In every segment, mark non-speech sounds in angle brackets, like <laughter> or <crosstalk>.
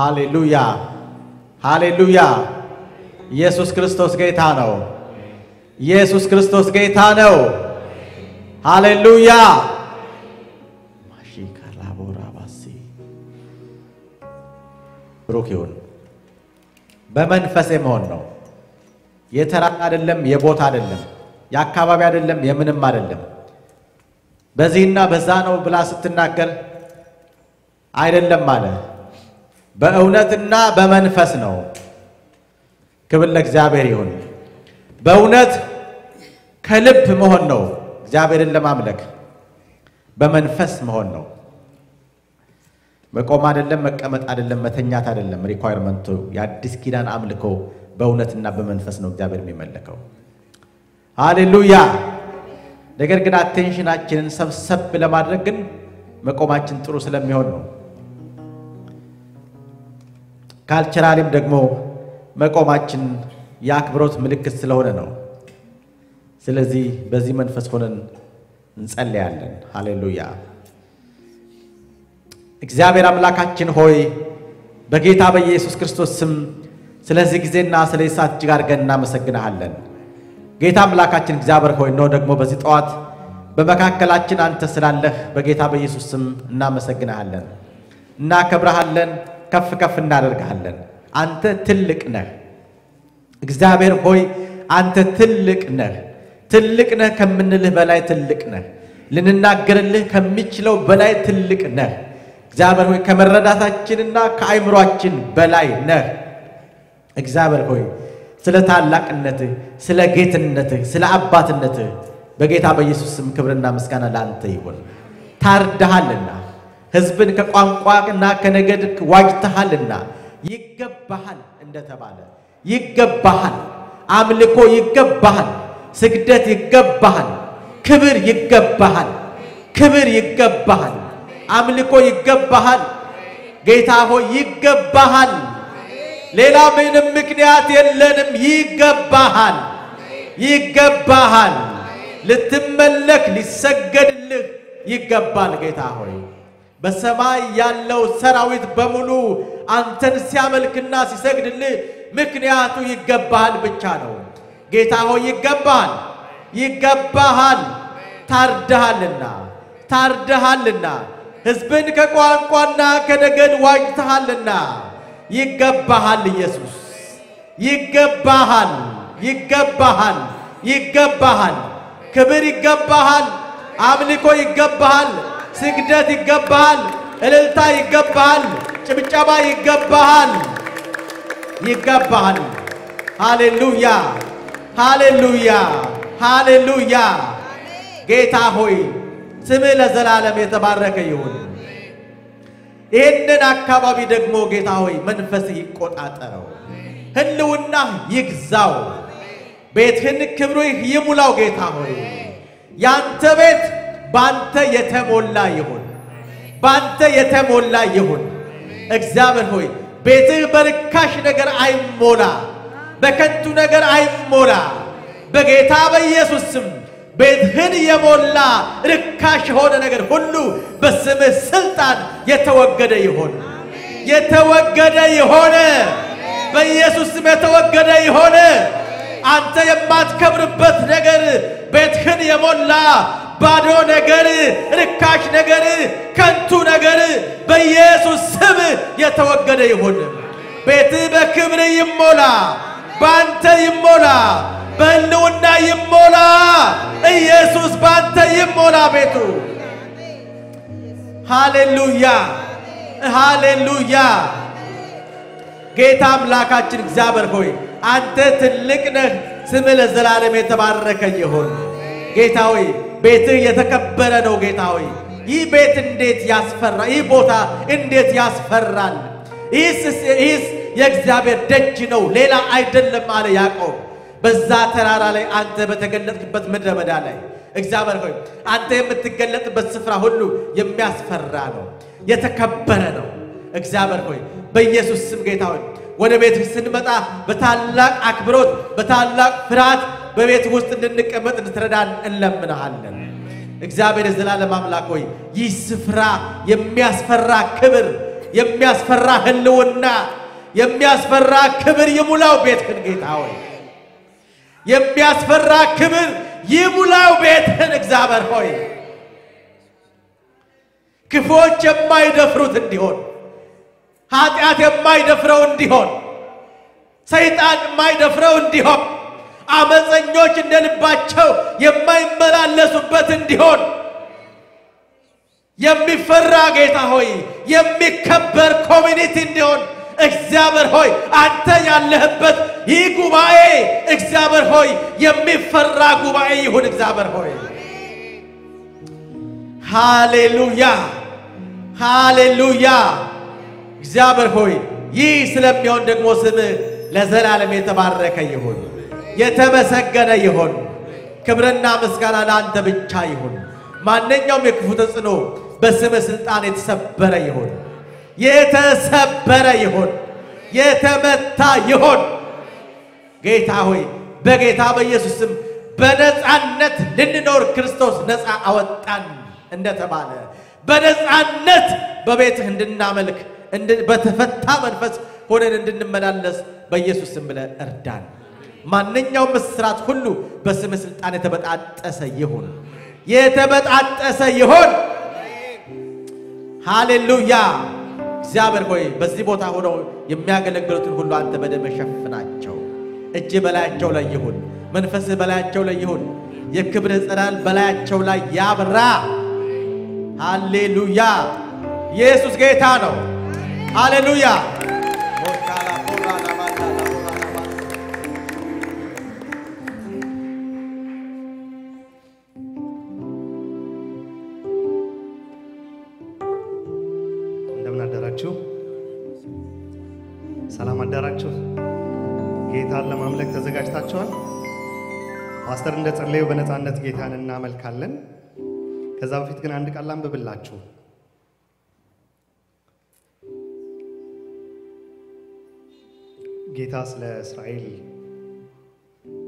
ሃሌሉያ ሃሌሉያ! ኢየሱስ ክርስቶስ ጌታ ነው። ኢየሱስ ክርስቶስ ጌታ ነው። ሃሌሉያ! ማሺካላቦራባሲ ብሩክ ይሁን። በመንፈስ መሆን ነው። የተራ አይደለም፣ የቦታ አይደለም፣ የአካባቢ አይደለም፣ የምንም አይደለም። በዚህና በዛ ነው ብላ ስትናገር አይደለም አለ። በእውነትና በመንፈስ ነው። ክብር ለእግዚአብሔር ይሁን። በእውነት ከልብ መሆን ነው እግዚአብሔርን ለማምለክ በመንፈስ መሆን ነው። መቆም አይደለም፣ መቀመጥ አይደለም፣ መተኛት አይደለም። ሪኳየርመንቱ የአዲስ ኪዳን አምልኮ በእውነትና በመንፈስ ነው እግዚአብሔር የሚመለከው። ሃሌሉያ። ነገር ግን አቴንሽናችንን ሰብሰብ ለማድረግ ግን መቆማችን ጥሩ ስለሚሆን ነው። ካልቸራሊም ደግሞ መቆማችን የአክብሮት ምልክት ስለሆነ ነው። ስለዚህ በዚህ መንፈስ ሆነን እንጸለያለን። ሃሌሉያ። እግዚአብሔር አምላካችን ሆይ በጌታ በኢየሱስ ክርስቶስ ስም ስለዚህ ጊዜና ስለ ሰዓት እጅግ አድርገን እናመሰግንሃለን። ጌታ አምላካችን እግዚአብሔር ሆይ ነው ደግሞ በዚህ ጠዋት በመካከላችን አንተ ስላለህ በጌታ በኢየሱስ ስም እናመሰግንሃለን፣ እናከብረሃለን፣ ከፍ ከፍ እናደርግሃለን። አንተ ትልቅ ነህ። እግዚአብሔር ሆይ አንተ ትልቅ ነህ። ትልቅ ነህ ከምንልህ በላይ ትልቅ ነህ። ልንናገርልህ ከሚችለው በላይ ትልቅ ነህ። እግዚአብሔር ሆይ ከመረዳታችንና ከአይምሯችን በላይ ነህ። እግዚአብሔር ሆይ ስለ ታላቅነትህ፣ ስለ ጌትነትህ፣ ስለ አባትነትህ በጌታ በኢየሱስ ስም ክብርና ምስጋና ለአንተ ይሁን። ታርደሃልና ሕዝብን ከቋንቋና ከነገድ ዋጅተሃልና ይገባሃል እንደተባለ ይገባሃል። አምልኮ ይገባሃል። ስግደት ይገባሃል። ክብር ይገባሃል። ክብር ይገባሃል። አምልኮ ይገባሃል። ጌታ ሆይ ይገባሃል። ሌላ ምንም ምክንያት የለንም። ይገባሃል፣ ይገባሃል። ልትመለክ ሊሰገድልህ ይገባል። ጌታ ሆይ በሰማይ ያለው ሰራዊት በሙሉ አንተን ሲያመልክና ሲሰግድልህ ምክንያቱ ይገባሃል ብቻ ነው። ጌታ ሆይ ይገባሃል፣ ይገባሃል። ታርደሃልና ታርደሃልና ሕዝብን ከቋንቋና ከነገድ ዋጅተሃልና ይገባሃል። ኢየሱስ ይገባሃል፣ ይገባሃል፣ ይገባሃል። ክብር ይገባሃል። አምልኮ ይገባሃል። ስግደት ይገባሃል። እልልታ ይገባሃል። ጭብጨባ ይገባሃል፣ ይገባሃል። ሃሌሉያ፣ ሃሌሉያ፣ ሃሌሉያ። ጌታ ሆይ ስምህ ለዘላለም የተባረከ ይሁን። ይህንን አካባቢ ደግሞ ጌታ ሆይ መንፈስህ ይቆጣጠረው፣ ህልውና ይግዛው፣ ቤትህን ክብርህ ይሙላው። ጌታ ሆይ ያንተ ቤት ባንተ የተሞላ ይሁን፣ ባንተ የተሞላ ይሁን። እግዚአብሔር ሆይ ቤትህ በርካሽ ነገር አይሞላ፣ በከንቱ ነገር አይሞላ። በጌታ በኢየሱስ ስም ቤትህን የሞላ ርካሽ የሆነ ነገር ሁሉ በስምህ ስልጣን የተወገደ ይሆን፣ የተወገደ የሆነ በኢየሱስ ስም የተወገደ የሆነ አንተ የማትከብርበት ነገር ቤትህን የሞላ ባዶ ነገር፣ ርካሽ ነገር፣ ከንቱ ነገር በኢየሱስ ስም የተወገደ ይሁን። ቤትህ በክብር ይሞላ፣ በአንተ ይሞላ፣ በህልውና ይሞላ። ኢየሱስ በአንተ ይሞላ ቤቱ። ሃሌሉያ፣ ሃሌሉያ። ጌታ አምላካችን እግዚአብሔር ሆይ አንተ ትልቅ ነህ። ስምህ ለዘላለም የተባረከ ይሁን። ጌታ ሆይ ቤትህ የተከበረ ነው። ጌታ ሆይ ይህ ቤት እንዴት ያስፈራ! ይህ ቦታ እንዴት ያስፈራል! ይህስ የእግዚአብሔር ደጅ ነው፣ ሌላ አይደለም አለ ያዕቆብ። በዛ ተራራ ላይ አንተ በተገለጥክበት ምድረ በዳ ላይ እግዚአብሔር ሆይ አንተ የምትገለጥበት ስፍራ ሁሉ የሚያስፈራ ነው፣ የተከበረ ነው። እግዚአብሔር ሆይ በኢየሱስ ስም ጌታ ሆይ ወደ ቤትህ ስንመጣ በታላቅ አክብሮት በታላቅ ፍርሃት በቤት ውስጥ እንድንቀመጥ እንድትረዳን እንለምንሃለን። እግዚአብሔር የዘላለም አምላክ ሆይ ይህ ስፍራ የሚያስፈራ ክብር፣ የሚያስፈራ ህልውና፣ የሚያስፈራ ክብር ይሙላው ቤትህን ጌታ ሆይ የሚያስፈራ ክብር ይሙላው ቤትህን እግዚአብሔር ሆይ ክፉዎች የማይደፍሩት እንዲሆን ኃጢአት የማይደፍረው እንዲሆን ሰይጣን የማይደፍረው እንዲሆን አመፀኞች እንደ ልባቸው የማይመላለሱበት እንዲሆን የሚፈራ ጌታ ሆይ የሚከበር community እንዲሆን እግዚአብሔር ሆይ አንተ ያለህበት ይህ ጉባኤ እግዚአብሔር ሆይ የሚፈራ ጉባኤ ይሁን። እግዚአብሔር ሆይ ሃሌሉያ ሃሌሉያ። እግዚአብሔር ሆይ ይህ ስለሚሆን ደግሞ ስምህ ለዘላለም የተባረከ ይሁን፣ የተመሰገነ ይሁን። ክብርና ምስጋና ለአንተ ብቻ ይሁን። ማንኛውም የክፉ ተጽዕኖ በስምህ ሥልጣን የተሰበረ ይሁን፣ የተሰበረ ይሁን፣ የተመታ ይሁን። ጌታ ሆይ በጌታ በኢየሱስ ስም በነፃነት ልንኖር ክርስቶስ ነፃ አወጣን እንደተባለ በነፃነት በቤትህ እንድናመልክ በተፈታ መንፈስ ሆነን እንድንመላለስ በኢየሱስ ስም ብለህ እርዳን። ማንኛውም እስራት ሁሉ በስም ሥልጣን የተበጣጠሰ ይሁን፣ የተበጣጠሰ ይሁን። ሃሌሉያ። እግዚአብሔር ሆይ በዚህ ቦታ ሆነው የሚያገለግሉትን ሁሉ አንተ በደም ሸፍናቸው። እጅ በላያቸው ላይ ይሁን፣ መንፈስህ በላያቸው ላይ ይሁን። የክብርህ ጽላል በላያቸው ላይ ያብራ። ሃሌሉያ። ኢየሱስ ጌታ ነው። ሃሌሉያ። ተዘጋጅታችኋል? ፓስተር እንደ ጸለዩ በነፃነት ጌታን እናመልካለን። ከዛ በፊት ግን አንድ ቃል አንብብላችሁ። ጌታ ስለ እስራኤል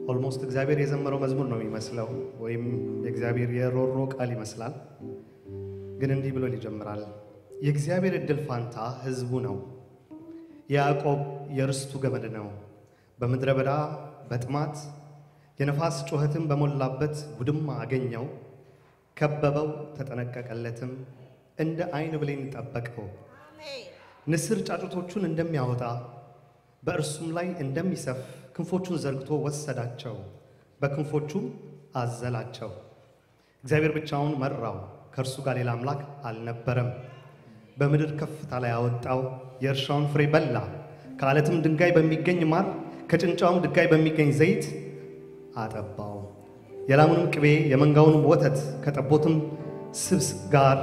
almost እግዚአብሔር የዘመረው መዝሙር ነው የሚመስለው፣ ወይም የእግዚአብሔር የሮሮ ቃል ይመስላል። ግን እንዲህ ብሎ ይጀምራል። የእግዚአብሔር ዕድል ፋንታ ሕዝቡ ነው፣ የያዕቆብ የርስቱ ገመድ ነው። በምድረ በዳ በጥማት የነፋስ ጩኸትም በሞላበት ውድማ አገኘው። ከበበው፣ ተጠነቀቀለትም፣ እንደ ዓይን ብሌን ጠበቀው። ንስር ጫጩቶቹን እንደሚያወጣ በእርሱም ላይ እንደሚሰፍ ክንፎቹን ዘርግቶ ወሰዳቸው፣ በክንፎቹም አዘላቸው። እግዚአብሔር ብቻውን መራው፣ ከእርሱ ጋር ሌላ አምላክ አልነበረም። በምድር ከፍታ ላይ አወጣው፣ የእርሻውን ፍሬ በላ። ከዓለትም ድንጋይ በሚገኝ ማር ከጭንጫውም ድንጋይ በሚገኝ ዘይት አጠባው። የላሙንም ቅቤ የመንጋውንም ወተት ከጠቦትም ስብስ ጋር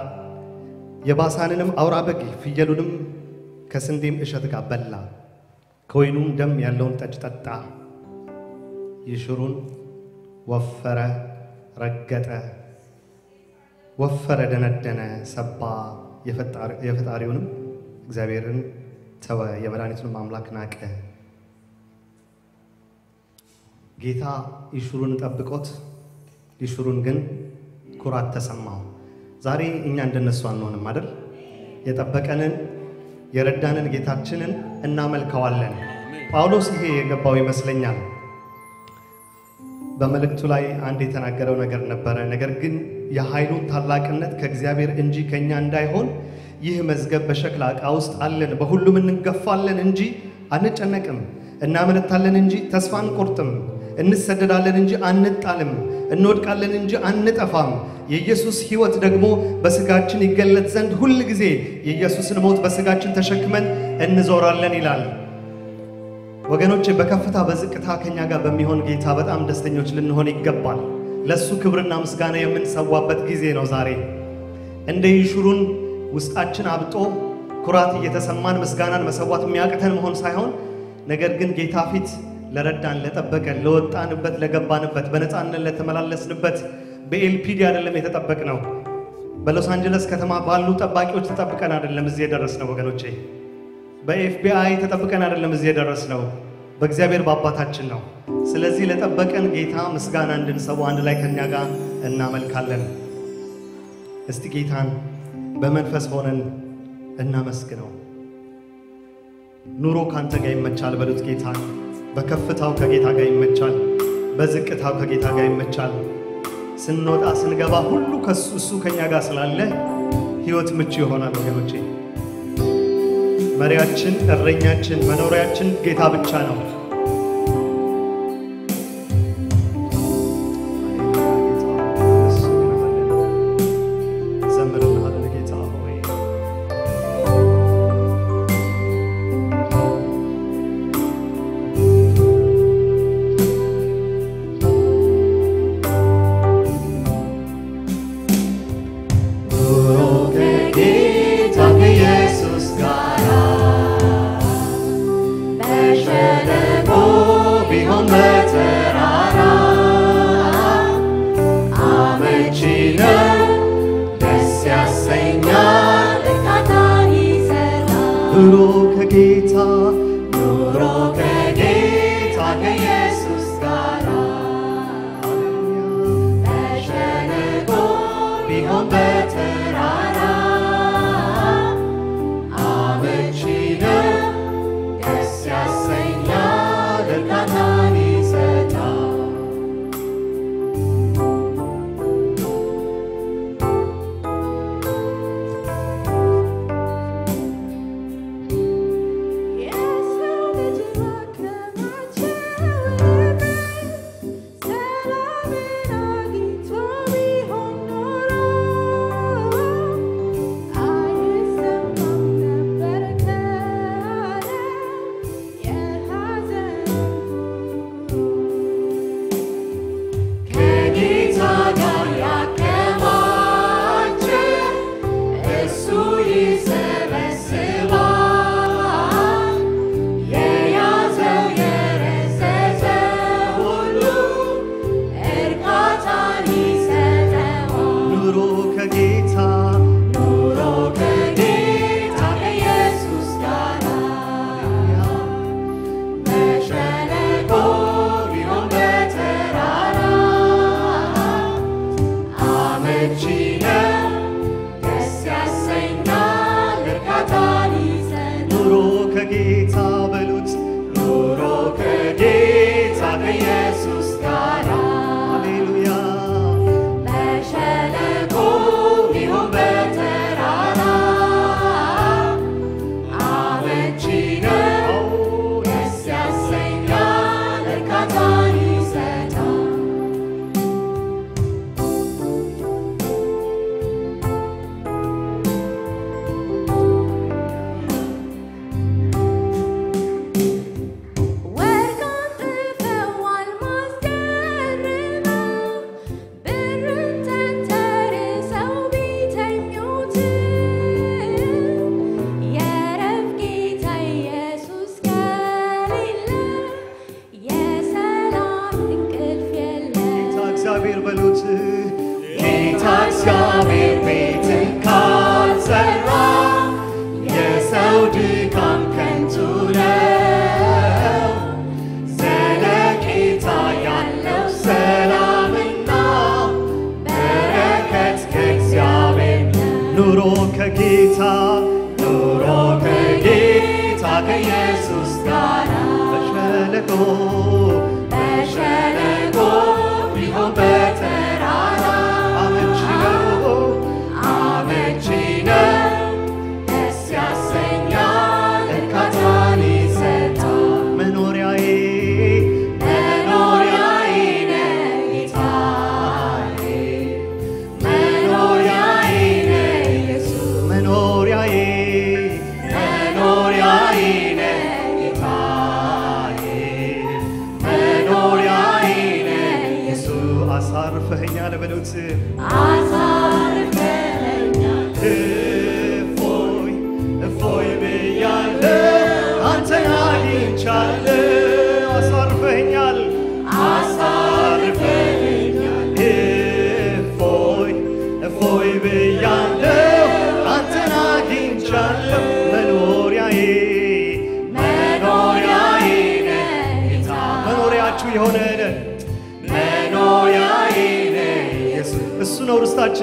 የባሳንንም አውራ በግ ፍየሉንም ከስንዴም እሸት ጋር በላ። ከወይኑም ደም ያለውን ጠጅ ጠጣ። ይሽሩን ወፈረ፣ ረገጠ፣ ወፈረ፣ ደነደነ፣ ሰባ። የፈጣሪውንም እግዚአብሔርን ተወ፣ የመድኃኒቱንም አምላክ ናቀ። ጌታ ይሹሩን ጠብቆት ይሹሩን ግን ኩራት ተሰማው። ዛሬ እኛ እንደነሱ አንሆንም አይደል? የጠበቀንን የረዳንን ጌታችንን እናመልከዋለን። ጳውሎስ ይሄ የገባው ይመስለኛል። በመልእክቱ ላይ አንድ የተናገረው ነገር ነበረ። ነገር ግን የኃይሉን ታላቅነት ከእግዚአብሔር እንጂ ከእኛ እንዳይሆን ይህ መዝገብ በሸክላ ዕቃ ውስጥ አለን። በሁሉም እንገፋለን እንጂ አንጨነቅም፣ እናመነታለን እንጂ ተስፋ አንቆርጥም፣ እንሰደዳለን እንጂ አንጣልም፣ እንወድቃለን እንጂ አንጠፋም። የኢየሱስ ሕይወት ደግሞ በሥጋችን ይገለጥ ዘንድ ሁል ጊዜ የኢየሱስን ሞት በሥጋችን ተሸክመን እንዞራለን ይላል። ወገኖች በከፍታ በዝቅታ ከኛ ጋር በሚሆን ጌታ በጣም ደስተኞች ልንሆን ይገባል። ለሱ ክብርና ምስጋና የምንሰዋበት ጊዜ ነው ዛሬ። እንደ ይሹሩን ውስጣችን አብጦ ኩራት እየተሰማን ምስጋናን መሰዋት የሚያቅተን መሆን ሳይሆን ነገር ግን ጌታ ፊት ለረዳን፣ ለጠበቀን፣ ለወጣንበት፣ ለገባንበት፣ በነፃነት ለተመላለስንበት በኤልፒዲ አይደለም የተጠበቅ ነው። በሎስ አንጀለስ ከተማ ባሉ ጠባቂዎች ተጠብቀን አይደለም እዚህ የደረስ ነው ወገኖቼ። በኤፍቢአይ ተጠብቀን አይደለም እዚህ የደረስ ነው። በእግዚአብሔር በአባታችን ነው። ስለዚህ ለጠበቀን ጌታ ምስጋና እንድንሰው አንድ ላይ ከኛ ጋር እናመልካለን። እስቲ ጌታን በመንፈስ ሆነን እናመስግነው። ኑሮ ካንተ ጋር ይመቻል በሉት ጌታ በከፍታው ከጌታ ጋር ይመቻል። በዝቅታው ከጌታ ጋር ይመቻል። ስንወጣ ስንገባ ሁሉ ከሱ እሱ ከኛ ጋር ስላለ ህይወት ምቹ ይሆናል ወገኖቼ። መሪያችን፣ እረኛችን፣ መኖሪያችን ጌታ ብቻ ነው።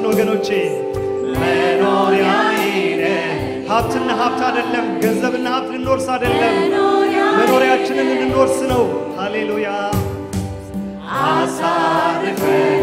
ወገኖቼ? መኖሪያዬ ሀብትና ሀብት አይደለም፣ ገንዘብና ሀብት ልንወርስ አይደለም፣ መኖሪያችንን ልንወርስ ነው። ሃሌሉያ። አሳርፈን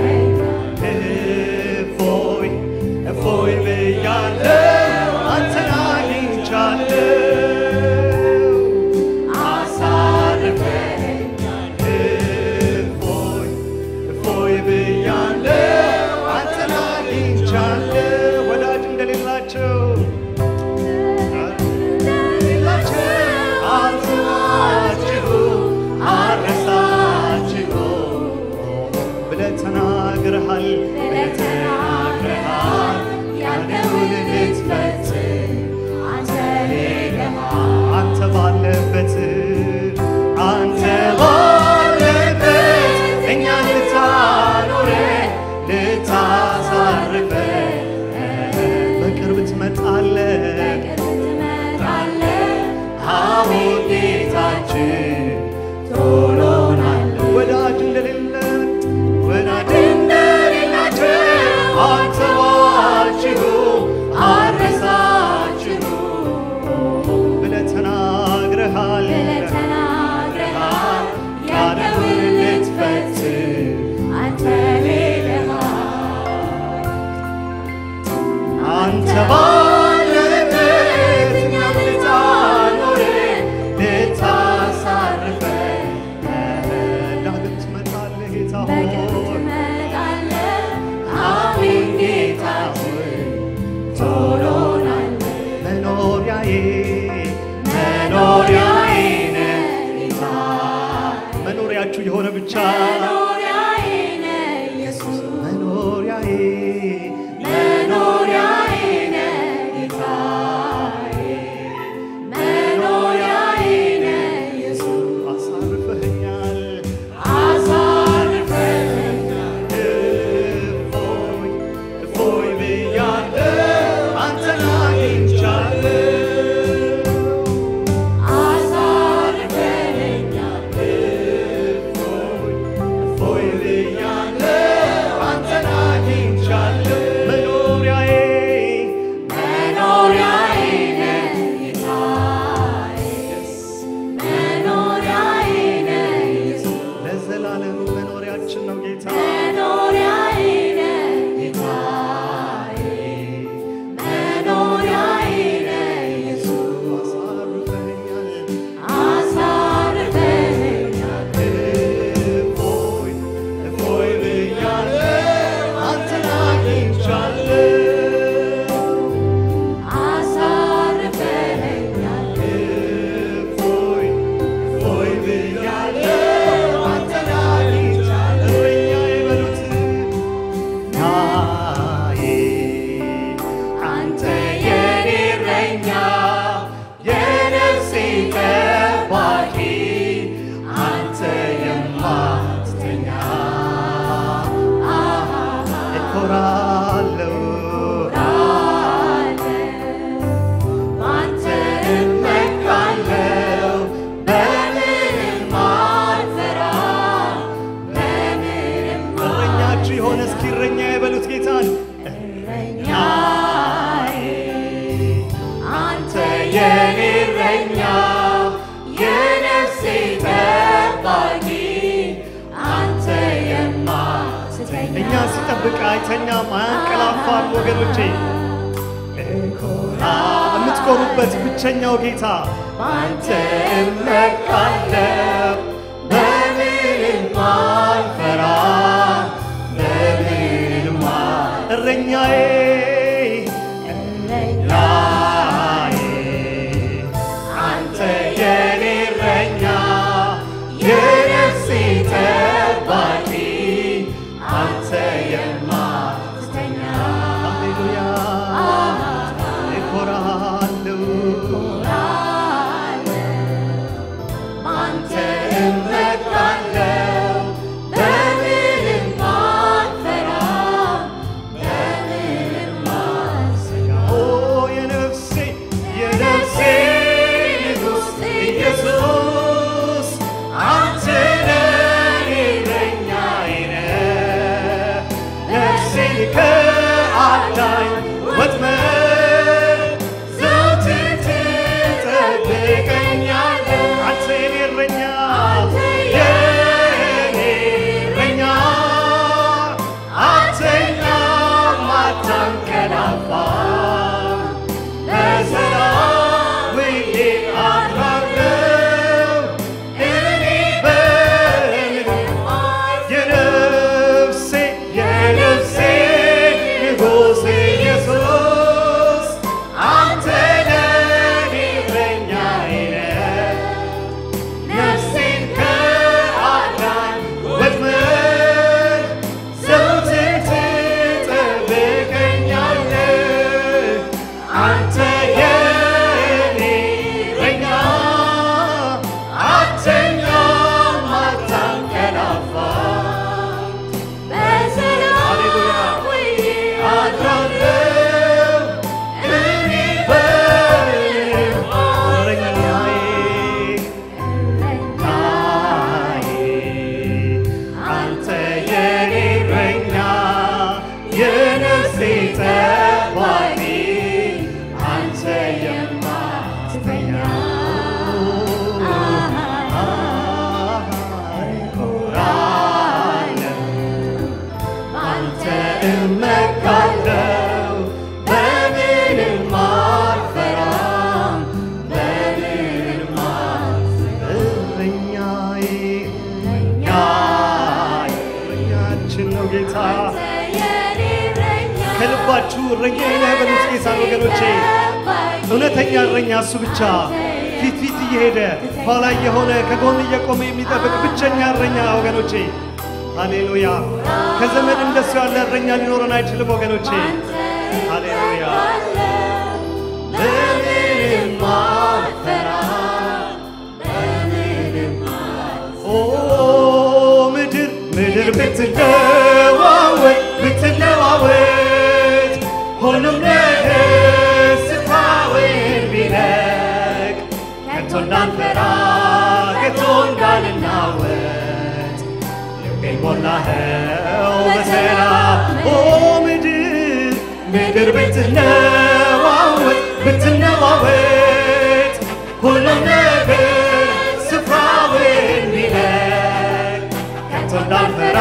ከቶ እንዳንፈራ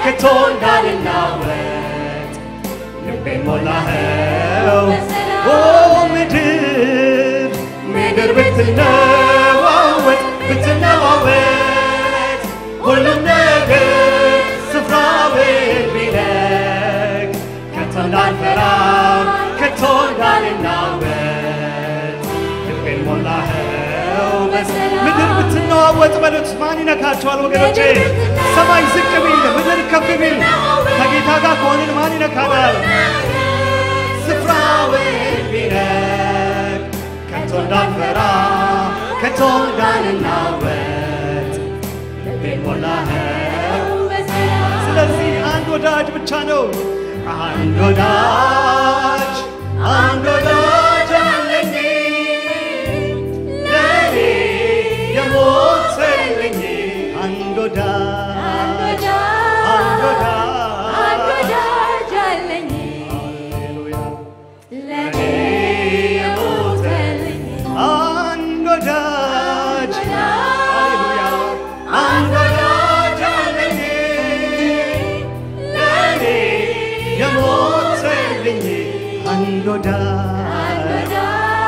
ከቶ እንዳንናወጥ ልቤን ሞላኸው ኦ ምድር ምድር ብትለዋወጥ ብትነዋወጥ በሉት። ማን ይነካቸዋል ወገኖቼ? ሰማይ ዝቅ ቢል ምድር ከፍ ቢል ከጌታ ጋር ከሆንን ማን ይነካናል? ስፍራውን ቢለቅ ከቶ እንዳንፈራ ከቶ እንዳንናወጥ ልቤን ሞላኸው ስለዚህ አንድ ወዳጅ ብቻ ነው። አንድ ወዳጅ አንድ ወዳጅ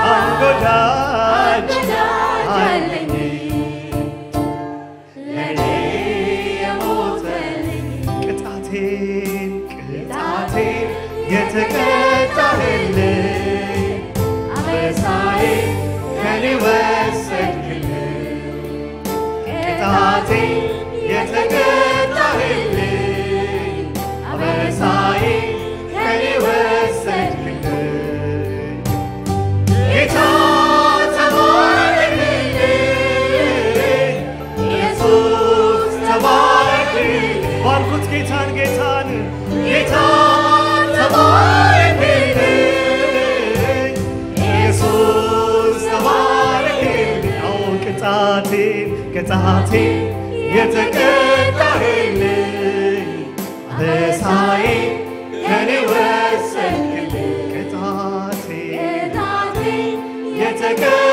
አንድ ወዳጅ አለኝ። ለኔ ቅጣቴን ቅጣቴን የተቀጣህልኝ አበሳዬ ከኔ ወሰድክልኝ 끝자지 이제 끝까지 내사이 괜히 왜 생길래 끝자지 이제 끝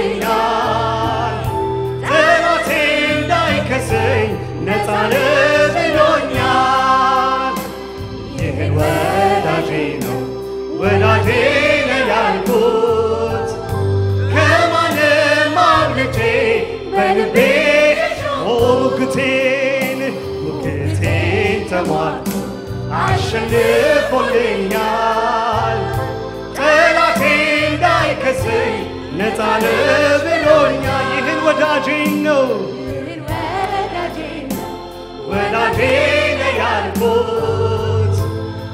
አሸንፎልኛል። ጠላቴ እንዳይከሰኝ ነፃ ነህ ብሎኛል። ይህን ወዳጄ ነው ወዳጄ ነው ያልኩት ከማንም አብልጬ በልቤ ኦ ሙግቴን ሙግቴን ተሟልቶ አሸንፎልኛል። ጠላቴ እንዳይከሰኝ ነፃ ነህ ብሎኛል። ይህን ወዳጄን ነው ወዳጄ ነው ያልኩት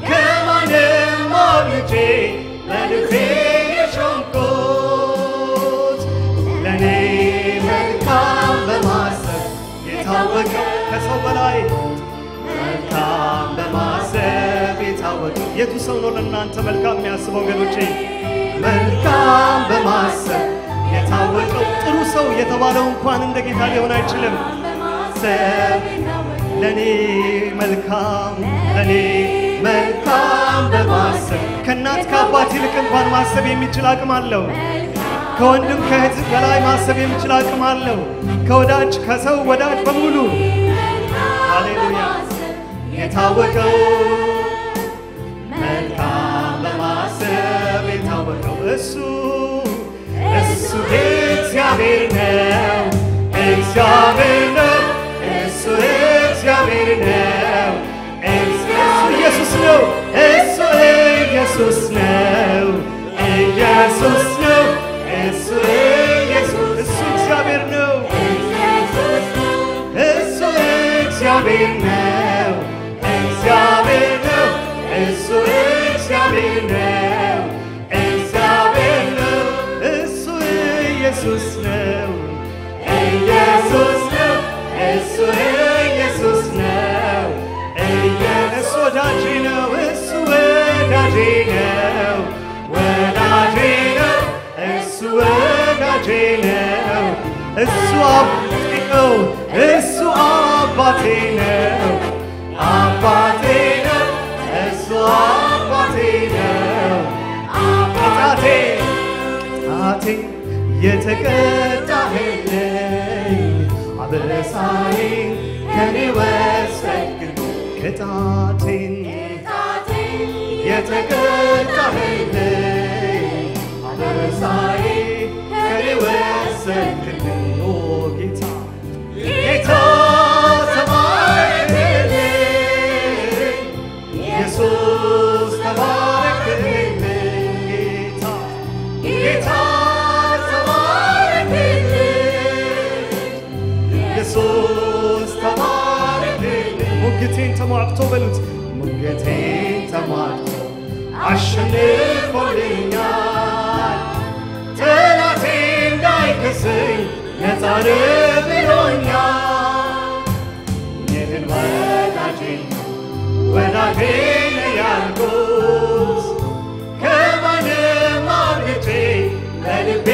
ከማንም አብልጬ ለልቤ የሾምኩት ለእኔ መልካም በማሰብ የታወቀው ከሰው በላይ መልካም በማሰብ የታወቀው የቱ ሰው ነው ለእናንተ መልካም የሚያስበው ወገኖቼ? መልካም በማሰብ የታወቀው ጥሩ ሰው የተባለው እንኳን እንደ ጌታ ሊሆን አይችልም። ለኔ መልካም ለኔ መልካም በማሰብ ከእናት ከአባት ይልቅ እንኳን ማሰብ የሚችል አቅም አለው። ከወንድም ከእህት በላይ ማሰብ የሚችል አቅም አለው። ከወዳጅ ከሰው ወዳጅ በሙሉ ሃሌሉያ የታወቀው በማሰብ የታወቀው እሱ እሱ ነው እሱ አባቴ ነው እሱ አባቴ ነው አባቴ ነው እሱ አባቴ ነው ጣቴ ጣቴ የተቀጣህልኝ አበሳዬን ከኔ ወሰድክ ሙግቴን ተሟግቶ በሉት ሙግቴን ተሟግቶ አሸንፎልኛል ጠላቴ እንዳይከሰኝ ነፃ ነህ ብሎኛል ይህን ወዳጄ ወዳጄ ነው ያልኩት ከማንም አብልጬ ለልቤ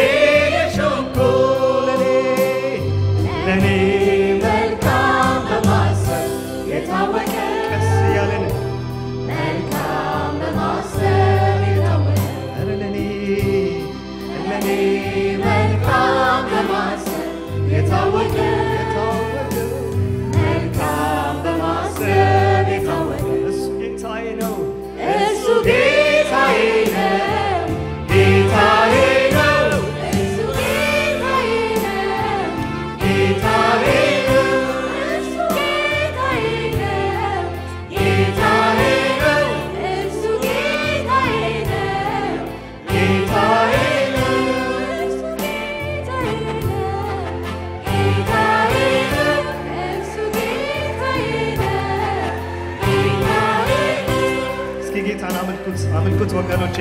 ወገኖቼ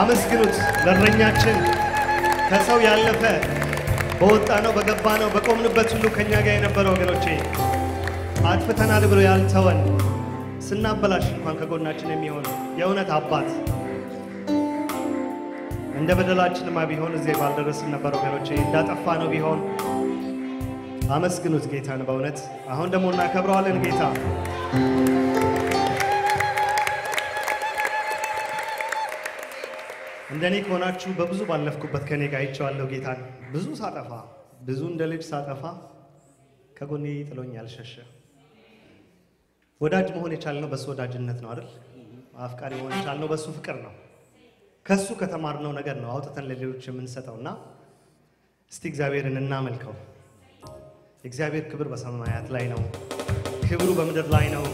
አመስግኑት ለእረኛችን። ከሰው ያለፈ በወጣ ነው በገባ ነው በቆምንበት ሁሉ ከእኛ ጋር የነበረ ወገኖቼ አጥፍተናል ብሎ ያልተወን ስናበላሽ እንኳን ከጎናችን የሚሆን የእውነት አባት እንደ በደላችንማ ቢሆን እዚህ ባልደረስን ነበር ወገኖቼ። እንዳጠፋ ነው ቢሆን አመስግኑት ጌታን በእውነት። አሁን ደግሞ እናከብረዋለን ጌታ እንደኔ ከሆናችሁ በብዙ ባለፍኩበት ከኔ ጋር አይቼዋለሁ ጌታን ብዙ ሳጠፋ ብዙ እንደ ልጅ ሳጠፋ ከጎኔ ጥሎኝ ያልሸሸ ወዳጅ መሆን የቻልነው በሱ ወዳጅነት ነው አይደል? አፍቃሪ መሆን የቻልነው በሱ ፍቅር ነው። ከሱ ከተማርነው ነገር ነው አውጥተን ለሌሎች የምንሰጠው እና እስቲ እግዚአብሔርን እናመልከው። የእግዚአብሔር ክብር በሰማያት ላይ ነው፣ ክብሩ በምድር ላይ ነው፣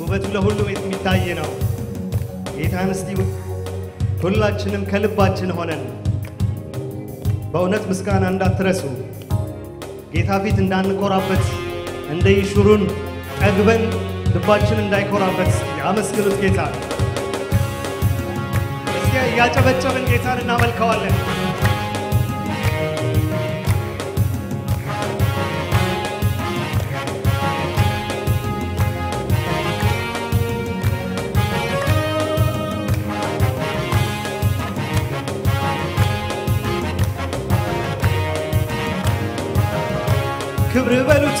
ውበቱ ለሁሉም የሚታይ ነው። ጌታን እስቲ ሁላችንም ከልባችን ሆነን በእውነት ምስጋና እንዳትረሱ ጌታ ፊት እንዳንኮራበት እንደ ይሹሩን ጠግበን ልባችን እንዳይኮራበት ያመስግኑት ጌታ። እስቲ እያጨበጨብን ጌታን እናመልከዋለን። በሉት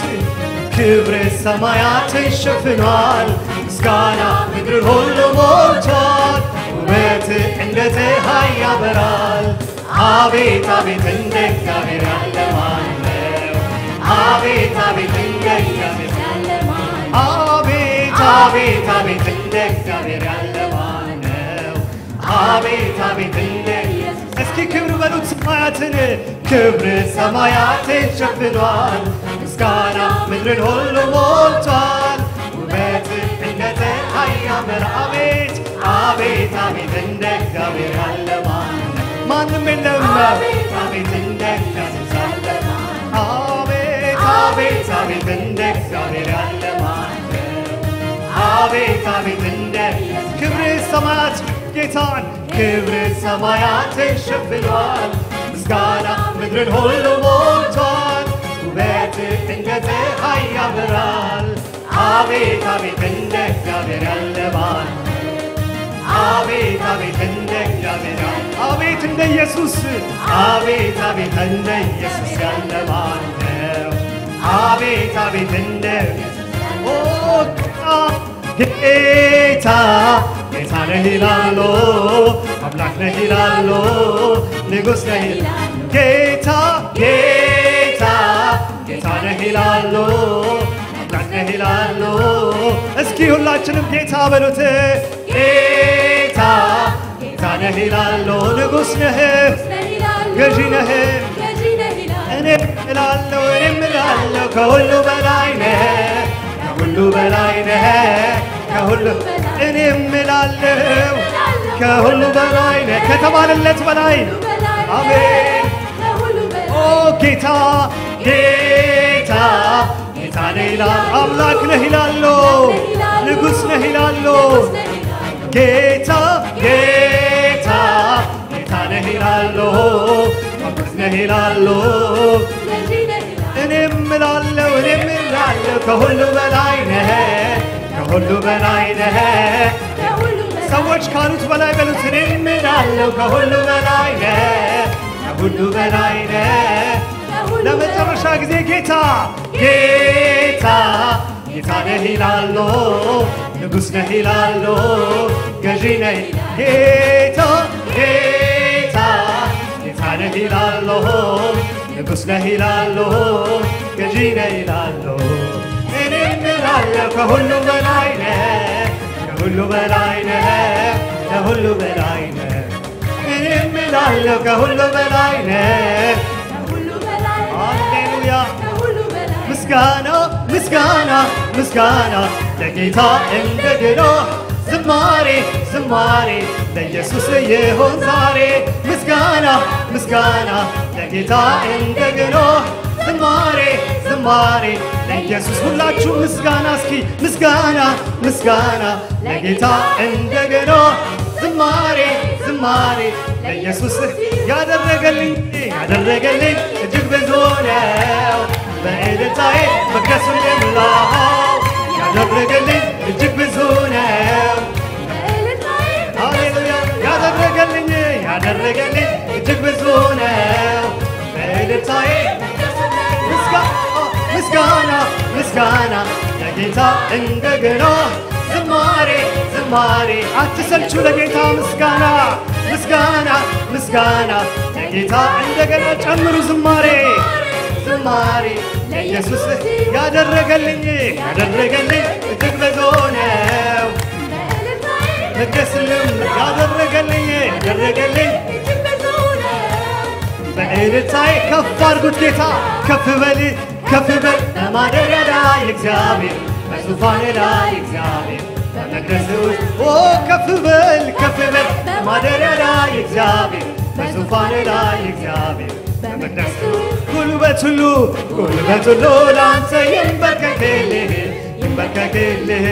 ክብር ሰማያትን ሸፍኗል፣ ምስጋና ምድር ሁሉ ሞልቷል። ውበት እንደ ፀሐይ ያበራል። አቤት አቤት እንደ እግዚአብሔር ያለ ማን? አቤት አቤት እንደ አቤት አቤት እንደ እግዚአብሔር ያለ? አቤት አቤት እንደ እስኪ ክብር በሉት ሰማያትን ክብር ሰማያትን ሸፍኗል፣ ምስጋና ምድርን ሁሉ ሞልቷል። ውበት እንደ ፀሐይ ያበራ አቤት አቤት አቤት እንደ እግዚአብሔር ያለ ማን ነው? ማንም የለም አቤት አቤት እንደ እግዚአብሔር ያለ ማን ነው? አቤት አቤት አቤት እንደ እግዚአብሔር ያለ ማን ነው? አቤት አቤት እንደ ክብር ሰማያት ጌታን ክብር ሰማያትን ሸፍኗል፣ ምስጋና ምድርን ሁሉ ሞልቷል። ውበት እንደ ፀሐይ ያበራል። አቤት አቤት ጌታ ነህ ይላሉ፣ አምላክ ነህ ይላሉ። እስኪ ሁላችንም ጌታ በሉት። ጌታ ጌታ ነህ ይላሉ፣ ንጉሥ ነህ፣ ገዢ ነህ። እኔ እላለሁ እኔም እላለሁ ከሁሉ በላይ ነህ ከሁሉ በላይ ነህ ከሁሉ እኔም እላለሁ ከሁሉ በላይ ነህ ከተባለለት በላይ አሜን ኦ ጌታ ጌታ ጌታ ነህ ይላል አምላክ ነህ ይላሉ ንጉሥ ነህ ይላሉ። ጌታ ጌታ ጌታ ነህ ይላሉ ንጉሥ ነህ ይላሉ። እኔም እላለሁ እኔም እላለሁ ከሁሉ በላይ ነህ ከሁሉ በላይ ነህ። ሰዎች ካሉት በላይ በሉት እኔም እላለሁ ከሁሉ በላይ ነህ ከሁሉ በላይ ነህ ለመጨረሻ ጊዜ ጌታ ጌታ ጌታ ነህ ይላሉ ንጉሥ ነህ ይላሉ ገዢ ነህ ጌታ ጌታ ጌታ ነህ ይላሉ ንጉሥ ነህ ይላሉ ገዢ ነህ ይላሉ እኔም እላለሁ ከሁሉ በላይ ነህ ከሁሉ በላይ ነህ ከሁሉ በላይ ነህ እኔም እላለሁ ከሁሉ በላይ ነህ ምስጋና ምስጋና ምስጋና ለጌታ እንደገና። ዝማሬ ዝማሬ ለኢየሱስ ይሆን ዛሬ። ምስጋና ምስጋና ለጌታ እንደገና። ዝማሬ ዝማሬ ለኢየሱስ ሁላችሁ ምስጋና እስኪ። ምስጋና ምስጋና ለጌታ እንደገና። ዝማሬ ዝማሬ ለኢየሱስ ያደረገልኝ ያደረገልኝ እጅግ ብዙ ነው። በእልልታዬ መቅደሱን የሞላው ያደረገልኝ እጅግ ብዙ ነው። ሃሌሉያ ያደረገልኝ ያደረገልኝ እጅግ ብዙ ነው። በእልልታዬ ምስጋና ምስጋና ለጌታ እንደገና ዝማሬ ዝማሬ አትሰልቹ ለጌታ ምስጋና ምስጋና ምስጋና ለጌታ እንደገና ጨምሩ ዝማሬ ዝማሬ ለኢየሱስ ያደረገልኝ ያደረገልኝ እጅግ ብዙ ነው። መቅደስልም ያደረገልኝ ያደረገልኝ በእልልታዬ ከፍ አድርጉት ጌታ ከፍ በል ከፍ በል። በማደሪያ ላይ እግዚአብሔር በዙፋን ላይ እግዚአብሔር በመቅደስ ውስጥ ከፍ በል ከፍ በል። በማደሪያ ላይ እግዚአብሔር በዙፋን ላይ እግዚአብሔር በመቅደስ ውስጥ ጉልበት ሁሉ ጉልበት ሁሉ ለአንተ ይንበርከክልህ ይንበርከክልህ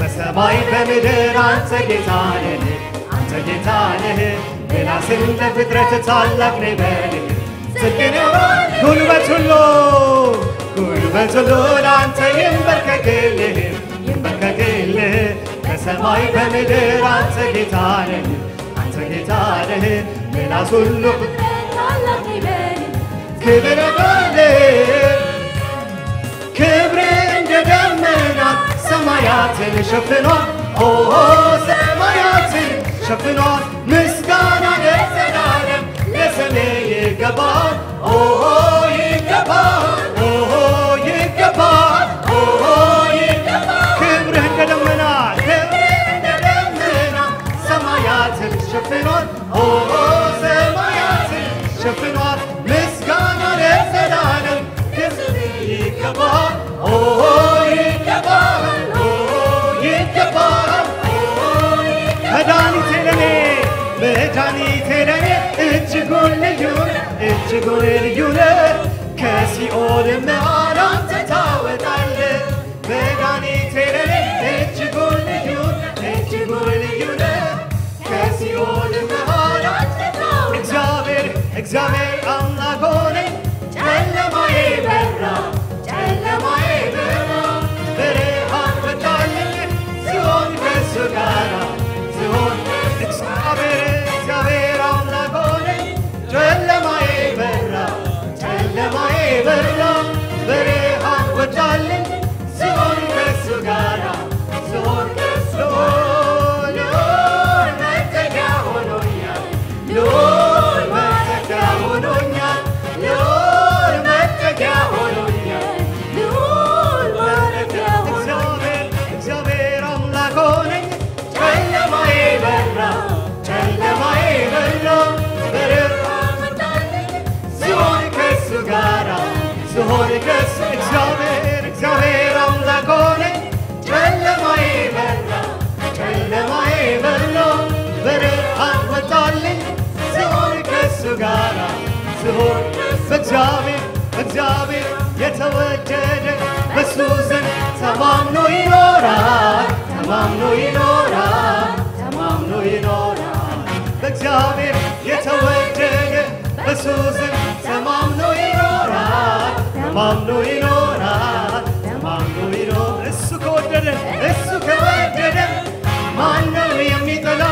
በሰማይ በምድር አንተ ጌታ ነህ አንተ ጌታ ነህ ሌላ ስም ለፍጥረት ታላቅ ነህ በልህ ጽድቅን ጉልበት ሁሉ ጉልበት ሁሉ ለአንተ ይንበርከክልህ ይንበርከክልህ በሰማይ በምድር አንተ ጌታ ነህ አንተ ጌታ ነህ ሌላ ሁሉ ክብር በልህ ክብር እንደ ደመና ሰማያትን ሸፍኗል። ኦ ሰማያትን ሸፍኗል። ምስጋና ለዘላለም ለስሜ ይገባል። ኦ ይገባል። ኦ ይገባል። ኦ ይገባል። ክብርህ እንደ ደመና ክብርህ እንደ ደመና እጅጉን ልዩ እጅጉን ልዩ ነህ። ከሲኦል መሃል አንተ ታወጣለህ። መድኃኒቴ ለኔ እጅጉን ልዩ እጅጉን ልዩ ነህ። ከሲኦል መሃል አንተ ታወጣለህ። እግዚአብሔር እግዚአብሔር አምላክ ሆነኝ ጨለማዬ በራ ጨለማዬ በራ ብርሃን ወጣልኝ ሲሆን ከሱ ጋራ ጋራ ሲሆን በእግዚአብሔር በእግዚአብሔር የተወደደ በሱ ዘንድ ተማምኖ ይኖራል ተማምኖ ይኖራል ተማምኖ ይኖራል። በእግዚአብሔር የተወደደ በሱ ዘንድ ተማምኖ ይኖራል ተማምኖ ይኖራል ተማምኖ ይኖራል። እሱ ከወደደ እሱ ከወደደ ማነው የሚጠላ?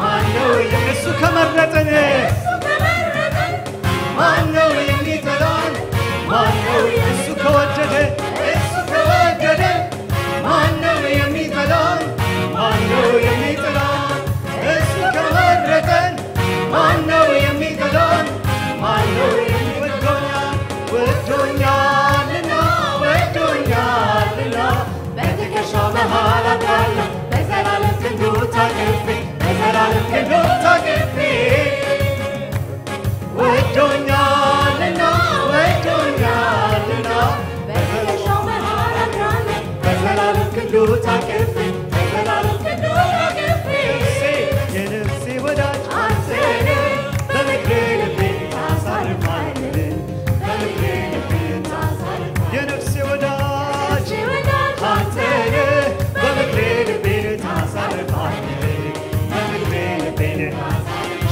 ማነው? እሱ ከመረጠን ማነው የሚጠላን? ማነው እሱ ከወደደ እሱ ከወደደ ማነው የሚጠላን? ማነው የሚጠላን? እሱ ከመረጠን ማነው የሚጠላን? ማነው የሚወዶኛል? ወዶኛልና ወዶኛልና በትከሻው መሃል አድራለሁ በዘላለም ክንዱ ታቅፌ በዘላለም ክንዱ ታቅፌ ወዶኛልና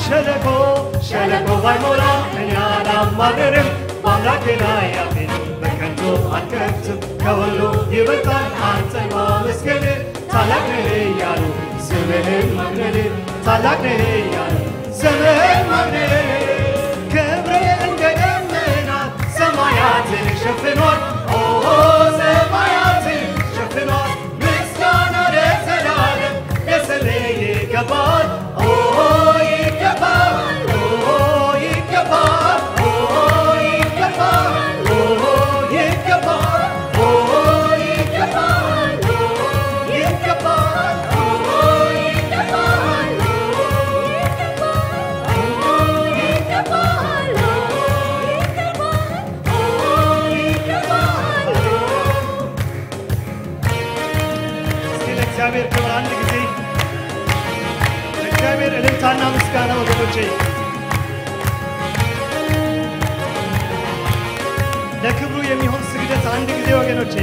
ሸለቆ ሸለቆ ባይሞላ እኔ አላማርርም በአምላኬ ላይ አፌን በከንቱ አልከፍትም ከሁሉ ይበልጣል አንተን ማመስገን ታላቅ ነህ እያሉ ስምህን ማግነን ታላቅ ነህ እያሉ ስምህን ማግነን ክብር እንደ ደመና ሰማያትን ሸፍኗል ለእግዚአብሔር ክብር አንድ ጊዜ ለእግዚአብሔር እልልታና ምስጋና ወገኖቼ። ለክብሩ የሚሆን ስግደት አንድ ጊዜ ወገኖቼ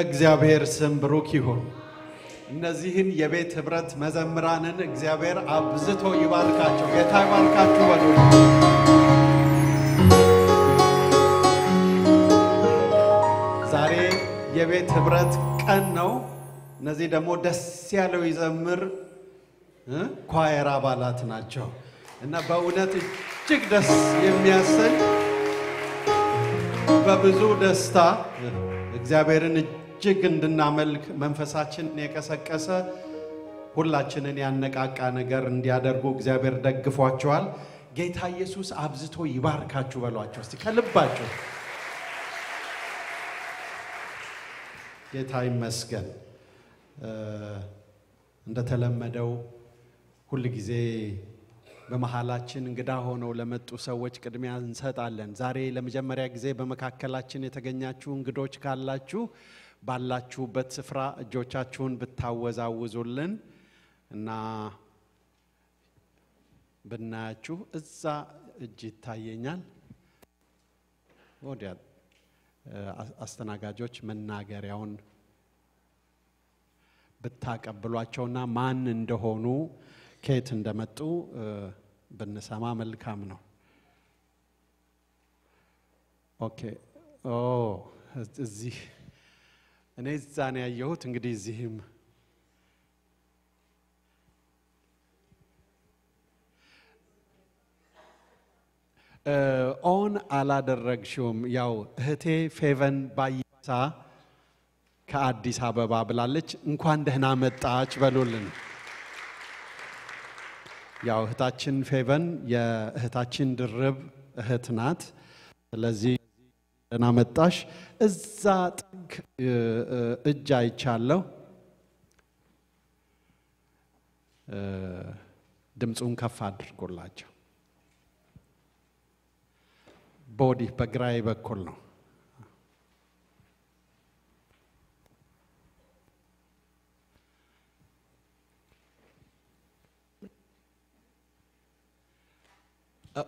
የእግዚአብሔር ስም ብሩክ ይሁን። እነዚህን የቤት ህብረት መዘምራንን እግዚአብሔር አብዝቶ ይባርካቸው። ጌታ ይባርካችሁ በሉ። ዛሬ የቤት ህብረት ቀን ነው። እነዚህ ደግሞ ደስ ያለው ይዘምር ኳየር አባላት ናቸው እና በእውነት እጅግ ደስ የሚያሰኝ በብዙ ደስታ እግዚአብሔርን እጅግ እንድናመልክ መንፈሳችንን የቀሰቀሰ ሁላችንን ያነቃቃ ነገር እንዲያደርጉ እግዚአብሔር ደግፏቸዋል። ጌታ ኢየሱስ አብዝቶ ይባርካችሁ በሏቸው እስቲ ከልባቸው። ጌታ ይመስገን። እንደተለመደው ሁል ጊዜ በመሃላችን እንግዳ ሆነው ለመጡ ሰዎች ቅድሚያ እንሰጣለን። ዛሬ ለመጀመሪያ ጊዜ በመካከላችን የተገኛችሁ እንግዶች ካላችሁ ባላችሁበት ስፍራ እጆቻችሁን ብታወዛውዙልን እና ብናያችሁ እዛ እጅ ይታየኛል። ወዲያ አስተናጋጆች መናገሪያውን ብታቀብሏቸውና ማን እንደሆኑ ከየት እንደመጡ ብንሰማ መልካም ነው። Okay እዚህ እኔ እዛ ነው ያየሁት። እንግዲህ እዚህም on አላደረግሽውም። ያው እህቴ ፌቨን ባይሳ ከአዲስ አበባ ብላለች። እንኳን ደህና መጣች በሉልን። ያው እህታችን ፌቨን የእህታችን ድርብ እህት ናት። ስለዚህ ደህና መጣሽ። እዛ ጥግ እጅ አይቻለሁ። ድምፁን ከፍ አድርጎላቸው በወዲህ በግራዬ በኩል ነው።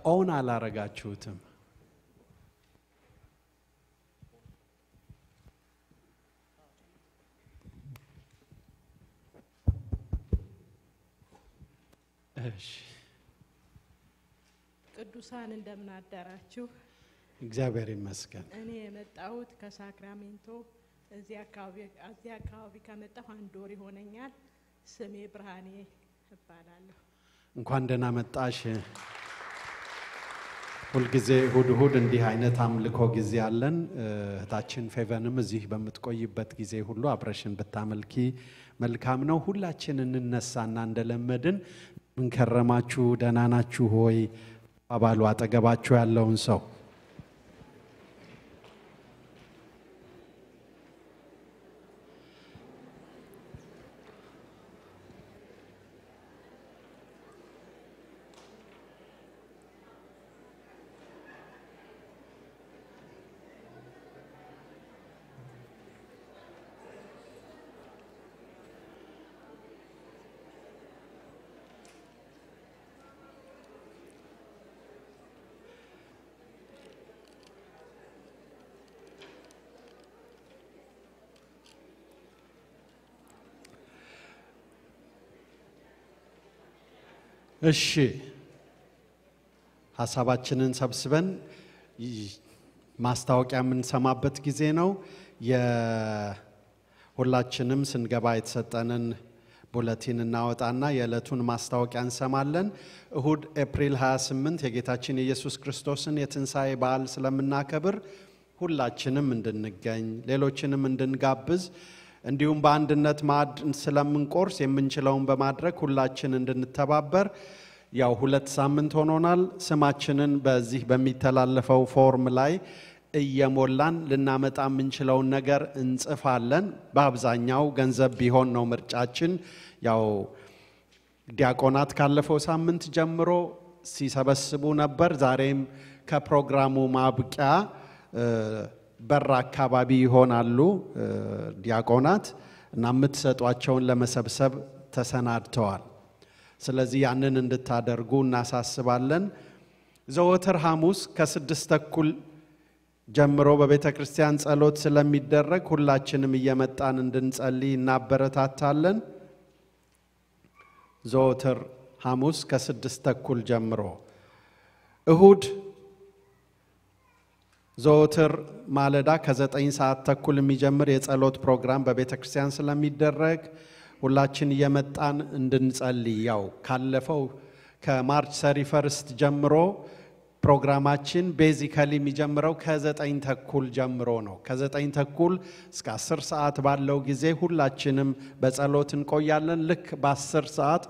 on አላረጋችሁትም። እሺ፣ ቅዱሳን እንደምን አደራችሁ? እግዚአብሔር ይመስገን። እኔ የመጣሁት ከሳክራሜንቶ እዚህ አካባቢ ከመጣሁ አንድ ወር ይሆነኛል። ስሜ ብርሃኔ እባላለሁ። እንኳን ደህና መጣሽ። ሁልጊዜ እሁድ እሁድ እንዲህ አይነት አምልኮ ጊዜ አለን። እህታችን ፌቨንም እዚህ በምትቆይበት ጊዜ ሁሉ አብረሽን ብታመልኪ መልካም ነው። ሁላችን እንነሳና እንደለመድን ምንከረማችሁ ደህና ናችሁ ሆይ? አባሉ አጠገባችሁ ያለውን ሰው እሺ ሀሳባችንን ሰብስበን ማስታወቂያ የምንሰማበት ጊዜ ነው። ሁላችንም ስንገባ የተሰጠንን bulletin እናወጣና የዕለቱን ማስታወቂያ እንሰማለን። እሁድ ኤፕሪል 28 የጌታችን የኢየሱስ ክርስቶስን የትንሣኤ በዓል ስለምናከብር ሁላችንም እንድንገኝ ሌሎችንም እንድንጋብዝ እንዲሁም በአንድነት ማዕድ ስለምንቆርስ የምንችለውን በማድረግ ሁላችን እንድንተባበር ያው ሁለት ሳምንት ሆኖናል። ስማችንን በዚህ በሚተላለፈው ፎርም ላይ እየሞላን ልናመጣ የምንችለውን ነገር እንጽፋለን። በአብዛኛው ገንዘብ ቢሆን ነው ምርጫችን። ያው ዲያቆናት ካለፈው ሳምንት ጀምሮ ሲሰበስቡ ነበር። ዛሬም ከፕሮግራሙ ማብቂያ በር አካባቢ ይሆናሉ ዲያቆናት እና የምትሰጧቸውን ለመሰብሰብ ተሰናድተዋል። ስለዚህ ያንን እንድታደርጉ እናሳስባለን። ዘወትር ሐሙስ ከስድስት ተኩል ጀምሮ በቤተ ክርስቲያን ጸሎት ስለሚደረግ ሁላችንም እየመጣን እንድንጸልይ እናበረታታለን። ዘወትር ሐሙስ ከስድስት ተኩል ጀምሮ እሁድ ዘወትር ማለዳ ከዘጠኝ ሰዓት ተኩል የሚጀምር የጸሎት ፕሮግራም በቤተ ክርስቲያን ስለሚደረግ ሁላችን እየመጣን እንድንጸልይ ያው ካለፈው ከ March thirty first ጀምሮ ፕሮግራማችን basically የሚጀምረው ከዘጠኝ ተኩል ጀምሮ ነው። ከዘጠኝ ተኩል እስከ አስር ሰዓት ባለው ጊዜ ሁላችንም በጸሎት እንቆያለን። ልክ በአስር ሰዓት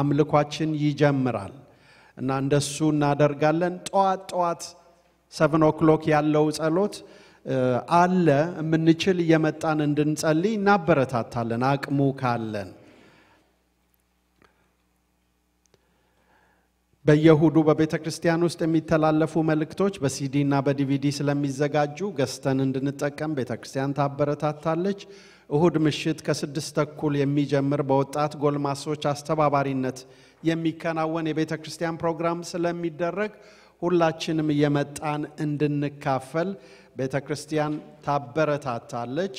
አምልኳችን ይጀምራል እና እንደሱ እናደርጋለን። ጠዋት ጠዋት seven o'clock ያለው ጸሎት አለ። የምንችል እየመጣን እንድንጸልይ እናበረታታለን አቅሙ ካለን። በየእሁዱ በቤተ ክርስቲያን ውስጥ የሚተላለፉ መልእክቶች በሲዲ እና በዲቪዲ ስለሚዘጋጁ ገዝተን እንድንጠቀም ቤተ ክርስቲያን ታበረታታለች። እሁድ ምሽት ከስድስት ተኩል የሚጀምር በወጣት ጎልማሶች አስተባባሪነት የሚከናወን የቤተ ክርስቲያን ፕሮግራም ስለሚደረግ ሁላችንም እየመጣን እንድንካፈል ቤተ ክርስቲያን ታበረታታለች።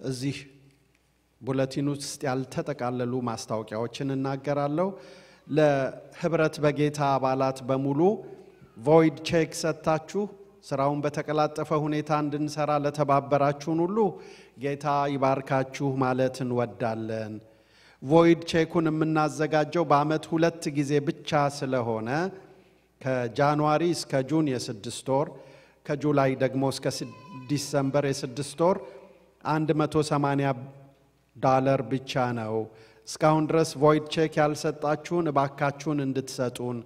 እዚህ ቡለቲን ውስጥ ያልተጠቃለሉ ማስታወቂያዎችን እናገራለሁ። ለህብረት በጌታ አባላት በሙሉ void check ሰጥታችሁ ስራውን በተቀላጠፈ ሁኔታ እንድንሰራ ለተባበራችሁን ሁሉ ጌታ ይባርካችሁ ማለት እንወዳለን። void check ኡን የምናዘጋጀው በአመት ሁለት ጊዜ ብቻ ስለሆነ ከ January እስከ June የስድስት ወር ከ July ደግሞ እስከ December የስድስት ወር 180 ዳለር ብቻ ነው። እስካሁን ድረስ void check ያልሰጣችሁን እባካችሁን እንድትሰጡን።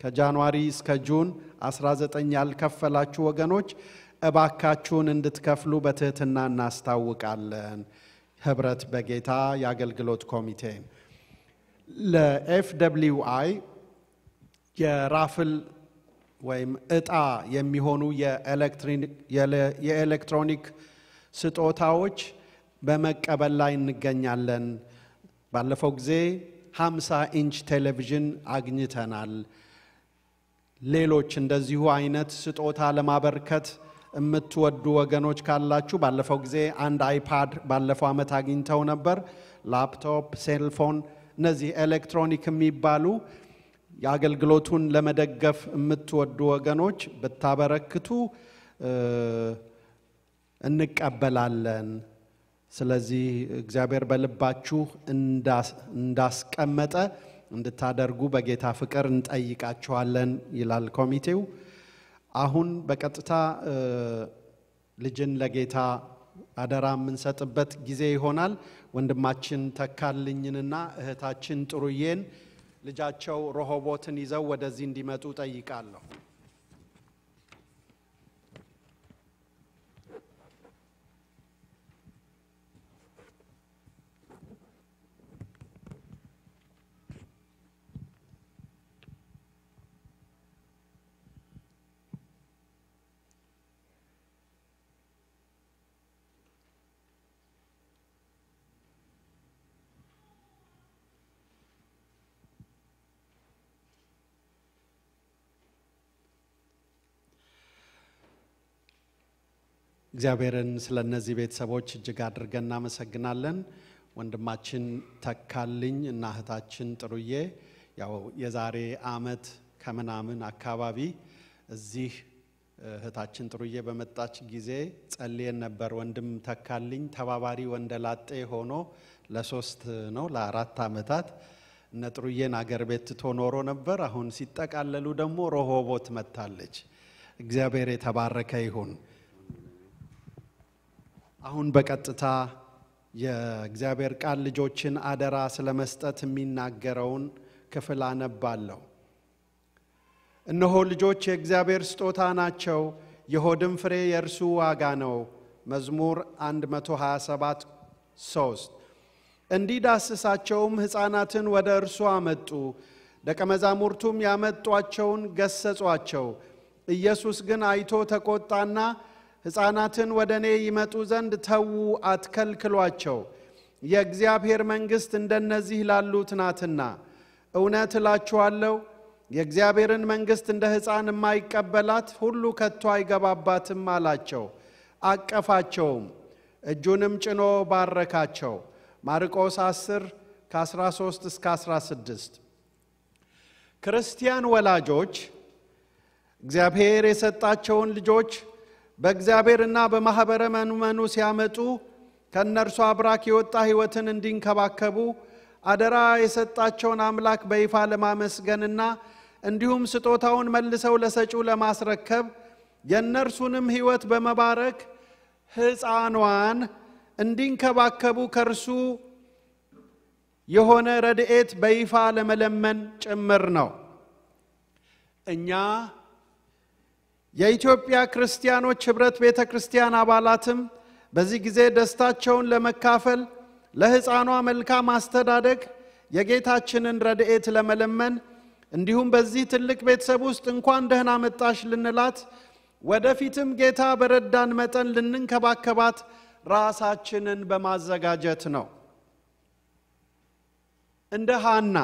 ከ January እስከ June 19 ያልከፈላችሁ ወገኖች እባካችሁን እንድትከፍሉ በትህትና እናስታውቃለን። ህብረት በጌታ የአገልግሎት ኮሚቴ ለ FWI የ raffle ወይም እጣ የሚሆኑ የኤሌክትሮኒክ ስጦታዎች በመቀበል ላይ እንገኛለን። ባለፈው ጊዜ 50 ኢንች ቴሌቪዥን አግኝተናል። ሌሎች እንደዚሁ አይነት ስጦታ ለማበርከት የምትወዱ ወገኖች ካላችሁ ባለፈው ጊዜ አንድ iPad ባለፈው ዓመት አግኝተው ነበር። laptop፣ cell phone፣ እነዚህ ኤሌክትሮኒክ የሚባሉ የአገልግሎቱን ለመደገፍ የምትወዱ ወገኖች ብታበረክቱ እንቀበላለን። ስለዚህ እግዚአብሔር በልባችሁ እንዳስቀመጠ እንድታደርጉ በጌታ ፍቅር እንጠይቃችኋለን ይላል ኮሚቴው። አሁን በቀጥታ ልጅን ለጌታ አደራ የምንሰጥበት ጊዜ ይሆናል። ወንድማችን ተካልኝንና እህታችን ጥሩዬን ልጃቸው ሮሆቦትን ይዘው ወደዚህ እንዲመጡ ጠይቃለሁ። እግዚአብሔርን ስለ እነዚህ ቤተሰቦች እጅግ አድርገን እናመሰግናለን። ወንድማችን ተካልኝ እና እህታችን ጥሩዬ ያው የዛሬ አመት ከምናምን አካባቢ እዚህ እህታችን ጥሩዬ በመጣች ጊዜ ጸልየን ነበር። ወንድም ተካልኝ ተባባሪ ወንደላጤ ሆኖ ለሶስት ነው ለአራት ዓመታት እነ ጥሩዬን አገር ቤት ትቶ ኖሮ ነበር። አሁን ሲጠቃለሉ ደግሞ ሮሆቦት መጥታለች። እግዚአብሔር የተባረከ ይሁን። አሁን በቀጥታ የእግዚአብሔር ቃል ልጆችን አደራ ስለ መስጠት የሚናገረውን ክፍል አነባለሁ። እነሆ ልጆች የእግዚአብሔር ስጦታ ናቸው፣ የሆድም ፍሬ የእርሱ ዋጋ ነው። መዝሙር 127 3 እንዲዳስሳቸውም ሕፃናትን ወደ እርሱ አመጡ፣ ደቀ መዛሙርቱም ያመጧቸውን ገሰጿቸው። ኢየሱስ ግን አይቶ ተቆጣና ሕፃናትን ወደ እኔ ይመጡ ዘንድ ተዉ፣ አትከልክሏቸው፣ የእግዚአብሔር መንግሥት እንደነዚህ ላሉት ናትና። እውነት እላችኋለሁ የእግዚአብሔርን መንግሥት እንደ ሕፃን የማይቀበላት ሁሉ ከቶ አይገባባትም አላቸው። አቀፋቸውም፣ እጁንም ጭኖ ባረካቸው። ማርቆስ 10 ከ13 እስከ 16 ክርስቲያን ወላጆች እግዚአብሔር የሰጣቸውን ልጆች በእግዚአብሔርና በማኅበረ ምእመኑ ሲያመጡ ከእነርሱ አብራክ የወጣ ሕይወትን እንዲንከባከቡ አደራ የሰጣቸውን አምላክ በይፋ ለማመስገንና እንዲሁም ስጦታውን መልሰው ለሰጪው ለማስረከብ የእነርሱንም ሕይወት በመባረክ ሕፃኗን እንዲንከባከቡ ከእርሱ የሆነ ረድኤት በይፋ ለመለመን ጭምር ነው። እኛ የኢትዮጵያ ክርስቲያኖች ኅብረት ቤተ ክርስቲያን አባላትም በዚህ ጊዜ ደስታቸውን ለመካፈል ለሕፃኗ መልካም አስተዳደግ የጌታችንን ረድኤት ለመለመን እንዲሁም በዚህ ትልቅ ቤተሰብ ውስጥ እንኳን ደህና መጣሽ ልንላት ወደፊትም ጌታ በረዳን መጠን ልንንከባከባት ራሳችንን በማዘጋጀት ነው። እንደ ሃና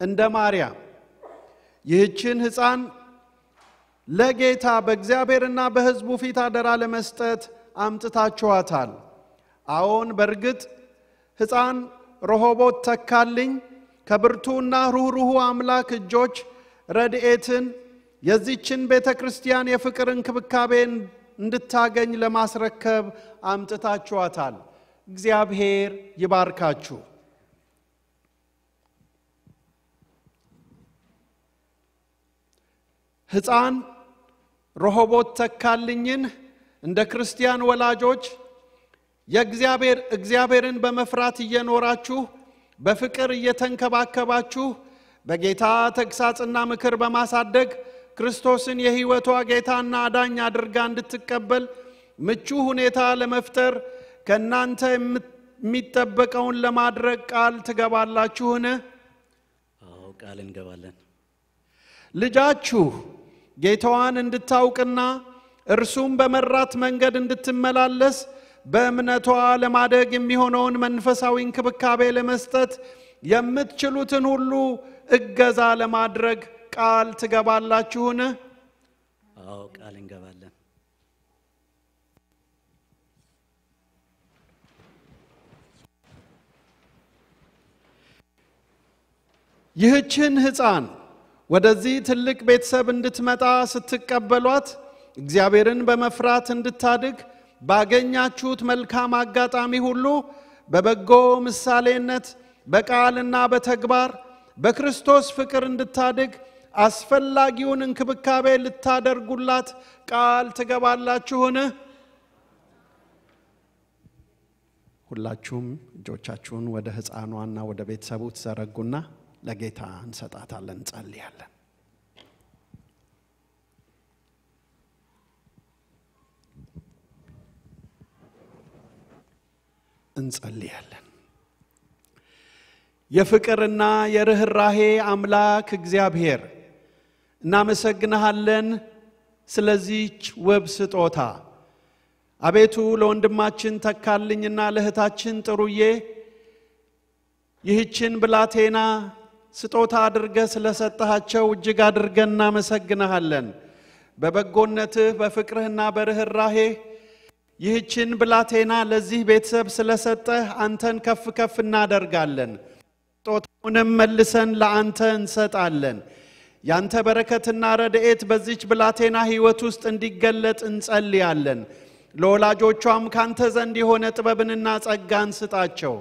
እንደ ማርያም ይህችን ሕፃን ለጌታ በእግዚአብሔርና በሕዝቡ ፊት አደራ ለመስጠት አምጥታችኋታል። አዎን በእርግጥ ሕፃን ረሆቦት ተካልኝ ከብርቱና ሩኅሩሁ አምላክ እጆች ረድኤትን የዚችን ቤተ ክርስቲያን የፍቅር እንክብካቤን እንድታገኝ ለማስረከብ አምጥታችኋታል። እግዚአብሔር ይባርካችሁ። ሕፃን ረሆቦት ተካልኝን እንደ ክርስቲያን ወላጆች የእግዚአብሔር እግዚአብሔርን በመፍራት እየኖራችሁ በፍቅር እየተንከባከባችሁ በጌታ ተግሳጽና ምክር በማሳደግ ክርስቶስን የሕይወቷ ጌታና አዳኝ አድርጋ እንድትቀበል ምቹ ሁኔታ ለመፍጠር ከእናንተ የሚጠበቀውን ለማድረግ ቃል ትገባላችሁን? አዎ ቃል እንገባለን። ልጃችሁ ጌታዋን እንድታውቅና እርሱም በመራት መንገድ እንድትመላለስ በእምነቷ ለማደግ የሚሆነውን መንፈሳዊ እንክብካቤ ለመስጠት የምትችሉትን ሁሉ እገዛ ለማድረግ ቃል ትገባላችሁን? አዎ ቃል እንገባለን። ይህችን ሕፃን ወደዚህ ትልቅ ቤተሰብ እንድትመጣ ስትቀበሏት እግዚአብሔርን በመፍራት እንድታድግ ባገኛችሁት መልካም አጋጣሚ ሁሉ በበጎ ምሳሌነት በቃልና በተግባር በክርስቶስ ፍቅር እንድታድግ አስፈላጊውን እንክብካቤ ልታደርጉላት ቃል ትገባላችሁን? ሁላችሁም እጆቻችሁን ወደ ሕፃኗና ወደ ቤተሰቡ ትዘረጉና ለጌታ እንሰጣታለን፣ እንጸልያለን። እንጸልያለን። የፍቅርና የርኅራሄ አምላክ እግዚአብሔር እናመሰግንሃለን ስለዚች ውብ ስጦታ። አቤቱ ለወንድማችን ተካልኝና ለእህታችን ጥሩዬ ይህችን ብላቴና ስጦታ አድርገህ ስለሰጠሃቸው እጅግ አድርገን እናመሰግንሃለን። በበጎነትህ በፍቅርህና በርኅራሄህ ይህችን ብላቴና ለዚህ ቤተሰብ ስለሰጠህ አንተን ከፍ ከፍ እናደርጋለን። ስጦታውንም መልሰን ለአንተ እንሰጣለን። ያንተ በረከትና ረድኤት በዚች ብላቴና ሕይወት ውስጥ እንዲገለጥ እንጸልያለን። ለወላጆቿም ካንተ ዘንድ የሆነ ጥበብንና ጸጋን ስጣቸው።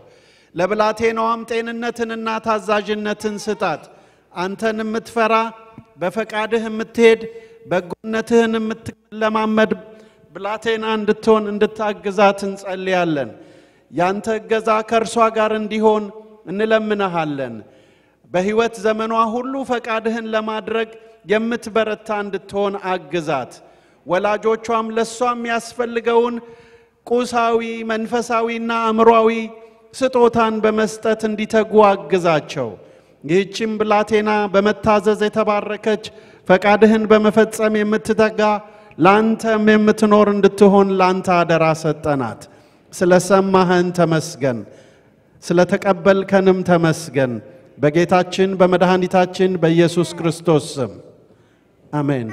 ለብላቴናዋም ጤንነትንና ታዛዥነትን ስጣት። አንተን የምትፈራ በፈቃድህ የምትሄድ በጎነትህን የምትለማመድ ብላቴና እንድትሆን እንድታግዛት እንጸልያለን። ያንተ እገዛ ከእርሷ ጋር እንዲሆን እንለምንሃለን። በሕይወት ዘመኗ ሁሉ ፈቃድህን ለማድረግ የምትበረታ እንድትሆን አግዛት። ወላጆቿም ለእሷ የሚያስፈልገውን ቁሳዊ መንፈሳዊና አእምሯዊ ስጦታን በመስጠት እንዲተጉ አግዛቸው። ይህችም ብላቴና በመታዘዝ የተባረከች ፈቃድህን በመፈጸም የምትተጋ ለአንተም የምትኖር እንድትሆን ለአንተ አደራ ሰጠናት። ስለ ሰማህን ተመስገን፣ ስለ ተቀበልከንም ተመስገን። በጌታችን በመድኃኒታችን በኢየሱስ ክርስቶስ ስም አሜን።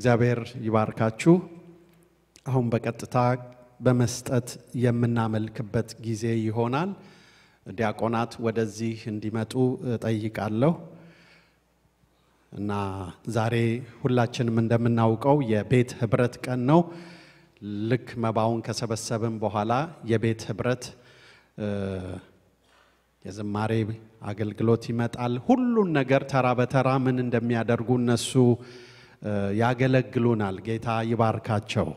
እግዚአብሔር ይባርካችሁ። አሁን በቀጥታ በመስጠት የምናመልክበት ጊዜ ይሆናል። ዲያቆናት ወደዚህ እንዲመጡ እጠይቃለሁ እና ዛሬ ሁላችንም እንደምናውቀው የቤት ህብረት ቀን ነው። ልክ መባውን ከሰበሰብን በኋላ የቤት ህብረት የዝማሬ አገልግሎት ይመጣል። ሁሉን ነገር ተራ በተራ ምን እንደሚያደርጉ እነሱ ያገለግሉናል። ጌታ ይባርካቸው።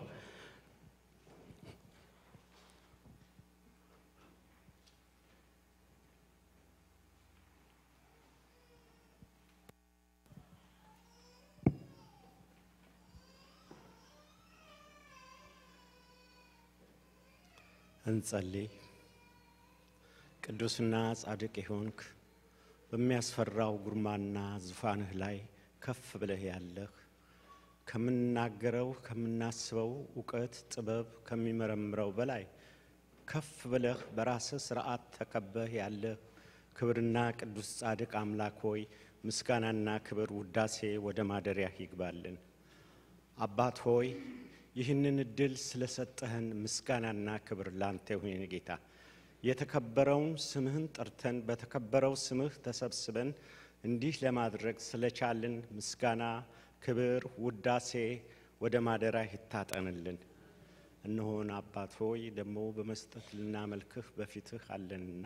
እንጸልይ። ቅዱስና ጻድቅ የሆንክ በሚያስፈራው ግርማና ዙፋንህ ላይ ከፍ ብለህ ያለህ ከምናገረው ከምናስበው እውቀት ጥበብ ከሚመረምረው በላይ ከፍ ብለህ በራስህ ስርዓት ተከበህ ያለህ ክብርና ቅዱስ ጻድቅ አምላክ ሆይ ምስጋናና ክብር ውዳሴ ወደ ማደሪያህ ይግባልን። አባት ሆይ ይህንን እድል ስለሰጠህን ምስጋናና ክብር ላንተ ይሁን ጌታ። የተከበረውን ስምህን ጠርተን በተከበረው ስምህ ተሰብስበን እንዲህ ለማድረግ ስለቻልን ምስጋና፣ ክብር፣ ውዳሴ ወደ ማደሪያህ ይታጠንልን። እነሆን አባት ሆይ ደግሞ በመስጠት ልናመልክህ በፊትህ አለንና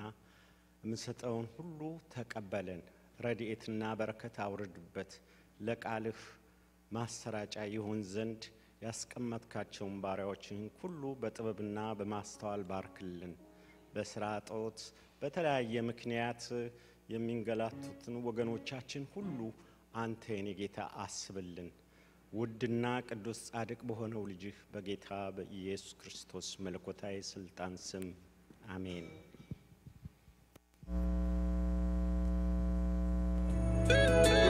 የምንሰጠውን ሁሉ ተቀበለን። ረድኤትና በረከት አውርድበት። ለቃልህ ማሰራጫ ይሆን ዘንድ ያስቀመጥካቸውን ባሪያዎችን ሁሉ በጥበብና በማስተዋል ባርክልን። በስራ እጦት በተለያየ ምክንያት የሚንገላቱትን ወገኖቻችን ሁሉ አንተ የኔ ጌታ አስብልን። ውድና ቅዱስ ጻድቅ በሆነው ልጅህ በጌታ በኢየሱስ ክርስቶስ መለኮታዊ ስልጣን ስም አሜን። የማይገባኝ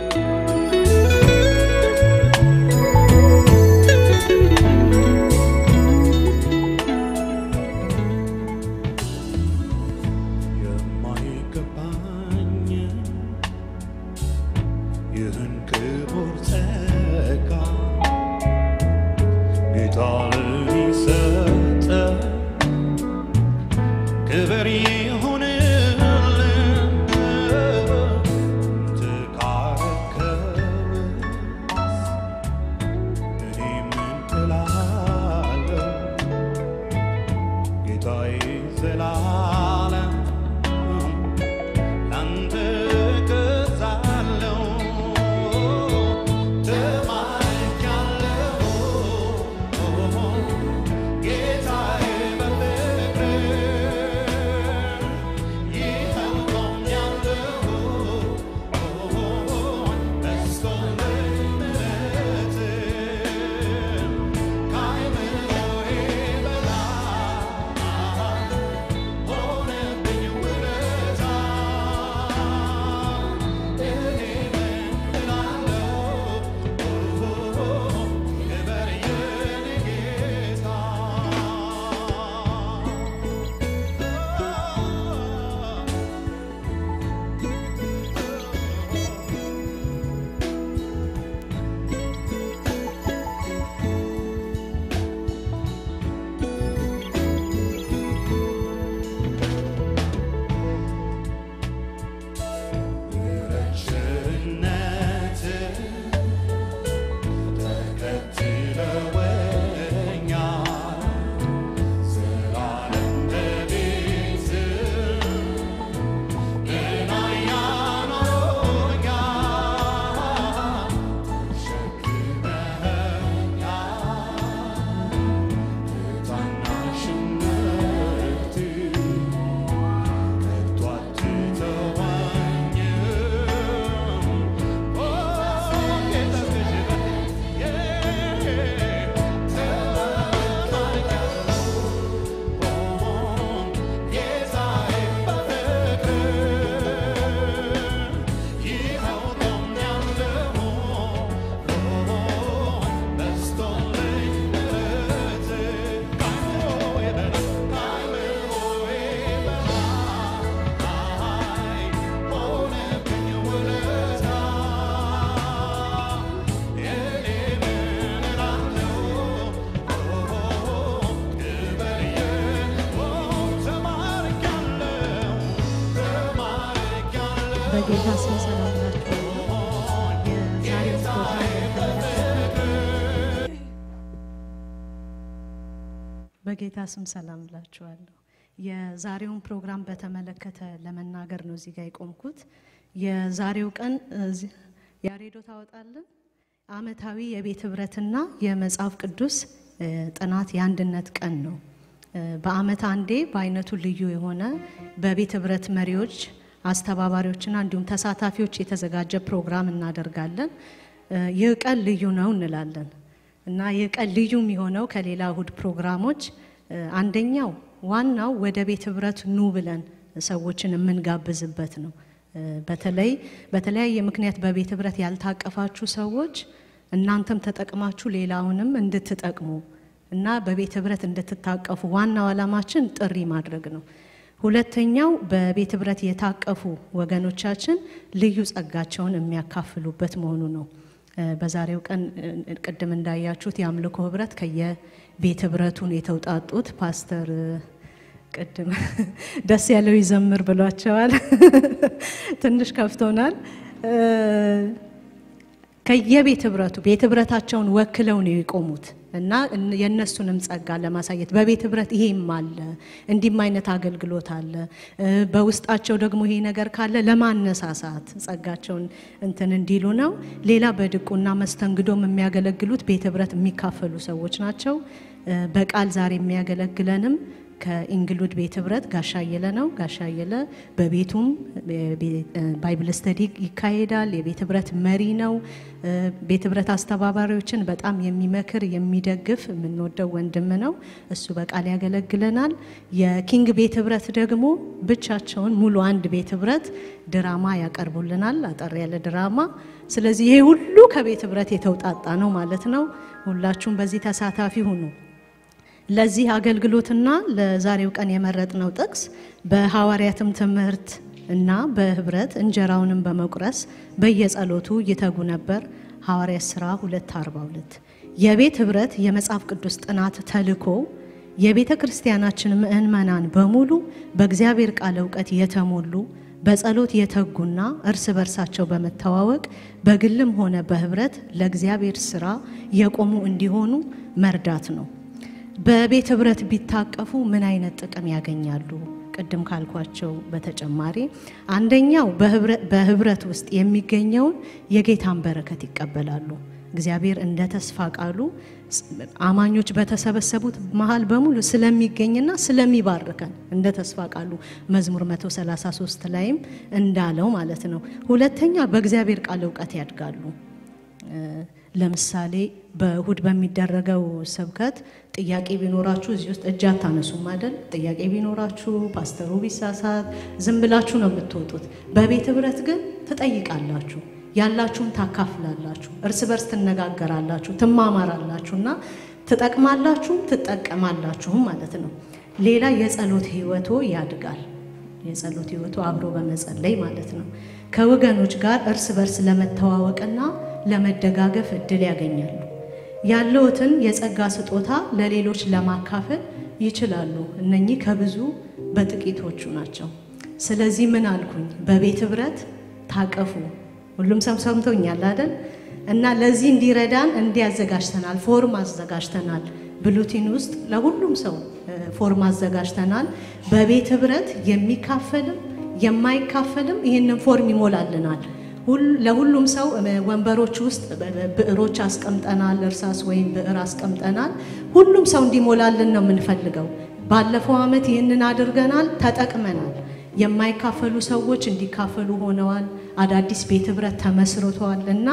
በጌታ ስም ሰላም እላችኋለሁ። የዛሬውን ፕሮግራም በተመለከተ ለመናገር ነው እዚህ ጋር የቆምኩት። የዛሬው ቀን ያሬዶ ታወጣለን አመታዊ የቤት ህብረትና የመጽሐፍ ቅዱስ ጥናት የአንድነት ቀን ነው። በአመት አንዴ በአይነቱ ልዩ የሆነ በቤት ህብረት መሪዎች፣ አስተባባሪዎችና እንዲሁም ተሳታፊዎች የተዘጋጀ ፕሮግራም እናደርጋለን። ይህ ቀን ልዩ ነው እንላለን እና ይህ ቀን ልዩ የሚሆነው ከሌላ እሁድ ፕሮግራሞች አንደኛው ዋናው ወደ ቤት ህብረት ኑ ብለን ሰዎችን የምንጋብዝበት ነው። በተለይ በተለያየ ምክንያት በቤት ህብረት ያልታቀፋችሁ ሰዎች እናንተም ተጠቅማችሁ ሌላውንም እንድትጠቅሙ እና በቤት ህብረት እንድትታቀፉ ዋናው ዓላማችን ጥሪ ማድረግ ነው። ሁለተኛው በቤት ህብረት የታቀፉ ወገኖቻችን ልዩ ጸጋቸውን የሚያካፍሉበት መሆኑ ነው። በዛሬው ቀን ቅድም እንዳያችሁት የአምልኮ ህብረት ከየቤት ህብረቱን የተውጣጡት ፓስተር ቅድም ደስ ያለው ይዘምር ብሏቸዋል። <laughs> ትንሽ ከፍቶናል። ከየቤት ህብረቱ ቤት ህብረታቸውን ወክለው ነው የቆሙት እና የእነሱንም ጸጋ ለማሳየት በቤት ህብረት ይሄም አለ፣ እንዲህም አይነት አገልግሎት አለ፣ በውስጣቸው ደግሞ ይሄ ነገር ካለ ለማነሳሳት ጸጋቸውን እንትን እንዲሉ ነው። ሌላ በድቁና መስተንግዶም የሚያገለግሉት ቤት ህብረት የሚካፈሉ ሰዎች ናቸው። በቃል ዛሬ የሚያገለግለንም ከ Inglewood ቤት ህብረት ጋሻ አየለ ነው። ጋሻ አየለ በቤቱም Bible study ይካሄዳል። የቤት ህብረት መሪ ነው። ቤት ህብረት አስተባባሪዎችን በጣም የሚመክር የሚደግፍ የምንወደው ወንድም ነው። እሱ በቃል ያገለግለናል። የኪንግ ቤት ህብረት ደግሞ ብቻቸውን ሙሉ አንድ ቤት ህብረት ድራማ ያቀርቡልናል፣ አጠር ያለ ድራማ። ስለዚህ ይሄ ሁሉ ከቤት ህብረት የተውጣጣ ነው ማለት ነው። ሁላችሁም በዚህ ተሳታፊ ሁኑ። ለዚህ አገልግሎትና ለዛሬው ቀን የመረጥነው ጥቅስ በሐዋርያትም ትምህርት እና በህብረት እንጀራውንም በመቁረስ በየጸሎቱ ይተጉ ነበር። ሐዋርያት ሥራ 242 የቤት ህብረት የመጽሐፍ ቅዱስ ጥናት ተልኮ የቤተ ክርስቲያናችን ምእመናን በሙሉ በእግዚአብሔር ቃል እውቀት የተሞሉ በጸሎት የተጉና እርስ በርሳቸው በመተዋወቅ በግልም ሆነ በህብረት ለእግዚአብሔር ስራ የቆሙ እንዲሆኑ መርዳት ነው። በቤት ህብረት ቢታቀፉ ምን አይነት ጥቅም ያገኛሉ? ቅድም ካልኳቸው በተጨማሪ አንደኛው በህብረ- በህብረት ውስጥ የሚገኘውን የጌታን በረከት ይቀበላሉ። እግዚአብሔር እንደ ተስፋ ቃሉ አማኞች በተሰበሰቡት መሀል በሙሉ ስለሚገኝና ስለሚባርከን እንደ ተስፋ ቃሉ መዝሙር 133 ላይም እንዳለው ማለት ነው። ሁለተኛ በእግዚአብሔር ቃል እውቀት ያድጋሉ። ለምሳሌ በእሁድ በሚደረገው ስብከት ጥያቄ ቢኖራችሁ እዚህ ውስጥ እጅ አታነሱም አይደል? ጥያቄ ቢኖራችሁ ፓስተሩ ቢሳሳት ዝም ብላችሁ ነው የምትወጡት። በቤት ህብረት ግን ትጠይቃላችሁ፣ ያላችሁን ታካፍላላችሁ፣ እርስ በርስ ትነጋገራላችሁ፣ ትማማራላችሁ እና ትጠቅማላችሁም ትጠቀማላችሁም ማለት ነው። ሌላ የጸሎት ህይወቶ ያድጋል። የጸሎት ህይወቱ አብሮ በመጸለይ ማለት ነው። ከወገኖች ጋር እርስ በርስ ለመተዋወቅና ለመደጋገፍ እድል ያገኛሉ። ያለውትን የጸጋ ስጦታ ለሌሎች ለማካፈል ይችላሉ። እነኚህ ከብዙ በጥቂቶቹ ናቸው። ስለዚህ ምን አልኩኝ? በቤት ህብረት ታቀፉ። ሁሉም ሰው ሰምቶኛል አይደል? እና ለዚህ እንዲረዳን እንዲህ አዘጋጅተናል፣ ፎርም አዘጋጅተናል። bulletin ውስጥ ለሁሉም ሰው ፎርም አዘጋጅተናል። በቤት ህብረት የሚካፈልም የማይካፈልም ይህንን ፎርም ይሞላልናል። ለሁሉም ሰው ወንበሮች ውስጥ ብዕሮች አስቀምጠናል፣ እርሳስ ወይም ብዕር አስቀምጠናል። ሁሉም ሰው እንዲሞላልን ነው የምንፈልገው። ባለፈው ዓመት ይህንን አድርገናል፣ ተጠቅመናል። የማይካፈሉ ሰዎች እንዲካፈሉ ሆነዋል። አዳዲስ ቤት ህብረት ተመስርተዋል እና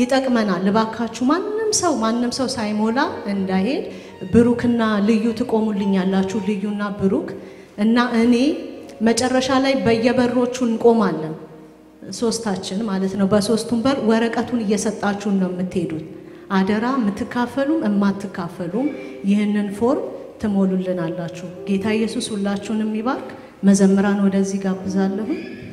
ይጠቅመናል። እባካችሁ ማንም ሰው ማንም ሰው ሳይሞላ እንዳይሄድ ብሩክና ልዩ ትቆሙልኛላችሁ። ልዩና ብሩክ እና እኔ መጨረሻ ላይ በየበሮቹ እንቆማለን። ሶስታችን ማለት ነው። በሶስቱም በር ወረቀቱን እየሰጣችሁን ነው የምትሄዱት። አደራ የምትካፈሉም የማትካፈሉም ይህንን ፎርም ትሞሉልናላችሁ። ጌታ ኢየሱስ ሁላችሁንም ይባርክ። መዘምራን ወደዚህ ጋብዛለሁ። ♪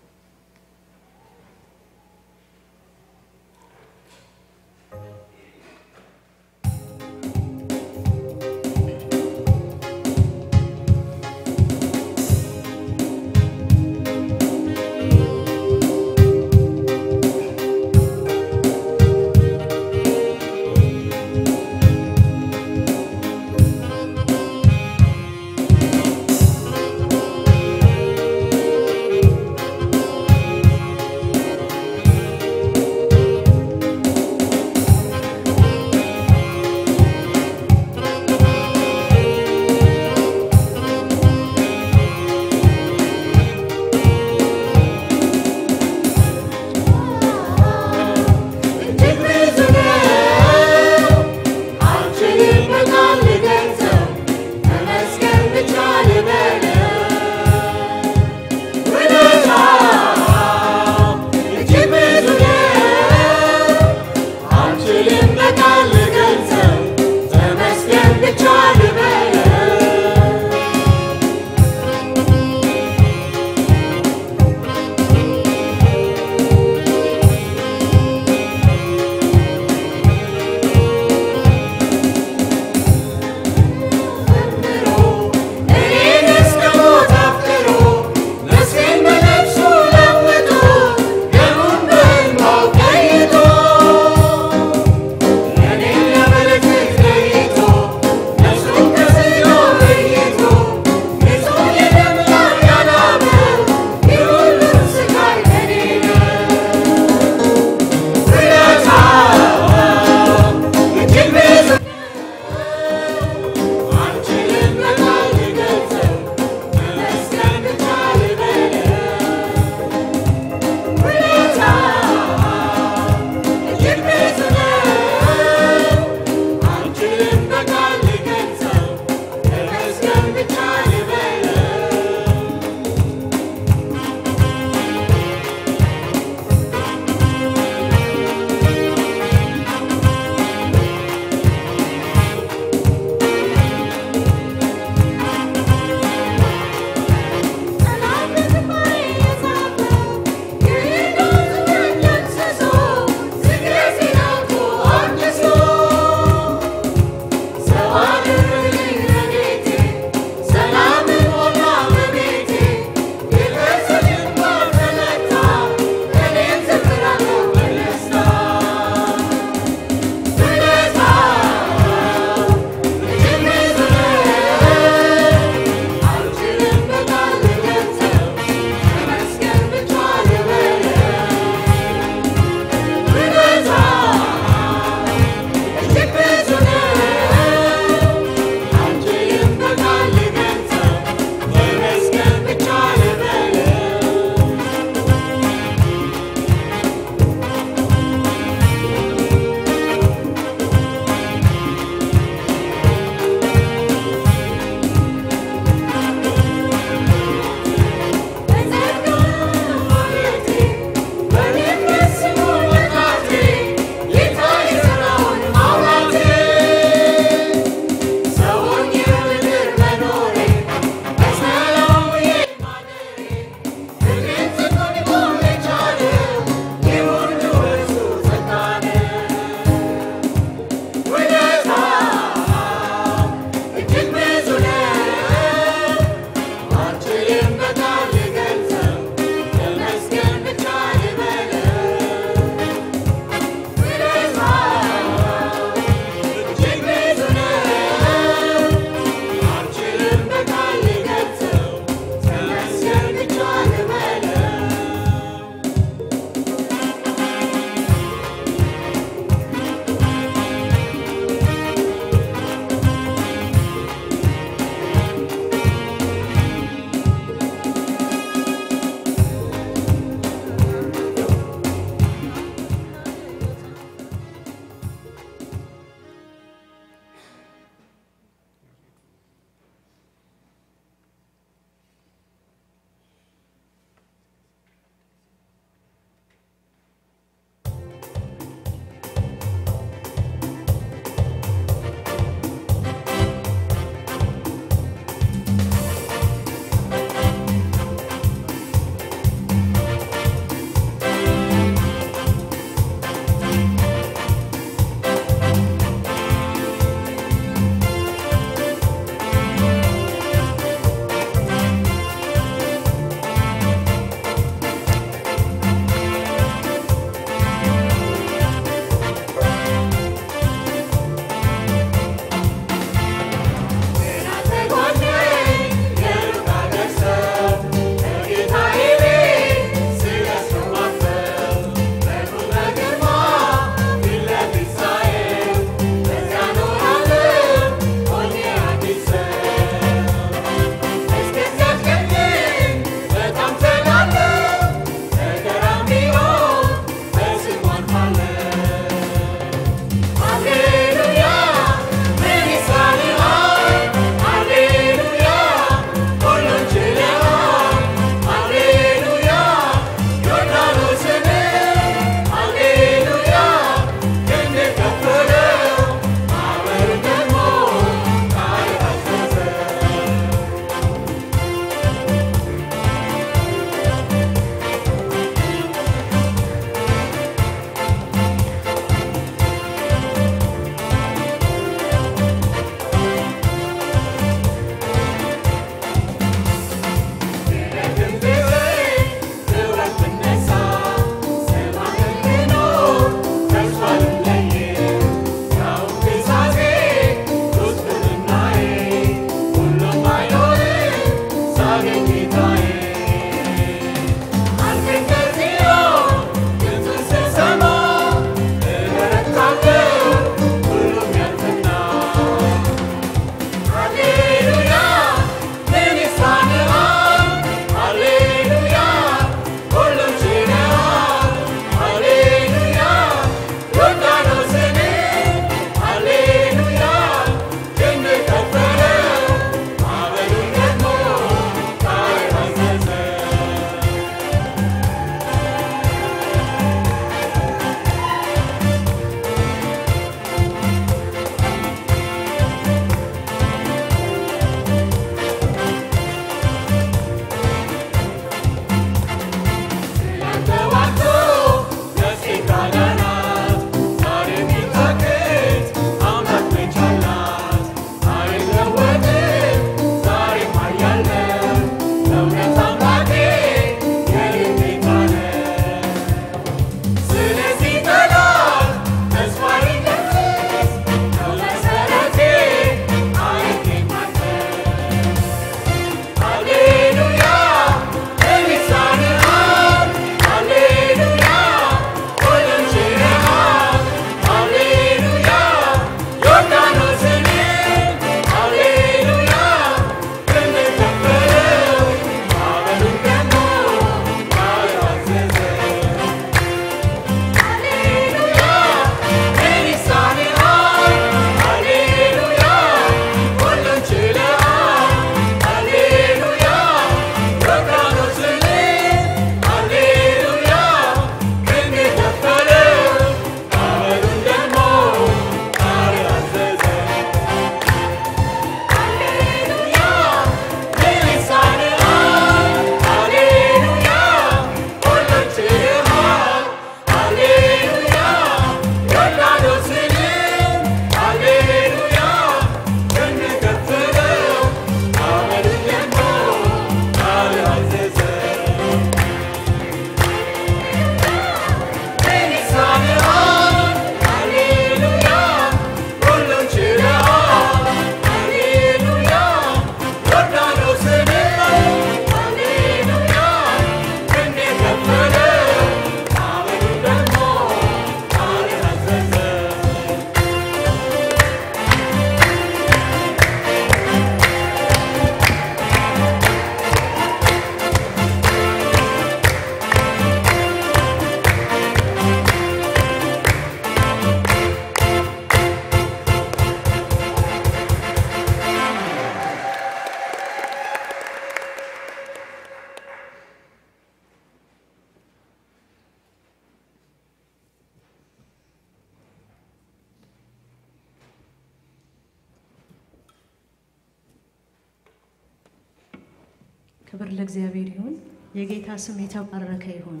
ክብር ለእግዚአብሔር ይሁን። የጌታ ስም የተባረከ ይሁን።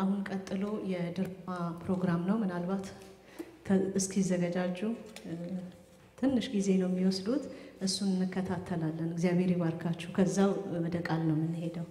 አሁን ቀጥሎ የድርማ ፕሮግራም ነው። ምናልባት እስኪዘገጃጁ ትንሽ ጊዜ ነው የሚወስዱት። እሱን እንከታተላለን። እግዚአብሔር ይባርካችሁ። ከዛው ወደ ቃል ነው የምንሄደው።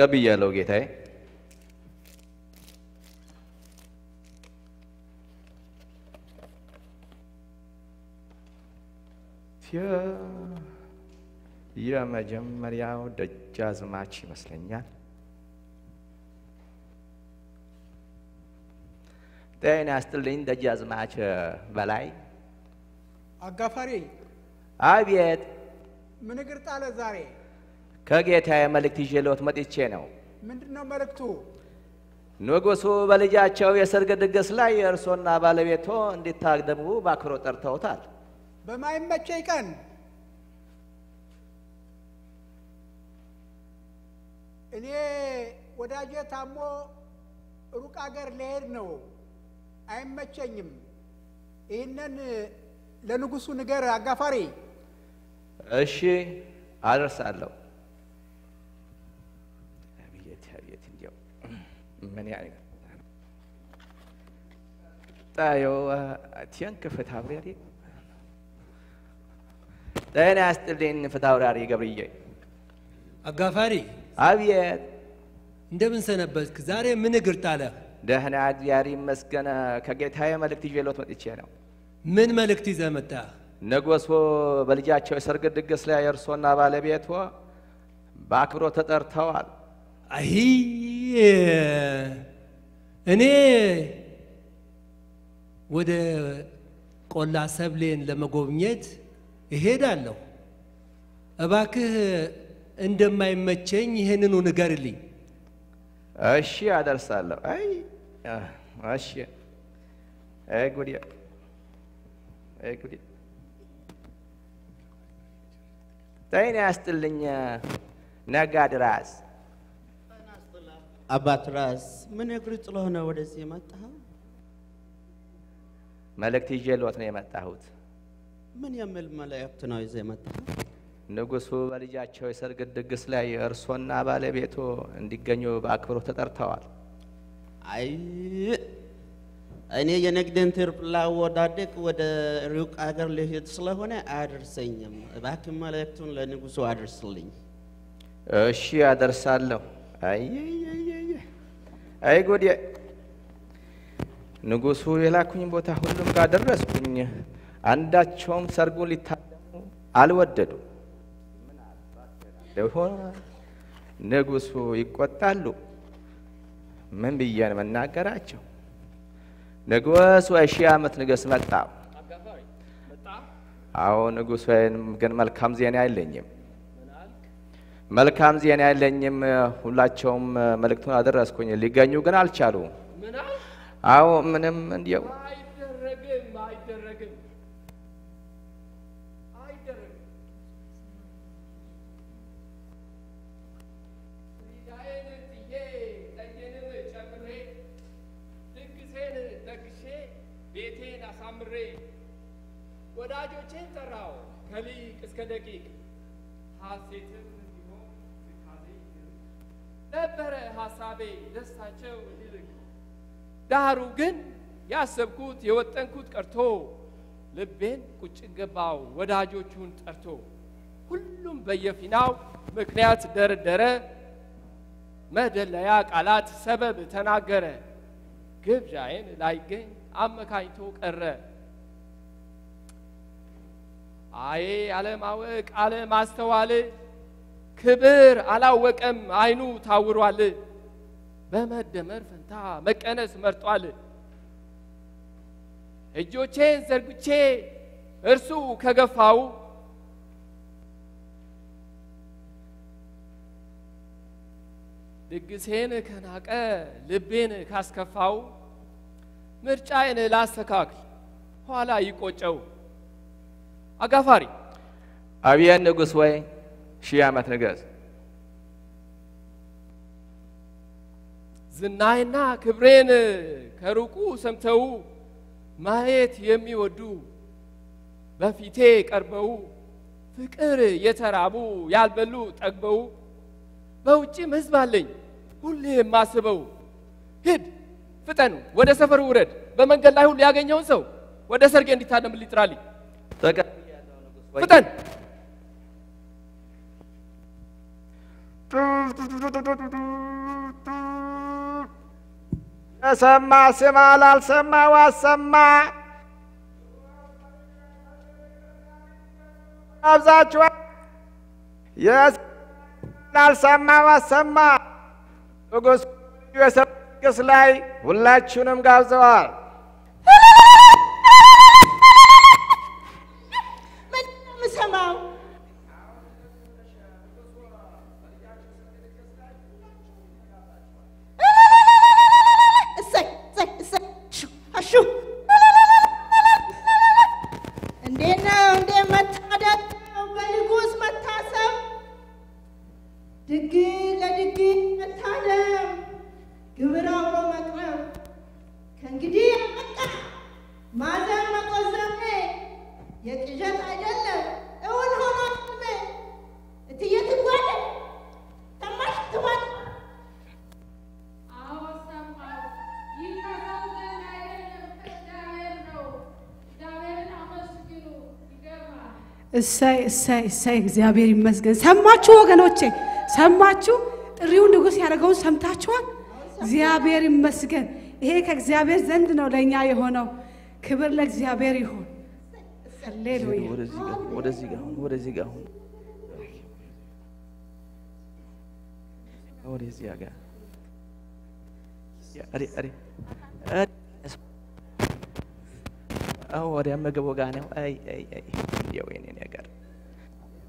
ተቀብያለሁ ጌታዬ። የመጀመሪያው ደጃዝማች ይመስለኛል። ጤና ያስጥልኝ ደጃዝማች በላይ። አጋፋሪ አቤት፣ ምን እግር ጣለ ዛሬ? ከጌታዬ መልእክት ይዤልዎት መጥቼ ነው። ምንድን ነው መልእክቱ? ንጉሡ በልጃቸው የሰርግ ድግስ ላይ እርሶና ባለቤቶ እንዲታደሙ በአክብሮት ጠርተውታል። በማይመቸኝ ቀን እኔ ወዳጄ ታሞ ሩቅ አገር ልሄድ ነው፣ አይመቸኝም። ይህንን ለንጉሡ ንገር አጋፋሪ። እሺ አደርሳለሁ። አቤት አቤት፣ እንዲያው ምን ያ ጣዮ ቲንክ ፍትሐብራሪ ጤና ያስጥልኝ ፍትሐብራሪ ገብርዬ። አጋፋሪ አቤት እንደምን ሰነበትክ? ዛሬ ምን እግር ጣለህ? ደህና እግዚአብሔር ይመስገን። ከጌታዬ መልእክት ይዤልዎት መጥቼ ነው። ምን መልእክት ይዘህ መጣህ? ንጉሡ በልጃቸው የሰርግ ድግስ ላይ እርሶና ባለቤቶ በአክብሮት ተጠርተዋል። አይ እኔ ወደ ቆላ ሰብሌን ለመጎብኘት እሄዳለሁ። እባክህ እንደማይመቸኝ ይህንኑ ንገርልኝ። እሺ አደርሳለሁ። አይ እሺ። አይ ጉዴ። ጤና ያስጥልኝ ራስ። አባት ራስ ምን እግር ስለሆነ ወደዚህ የመጣኸው? መልእክት ይዤልዎት ነው የመጣሁት። ምን የሚል መልእክት ነው ይዘህ የመጣኸው? ንጉሡ በልጃቸው የሰርግ ድግስ ላይ እርሶና ባለቤቶ እንዲገኙ በአክብሮት ተጠርተዋል። አይ እኔ የንግድን ትርፍ ላወዳደቅ ወደ ሩቅ አገር ልሄድ ስለሆነ አያደርሰኝም። እባክህ መልእክቱን ለንጉሡ አድርስልኝ። እሺ አደርሳለሁ። አይ ጉዴ! ንጉሡ የላኩኝ ቦታ ሁሉም ጋር ደረስኩኝ። አንዳቸውም ሰርጉን ሊታደሙ አልወደዱም። ሆነ ንጉሡ ይቆጣሉ። ምን ብዬ ነው መናገራቸው? ወይ ሺህ ዓመት ንገስ መጣ። አዎ ወይም ግን መልካም ዜና የለኝም። መልካም ዜና የለኝም። ሁላቸውም መልእክቱን አደረስኩኝ፣ ሊገኙ ግን አልቻሉም። አዎ ምንም ቤቴን አሳምሬ ወዳጆቼን ጠራው ከሊቅ እስከ ደቂቅ። ሐሴትም ነበረ ሐሳቤ ደስታቸው እንዲልቅ። ዳሩ ግን ያሰብኩት የወጠንኩት ቀርቶ ልቤን ቁጭ ገባው ወዳጆቹን ጠርቶ። ሁሉም በየፊናው ምክንያት ደረደረ መደለያ ቃላት ሰበብ ተናገረ። ግብዣዬን ላይገኝ አመካኝቶ ቀረ። አዬ አለማወቅ አለማስተዋል ክብር አላወቀም አይኑ ታውሯል። በመደመር ፈንታ መቀነስ መርጧል። እጆቼን ዘርግቼ እርሱ ከገፋው ድግሴን ከናቀ ልቤን ካስከፋው ምርጫዬን ላስተካክል ኋላ ይቆጨው። አጋፋሪ። አብያን ንጉሥ ወይ ሺህ ዓመት ንገስ። ዝናይና ክብሬን ከሩቁ ሰምተው ማየት የሚወዱ በፊቴ ቀርበው ፍቅር የተራቡ ያልበሉ ጠግበው በውጭም ሕዝብ አለኝ ሁሌ የማስበው ሂድ ፍጠን ወደ ሰፈሩ ውረድ በመንገድ ላይ ሁሉ ያገኘውን ሰው ወደ ሰርጌ እንዲታደምልኝ ጥራልኝ። ተቀብያለሁ ንጉሥ ሆይ። ፍጠን! የሰማ ስማ፣ ላልሰማው አሰማ። አብዛችኋል። ላልሰማው አሰማ። ንጉሥ ድግስ ላይ ሁላችሁንም ጋብዘዋል። እሰይ እሰይ እሰይ እግዚአብሔር ይመስገን። ሰማችሁ ወገኖቼ፣ ሰማችሁ? ጥሪውን ንጉሥ ያደረገውን ሰምታችኋል? እግዚአብሔር ይመስገን። ይሄ ከእግዚአብሔር ዘንድ ነው ለእኛ የሆነው። ክብር ለእግዚአብሔር ይሁን። ወደዚህ ጋር ሁን፣ ወደዚህ ጋር ሁን። ወደዚህ ጋር ነው። አይ አይ አይ ያው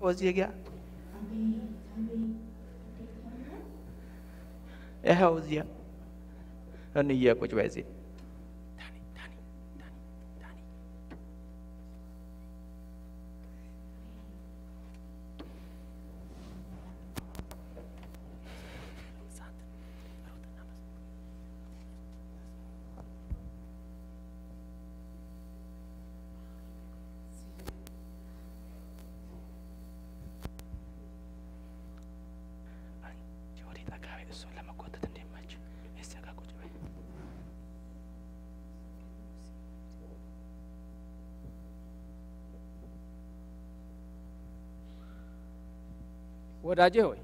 የኔ ነገር ወዚህ ጋር ይኸው እዚያ እንዬ ቁጭ በይ እዚህ ወዴት አካባቢ እሱን ለመጎተት እንዲመች እዚያ ጋር ቁጭ በይ። ወዳጄ ሆይ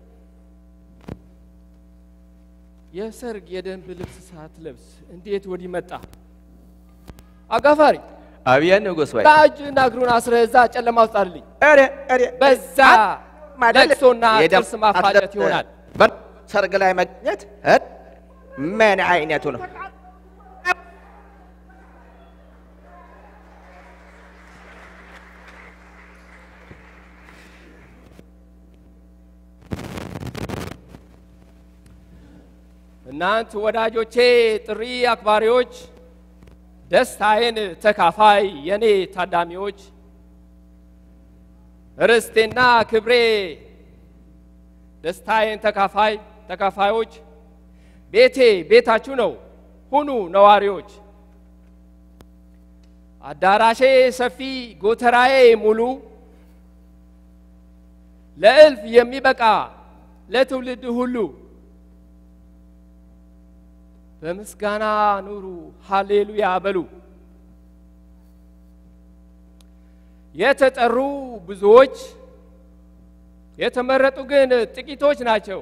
የሰርግ የደንብ ልብስ ሳትለብስ እንዴት ወዲህ መጣ? አጋፋሪ! አብያን ንጉሥ ወይ! በእጅና እግሩን አስረህ እዛ ጨለማ ውስጥ ኧረ በዛ ለቅሶና ጥርስ ማፋጨት ይሆናል። ሰርግ ላይ መገኘት? ምን አይነቱ ነው? እናንት ወዳጆቼ፣ ጥሪ አክባሪዎች፣ ደስታዬን ተካፋይ የኔ ታዳሚዎች፣ ርስቴና ክብሬ ደስታዬን ተካፋይ ተካፋዮች፣ ቤቴ ቤታችሁ ነው፣ ሁኑ ነዋሪዎች። አዳራሼ ሰፊ፣ ጎተራዬ ሙሉ፣ ለእልፍ የሚበቃ ለትውልድ ሁሉ በምስጋና ኑሩ፣ ሃሌሉያ በሉ። የተጠሩ ብዙዎች፣ የተመረጡ ግን ጥቂቶች ናቸው።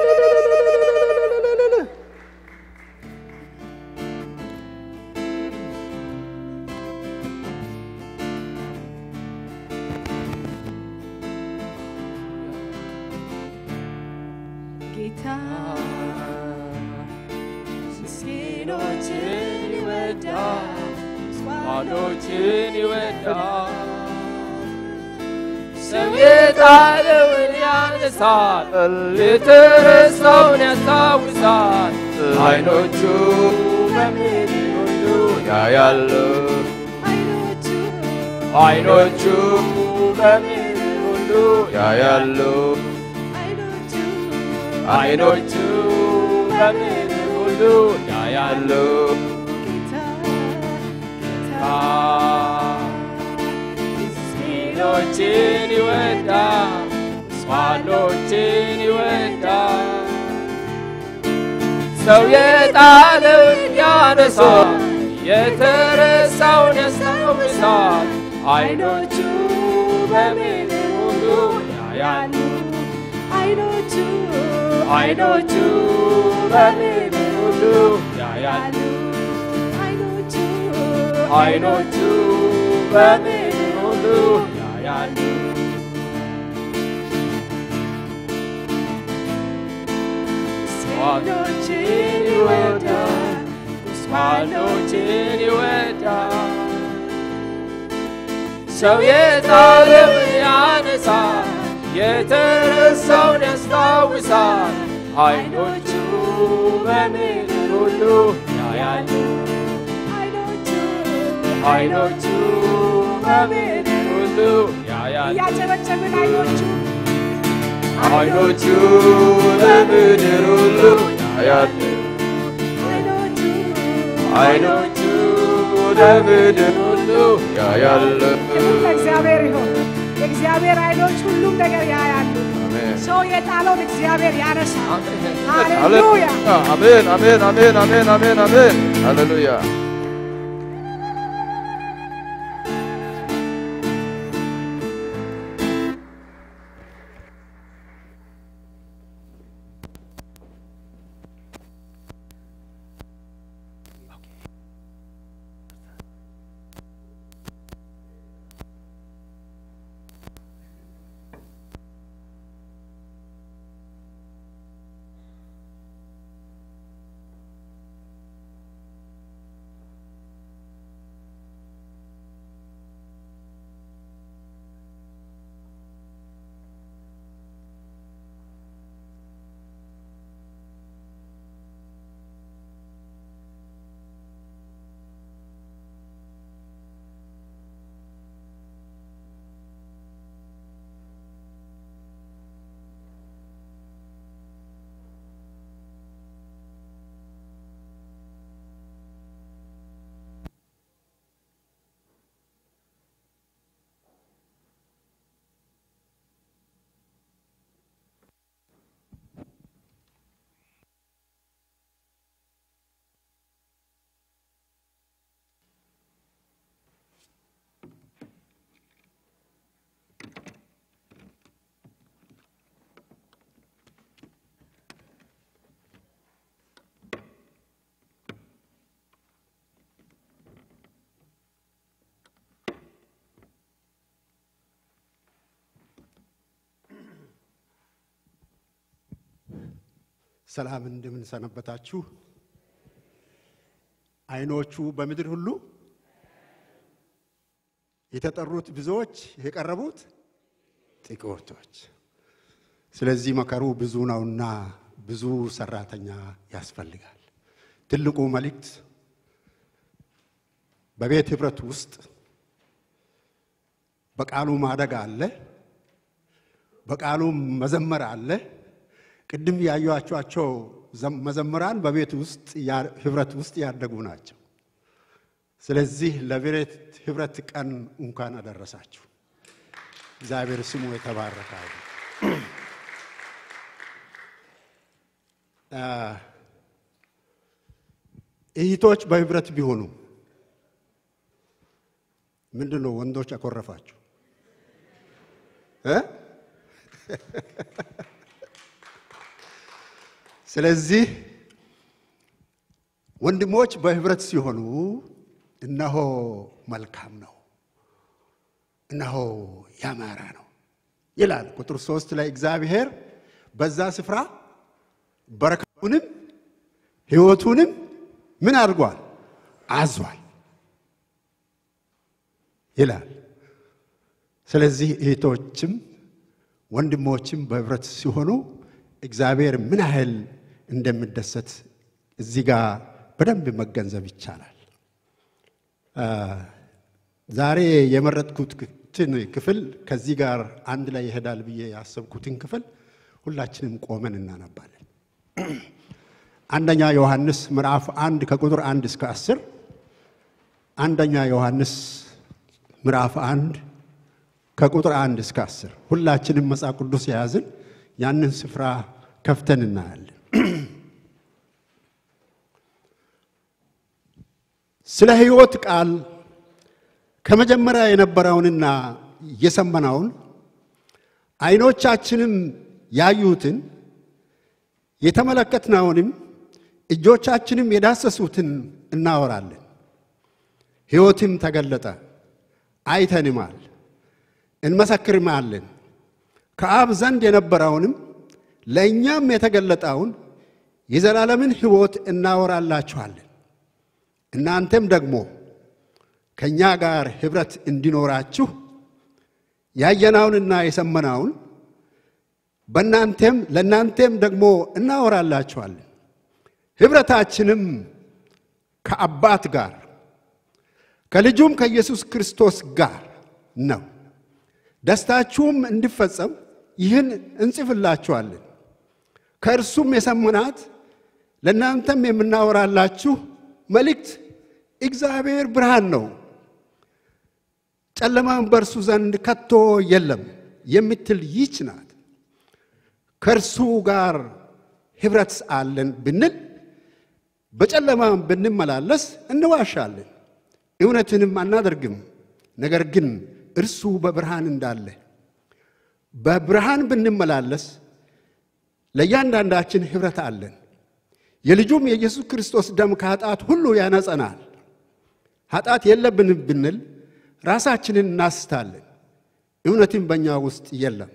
ያነሳል፣ የተረሳውን ያስታውሳል። አይኖቹ በምድር ሁሉ ያያሉ፣ አይኖቹ በምድር ሁሉ ያያሉ፣ አይኖቹ በምድር ሁሉ ያያሉ። ምስኪኖችን ይወዳል፣ ባዶችን ይወዳል። ሰው የጣለውን ያነሳል፣ የተረሳውን ያስታውሳል። አይኖቹ በምድር ሁሉ ያያሉ። አይኖቹ አይኖቹ በምድር ሁሉ ያያሉ። አይኖቹ አይኖቹ በምድር ሁሉ ያያሉ። ምስኪኖችን ይወዳል፣ ምስኪኖችን ይወዳል። ሰው የጣለውን ያነሳል፣ የተረሳውን ያስታውሳል። አይኖቹ በምድር ሁሉ ያያሉ። አይኖቹ በምድር ሁሉ ያያሉ። እያጨበጨብን አይኖቹ አይኖቹ በምድር ሁሉ ያያሉ። አይኖቹ በምድር ሁሉ ያያሉ። ክብር ለእግዚአብሔር ይሁን። የእግዚአብሔር አይኖች ሁሉም ነገር ያያሉ። ሰው የጣለውን እግዚአብሔር ያነሳል። ሃሌሉያ አሜን አሜን አሜን አሜን አሜን አሜን ሃሌሉያ ሰላም እንደምን ሰነበታችሁ? አይኖቹ በምድር ሁሉ የተጠሩት ብዙዎች የቀረቡት ጥቂቶች። ስለዚህ መከሩ ብዙ ነውና ብዙ ሰራተኛ ያስፈልጋል። ትልቁ መልእክት በቤት ህብረት ውስጥ በቃሉ ማደግ አለ፣ በቃሉ መዘመር አለ። ቅድም ያዩዋቸዋቸው መዘምራን በቤት ውስጥ ህብረት ውስጥ ያደጉ ናቸው። ስለዚህ ለቤት ህብረት ቀን እንኳን አደረሳችሁ። እግዚአብሔር ስሙ የተባረከ እህቶች በህብረት ቢሆኑ ምንድን ነው ወንዶች አኮረፋችሁ ስለዚህ ወንድሞች በህብረት ሲሆኑ እነሆ መልካም ነው፣ እነሆ ያማረ ነው ይላል። ቁጥር ሶስት ላይ እግዚአብሔር በዛ ስፍራ በረከቱንም ህይወቱንም ምን አድርጓል? አዟል ይላል። ስለዚህ እህቶችም ወንድሞችም በህብረት ሲሆኑ እግዚአብሔር ምን ያህል እንደሚደሰት እዚህ ጋር በደንብ መገንዘብ ይቻላል። ዛሬ የመረጥኩትን ክፍል ከዚህ ጋር አንድ ላይ ይሄዳል ብዬ ያሰብኩትን ክፍል ሁላችንም ቆመን እናነባለን። አንደኛ ዮሐንስ ምዕራፍ አንድ ከቁጥር አንድ እስከ አስር አንደኛ ዮሐንስ ምዕራፍ አንድ ከቁጥር አንድ እስከ አስር ሁላችንም መጽሐፍ ቅዱስ የያዝን ያንን ስፍራ ከፍተን እናያለን። ስለ ሕይወት ቃል ከመጀመሪያ የነበረውንና የሰማነውን ዓይኖቻችንም ያዩትን የተመለከትነውንም እጆቻችንም የዳሰሱትን እናወራለን። ሕይወትም ተገለጠ፣ አይተንማል፣ እንመሰክርማለን። ከአብ ዘንድ የነበረውንም ለእኛም የተገለጠውን የዘላለምን ሕይወት እናወራላችኋለን። እናንተም ደግሞ ከእኛ ጋር ኅብረት እንዲኖራችሁ ያየናውንና የሰመናውን በእናንተም ለእናንተም ደግሞ እናወራላችኋለን። ኅብረታችንም ከአባት ጋር ከልጁም ከኢየሱስ ክርስቶስ ጋር ነው። ደስታችሁም እንዲፈጸም ይህን እንጽፍላችኋለን። ከእርሱም የሰማናት ለእናንተም የምናወራላችሁ መልእክት እግዚአብሔር ብርሃን ነው፣ ጨለማም በእርሱ ዘንድ ከቶ የለም የምትል ይች ናት። ከእርሱ ጋር ኅብረት አለን ብንል በጨለማም ብንመላለስ እንዋሻለን፣ እውነትንም አናደርግም። ነገር ግን እርሱ በብርሃን እንዳለ በብርሃን ብንመላለስ ለእያንዳንዳችን ኅብረት አለን። የልጁም የኢየሱስ ክርስቶስ ደም ከኃጢአት ሁሉ ያነጸናል። ኃጢአት የለብንም ብንል ራሳችንን እናስታለን፣ እውነትም በእኛ ውስጥ የለም።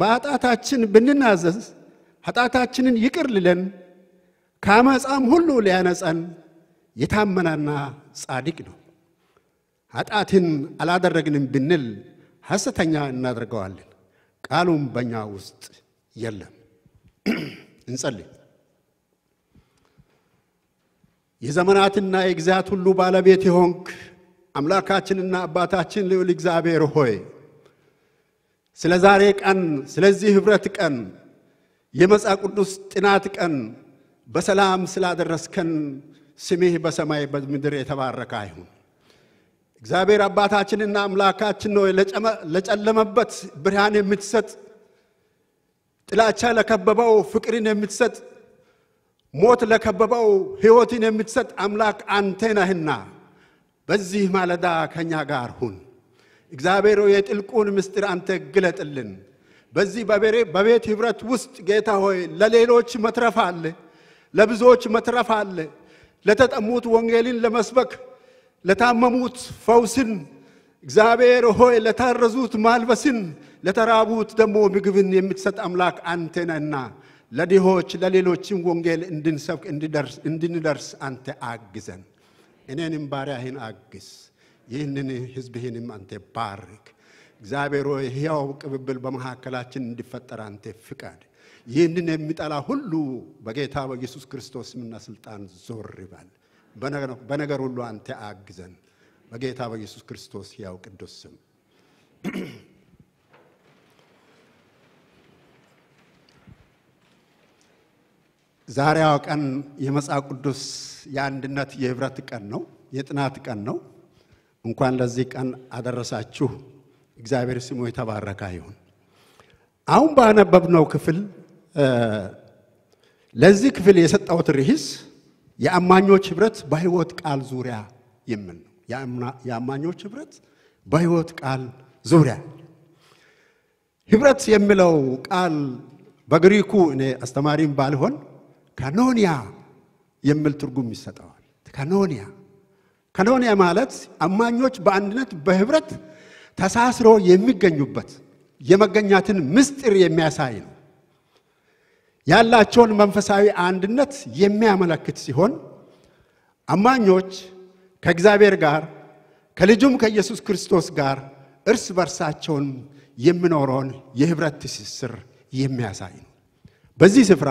በኃጢአታችን ብንናዘዝ ኃጢአታችንን ይቅር ሊለን ከአመፃም ሁሉ ሊያነጸን የታመነና ጻድቅ ነው። ኃጢአትን አላደረግንም ብንል ሐሰተኛ እናደርገዋለን፣ ቃሉም በእኛ ውስጥ የለም። <clears throat> እንጸልይ። የዘመናትና የጊዜያት ሁሉ ባለቤት የሆንክ አምላካችንና አባታችን ልዑል እግዚአብሔር ሆይ ስለ ዛሬ ቀን፣ ስለዚህ ኅብረት ቀን፣ የመጽሐፍ ቅዱስ ጥናት ቀን በሰላም ስላደረስከን ስምህ በሰማይ በምድር የተባረከ አይሁን። እግዚአብሔር አባታችንና አምላካችን ነው። ለጨለመበት ብርሃን የምትሰጥ ጥላቻ ለከበበው ፍቅርን የምትሰጥ ሞት ለከበበው ሕይወትን የምትሰጥ አምላክ አንተ ነህና በዚህ ማለዳ ከእኛ ጋር ሁን። እግዚአብሔር የጥልቁን ምስጢር አንተ ግለጥልን። በዚህ በቤት ኅብረት ውስጥ ጌታ ሆይ ለሌሎች መትረፍ አለ፣ ለብዙዎች መትረፍ አለ። ለተጠሙት ወንጌልን ለመስበክ ለታመሙት ፈውስን፣ እግዚአብሔር ሆይ ለታረዙት ማልበስን፣ ለተራቡት ደግሞ ምግብን የምትሰጥ አምላክ አንተ ነህና ለድሆች ለሌሎችም ወንጌል እንድንሰብክ እንድንደርስ አንተ አግዘን። እኔንም ባሪያህን አግዝ፣ ይህንን ሕዝብህንም አንተ ባርክ። እግዚአብሔር ሆይ ሕያው ቅብብል በመካከላችን እንዲፈጠር አንተ ፍቃድ። ይህንን የሚጠላ ሁሉ በጌታ በኢየሱስ ክርስቶስ ስምና ስልጣን ዞር ይበል። በነገር ሁሉ አንተ አግዘን። በጌታ በኢየሱስ ክርስቶስ ሕያው ቅዱስ ስም <clears throat> ዛሬዋ ቀን የመጽሐፍ ቅዱስ የአንድነት የኅብረት ቀን ነው፣ የጥናት ቀን ነው። እንኳን ለዚህ ቀን አደረሳችሁ። እግዚአብሔር ስሙ የተባረከ ይሁን። አሁን ባነበብነው ክፍል ለዚህ ክፍል የሰጠሁት ርዕስ የአማኞች ኅብረት በሕይወት ቃል ዙሪያ የሚል ነው። የአማኞች ኅብረት በሕይወት ቃል ዙሪያ ኅብረት የሚለው ቃል በግሪኩ እኔ አስተማሪም ባልሆን ካኖኒያ የሚል ትርጉም ይሰጠዋል። ካኖኒያ ካኖኒያ ማለት አማኞች በአንድነት በኅብረት ተሳስሮ የሚገኙበት የመገኛትን ምስጢር የሚያሳይ ነው። ያላቸውን መንፈሳዊ አንድነት የሚያመለክት ሲሆን አማኞች ከእግዚአብሔር ጋር ከልጁም ከኢየሱስ ክርስቶስ ጋር እርስ በርሳቸውን የሚኖረውን የኅብረት ትስስር የሚያሳይ ነው። በዚህ ስፍራ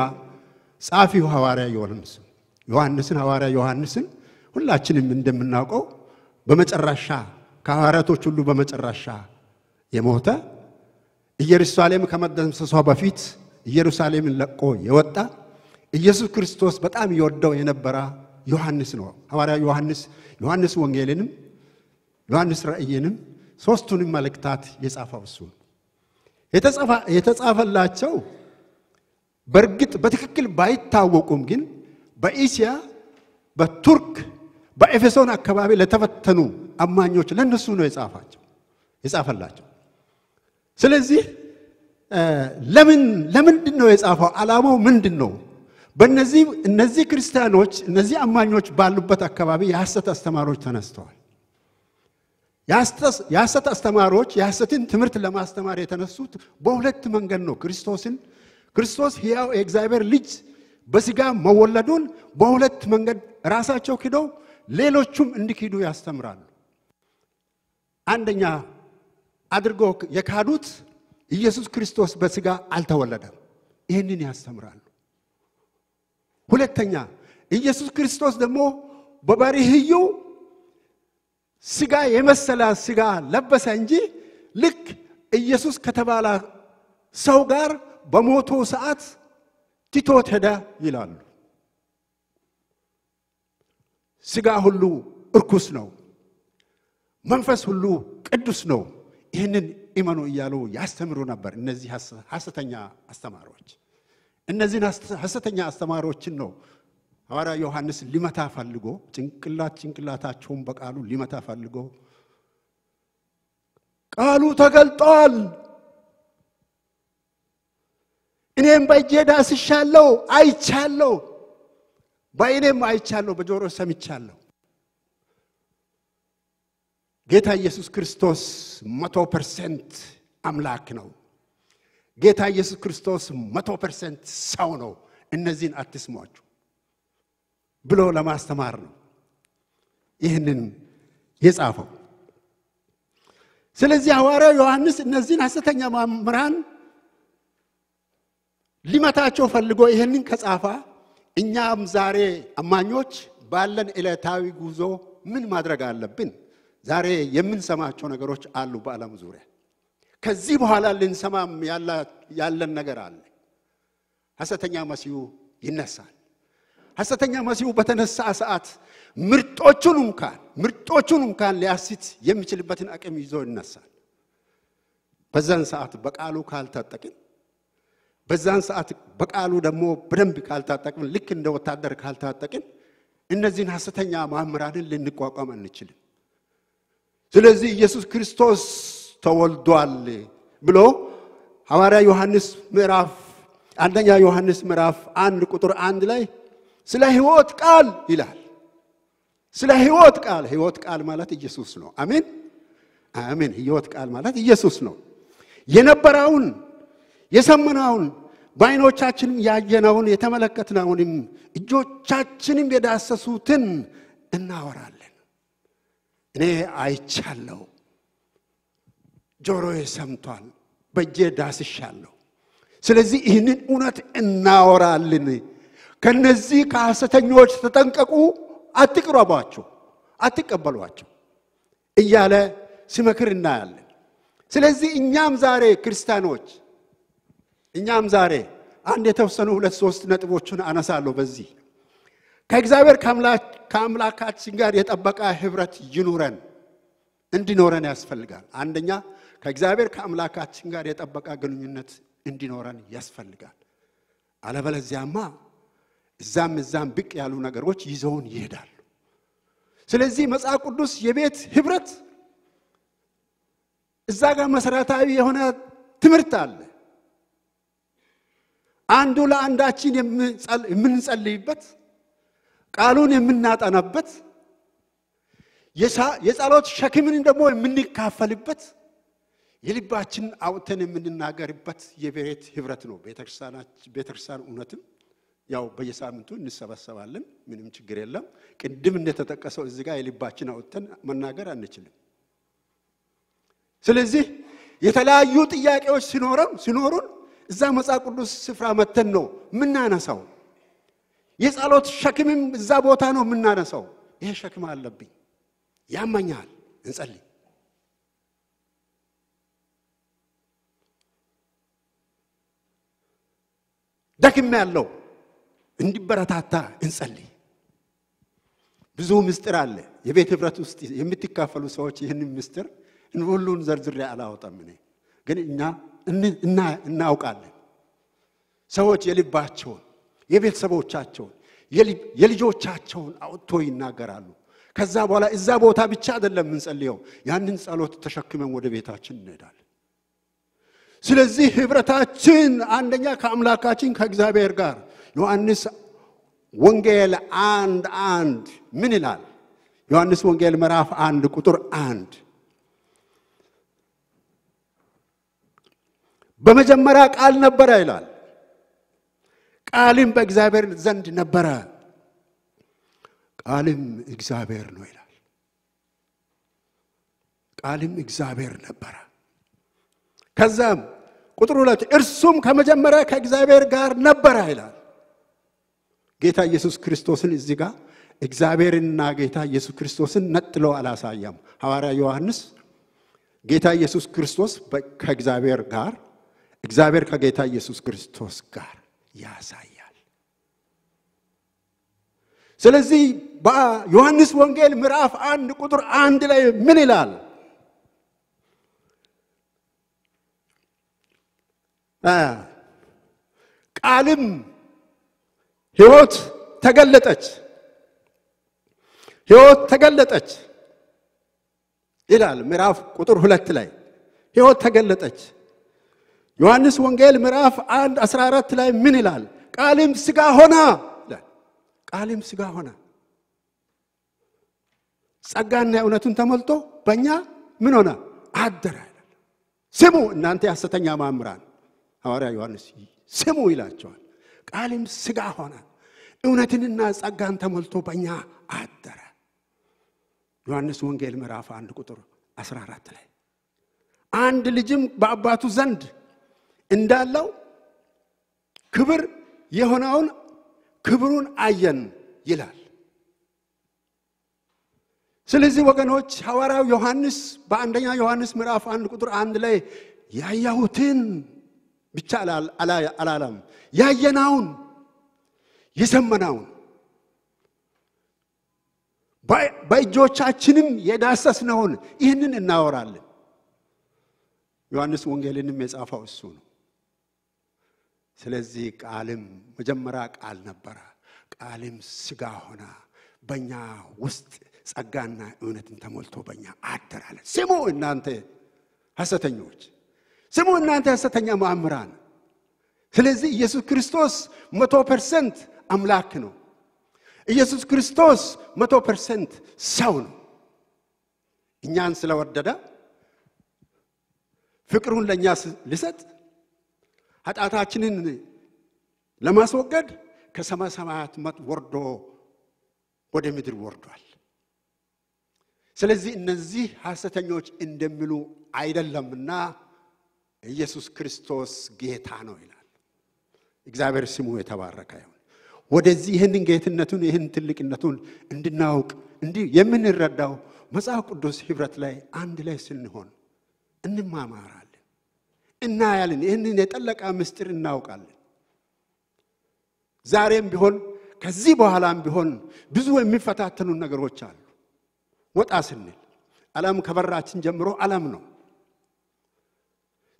ጸሐፊው ሐዋርያ ዮሐንስ ዮሐንስን ሐዋርያ ዮሐንስን ሁላችንም እንደምናውቀው በመጨረሻ ከሐዋርያቶች ሁሉ በመጨረሻ የሞተ ኢየሩሳሌም ከመደምሰሷ በፊት ኢየሩሳሌምን ለቆ የወጣ ኢየሱስ ክርስቶስ በጣም ይወደው የነበረ ዮሐንስ ነው። ሐዋርያ ዮሐንስ ዮሐንስ ወንጌልንም ዮሐንስ ራእይንም ሦስቱንም መልእክታት የጻፈው እሱ የተጻፈላቸው በእርግጥ በትክክል ባይታወቁም ግን በኢስያ፣ በቱርክ በኤፌሶን አካባቢ ለተበተኑ አማኞች ለእነሱ ነው የጻፋቸው የጻፈላቸው። ስለዚህ ለምን ለምንድን ነው የጻፈው? ዓላማው ምንድን ነው? በእነዚህ እነዚህ ክርስቲያኖች እነዚህ አማኞች ባሉበት አካባቢ የሐሰት አስተማሪዎች ተነስተዋል። የሐሰት አስተማሪዎች የሐሰትን ትምህርት ለማስተማር የተነሱት በሁለት መንገድ ነው። ክርስቶስን ክርስቶስ ሕያው የእግዚአብሔር ልጅ በስጋ መወለዱን በሁለት መንገድ ራሳቸው ክደው ሌሎቹም እንዲክዱ ያስተምራሉ። አንደኛ አድርገው የካዱት ኢየሱስ ክርስቶስ በስጋ አልተወለደም፣ ይህንን ያስተምራሉ። ሁለተኛ ኢየሱስ ክርስቶስ ደግሞ በባሕርዩ ስጋ የመሰለ ስጋ ለበሰ እንጂ ልክ ኢየሱስ ከተባለ ሰው ጋር በሞቶ ሰዓት ትቶት ሄደ ይላሉ። ስጋ ሁሉ እርኩስ ነው፣ መንፈስ ሁሉ ቅዱስ ነው። ይህንን እመኑ እያሉ ያስተምሩ ነበር። እነዚህ ሐሰተኛ አስተማሪዎች እነዚህን ሐሰተኛ አስተማሪዎችን ነው ሐዋርያ ዮሐንስ ሊመታ ፈልጎ ጭንቅላት ጭንቅላታቸውን በቃሉ ሊመታ ፈልጎ ቃሉ ተገልጧል፣ እኔም በእጄ ዳስሻለሁ፣ አይቻለሁ፣ በዓይኔም አይቻለሁ፣ በጆሮ ሰምቻለሁ። ጌታ ኢየሱስ ክርስቶስ መቶ percent አምላክ ነው። ጌታ ኢየሱስ ክርስቶስ መቶ percent ሰው ነው። እነዚህን አትስሟቸው ብሎ ለማስተማር ነው ይህንን የጻፈው። ስለዚህ ሐዋርያው ዮሐንስ እነዚህን ሐሰተኛ መምህራን ሊመታቸው ፈልጎ ይህንን ከጻፈ እኛም ዛሬ አማኞች ባለን ዕለታዊ ጉዞ ምን ማድረግ አለብን? ዛሬ የምንሰማቸው ነገሮች አሉ በዓለም ዙሪያ። ከዚህ በኋላ ልንሰማም ያለን ነገር አለ። ሐሰተኛ መሲሁ ይነሳል። ሐሰተኛ መሲሁ በተነሳ ሰዓት ምርጦቹን እንኳን ምርጦቹን እንኳን ሊያስት የሚችልበትን አቅም ይዞ ይነሳል። በዛን ሰዓት በቃሉ ካልታጠቅን፣ በዛን ሰዓት በቃሉ ደግሞ በደንብ ካልታጠቅን፣ ልክ እንደ ወታደር ካልታጠቅን እነዚህን ሐሰተኛ መምህራንን ልንቋቋም አንችልም። ስለዚህ ኢየሱስ ክርስቶስ ተወልዷል ብሎ ሐዋርያ ዮሐንስ ምዕራፍ አንደኛ ዮሐንስ ምዕራፍ አንድ ቁጥር አንድ ላይ ስለ ሕይወት ቃል ይላል። ስለ ሕይወት ቃል ሕይወት ቃል ማለት ኢየሱስ ነው። አሜን አሜን። ሕይወት ቃል ማለት ኢየሱስ ነው። የነበረውን የሰማነውን በዓይኖቻችንም ያየነውን የተመለከትነውንም እጆቻችንም የዳሰሱትን እናወራለን። እኔ አይቻለሁ፣ ጆሮዬ ሰምቷል፣ በእጄ ዳስሻለሁ። ስለዚህ ይህንን እውነት እናወራልን። ከነዚህ ከሐሰተኞች ተጠንቀቁ፣ አትቅረቧቸው፣ አትቀበሏቸው እያለ ሲመክር እናያለን። ስለዚህ እኛም ዛሬ ክርስቲያኖች እኛም ዛሬ አንድ የተወሰኑ ሁለት ሶስት ነጥቦችን አነሳለሁ። በዚህ ከእግዚአብሔር ከአምላካችን ጋር የጠበቀ ህብረት ይኑረን እንዲኖረን ያስፈልጋል። አንደኛ ከእግዚአብሔር ከአምላካችን ጋር የጠበቀ ግንኙነት እንዲኖረን ያስፈልጋል። አለበለዚያማ እዛም እዛም ብቅ ያሉ ነገሮች ይዘውን ይሄዳሉ። ስለዚህ መጽሐፍ ቅዱስ የቤት ህብረት እዛ ጋር መሰረታዊ የሆነ ትምህርት አለ። አንዱ ለአንዳችን የምንጸልይበት፣ ቃሉን የምናጠናበት፣ የጸሎት ሸክምን ደግሞ የምንካፈልበት፣ የልባችን አውጥተን የምንናገርበት የቤት ህብረት ነው። ቤተክርስቲያን እውነትም ያው በየሳምንቱ እንሰበሰባለን። ምንም ችግር የለም። ቅድም እንደተጠቀሰው እዚህ ጋር የልባችን አውጥተን መናገር አንችልም። ስለዚህ የተለያዩ ጥያቄዎች ሲኖረን ሲኖሩን እዛ መጽሐፍ ቅዱስ ስፍራ መተን ነው የምናነሳው። የጸሎት ሸክምም እዛ ቦታ ነው የምናነሳው። ይሄ ሸክም አለብኝ፣ ያመኛል፣ እንጸልይ። ደክም ያለው እንዲበረታታ እንጸልይ። ብዙ ምስጢር አለ። የቤት ህብረት ውስጥ የምትካፈሉ ሰዎች ይህንን ምስጢር ሁሉን ዘርዝሬ አላወጣም። እኔ ግን እኛ እናውቃለን። ሰዎች የልባቸውን፣ የቤተሰቦቻቸውን፣ የልጆቻቸውን አውጥቶ ይናገራሉ። ከዛ በኋላ እዛ ቦታ ብቻ አይደለም የምንጸልየው፣ ያንን ጸሎት ተሸክመን ወደ ቤታችን እንሄዳለን። ስለዚህ ህብረታችን አንደኛ ከአምላካችን ከእግዚአብሔር ጋር ዮሐንስ ወንጌል አንድ አንድ ምን ይላል? ዮሐንስ ወንጌል ምዕራፍ አንድ ቁጥር አንድ በመጀመሪያ ቃል ነበረ ይላል። ቃልም በእግዚአብሔር ዘንድ ነበረ፣ ቃልም እግዚአብሔር ነው ይላል። ቃልም እግዚአብሔር ነበረ። ከዛም ቁጥር ሁለት እርሱም ከመጀመሪያ ከእግዚአብሔር ጋር ነበረ ይላል። ጌታ ኢየሱስ ክርስቶስን እዚህ ጋር እግዚአብሔርና ጌታ ኢየሱስ ክርስቶስን ነጥሎ አላሳያም። ሐዋርያ ዮሐንስ ጌታ ኢየሱስ ክርስቶስ ከእግዚአብሔር ጋር፣ እግዚአብሔር ከጌታ ኢየሱስ ክርስቶስ ጋር ያሳያል። ስለዚህ በዮሐንስ ወንጌል ምዕራፍ አንድ ቁጥር አንድ ላይ ምን ይላል? ቃልም ሕይወት ተገለጠች፣ ሕይወት ተገለጠች ይላል ምዕራፍ ቁጥር ሁለት ላይ ሕይወት ተገለጠች። ዮሐንስ ወንጌል ምዕራፍ አንድ 14 ላይ ምን ይላል? ቃልም ሥጋ ሆነ ይላል። ቃልም ሥጋ ሆነ ጸጋና እውነቱን ተሞልቶ በእኛ ምን ሆነ? አደረ ስሙ እናንተ የሐሰተኛ ማምራን ሐዋርያ ዮሐንስ ስሙ ይላቸዋል። ቃልም ሥጋ ሆነ እውነትንና ጸጋን ተሞልቶ በእኛ አደረ። ዮሐንስ ወንጌል ምዕራፍ አንድ ቁጥር 14 ላይ አንድ ልጅም በአባቱ ዘንድ እንዳለው ክብር የሆነውን ክብሩን አየን ይላል። ስለዚህ ወገኖች ሐዋርያው ዮሐንስ በአንደኛ ዮሐንስ ምዕራፍ አንድ ቁጥር አንድ ላይ ያየሁትን ብቻ አላለም፣ ያየናውን የሰመናውን በእጆቻችንም የዳሰስነውን ይህንን እናወራለን። ዮሐንስ ወንጌልንም የጻፈው እሱ ነው። ስለዚህ ቃልም መጀመሪያ ቃል ነበረ፣ ቃልም ሥጋ ሆነ፣ በእኛ ውስጥ ጸጋና እውነትን ተሞልቶ በእኛ አደረ አለ። ስሙ እናንተ ሐሰተኞች፣ ስሙ እናንተ ሐሰተኛ መምህራን። ስለዚህ ኢየሱስ ክርስቶስ መቶ percent አምላክ ነው። ኢየሱስ ክርስቶስ መቶ percent ሰው ነው። እኛን ስለወደደ ፍቅሩን ለእኛ ሊሰጥ ኃጢአታችንን ለማስወገድ ከሰማይ ሰማያት ወርዶ ወደ ምድር ወርዷል። ስለዚህ እነዚህ ሐሰተኞች እንደሚሉ አይደለምና ኢየሱስ ክርስቶስ ጌታ ነው ይላል። እግዚአብሔር ስሙ የተባረከ ይሁን። ወደዚህ ይህንን ጌትነቱን ይህን ትልቅነቱን እንድናውቅ እንዲህ የምንረዳው መጽሐፍ ቅዱስ ኅብረት ላይ አንድ ላይ ስንሆን እንማማራለን፣ እናያለን። ይህንን የጠለቀ ምስጢር እናውቃለን። ዛሬም ቢሆን ከዚህ በኋላም ቢሆን ብዙ የሚፈታተኑ ነገሮች አሉ። ወጣ ስንል ዓለም ከበራችን ጀምሮ ዓለም ነው።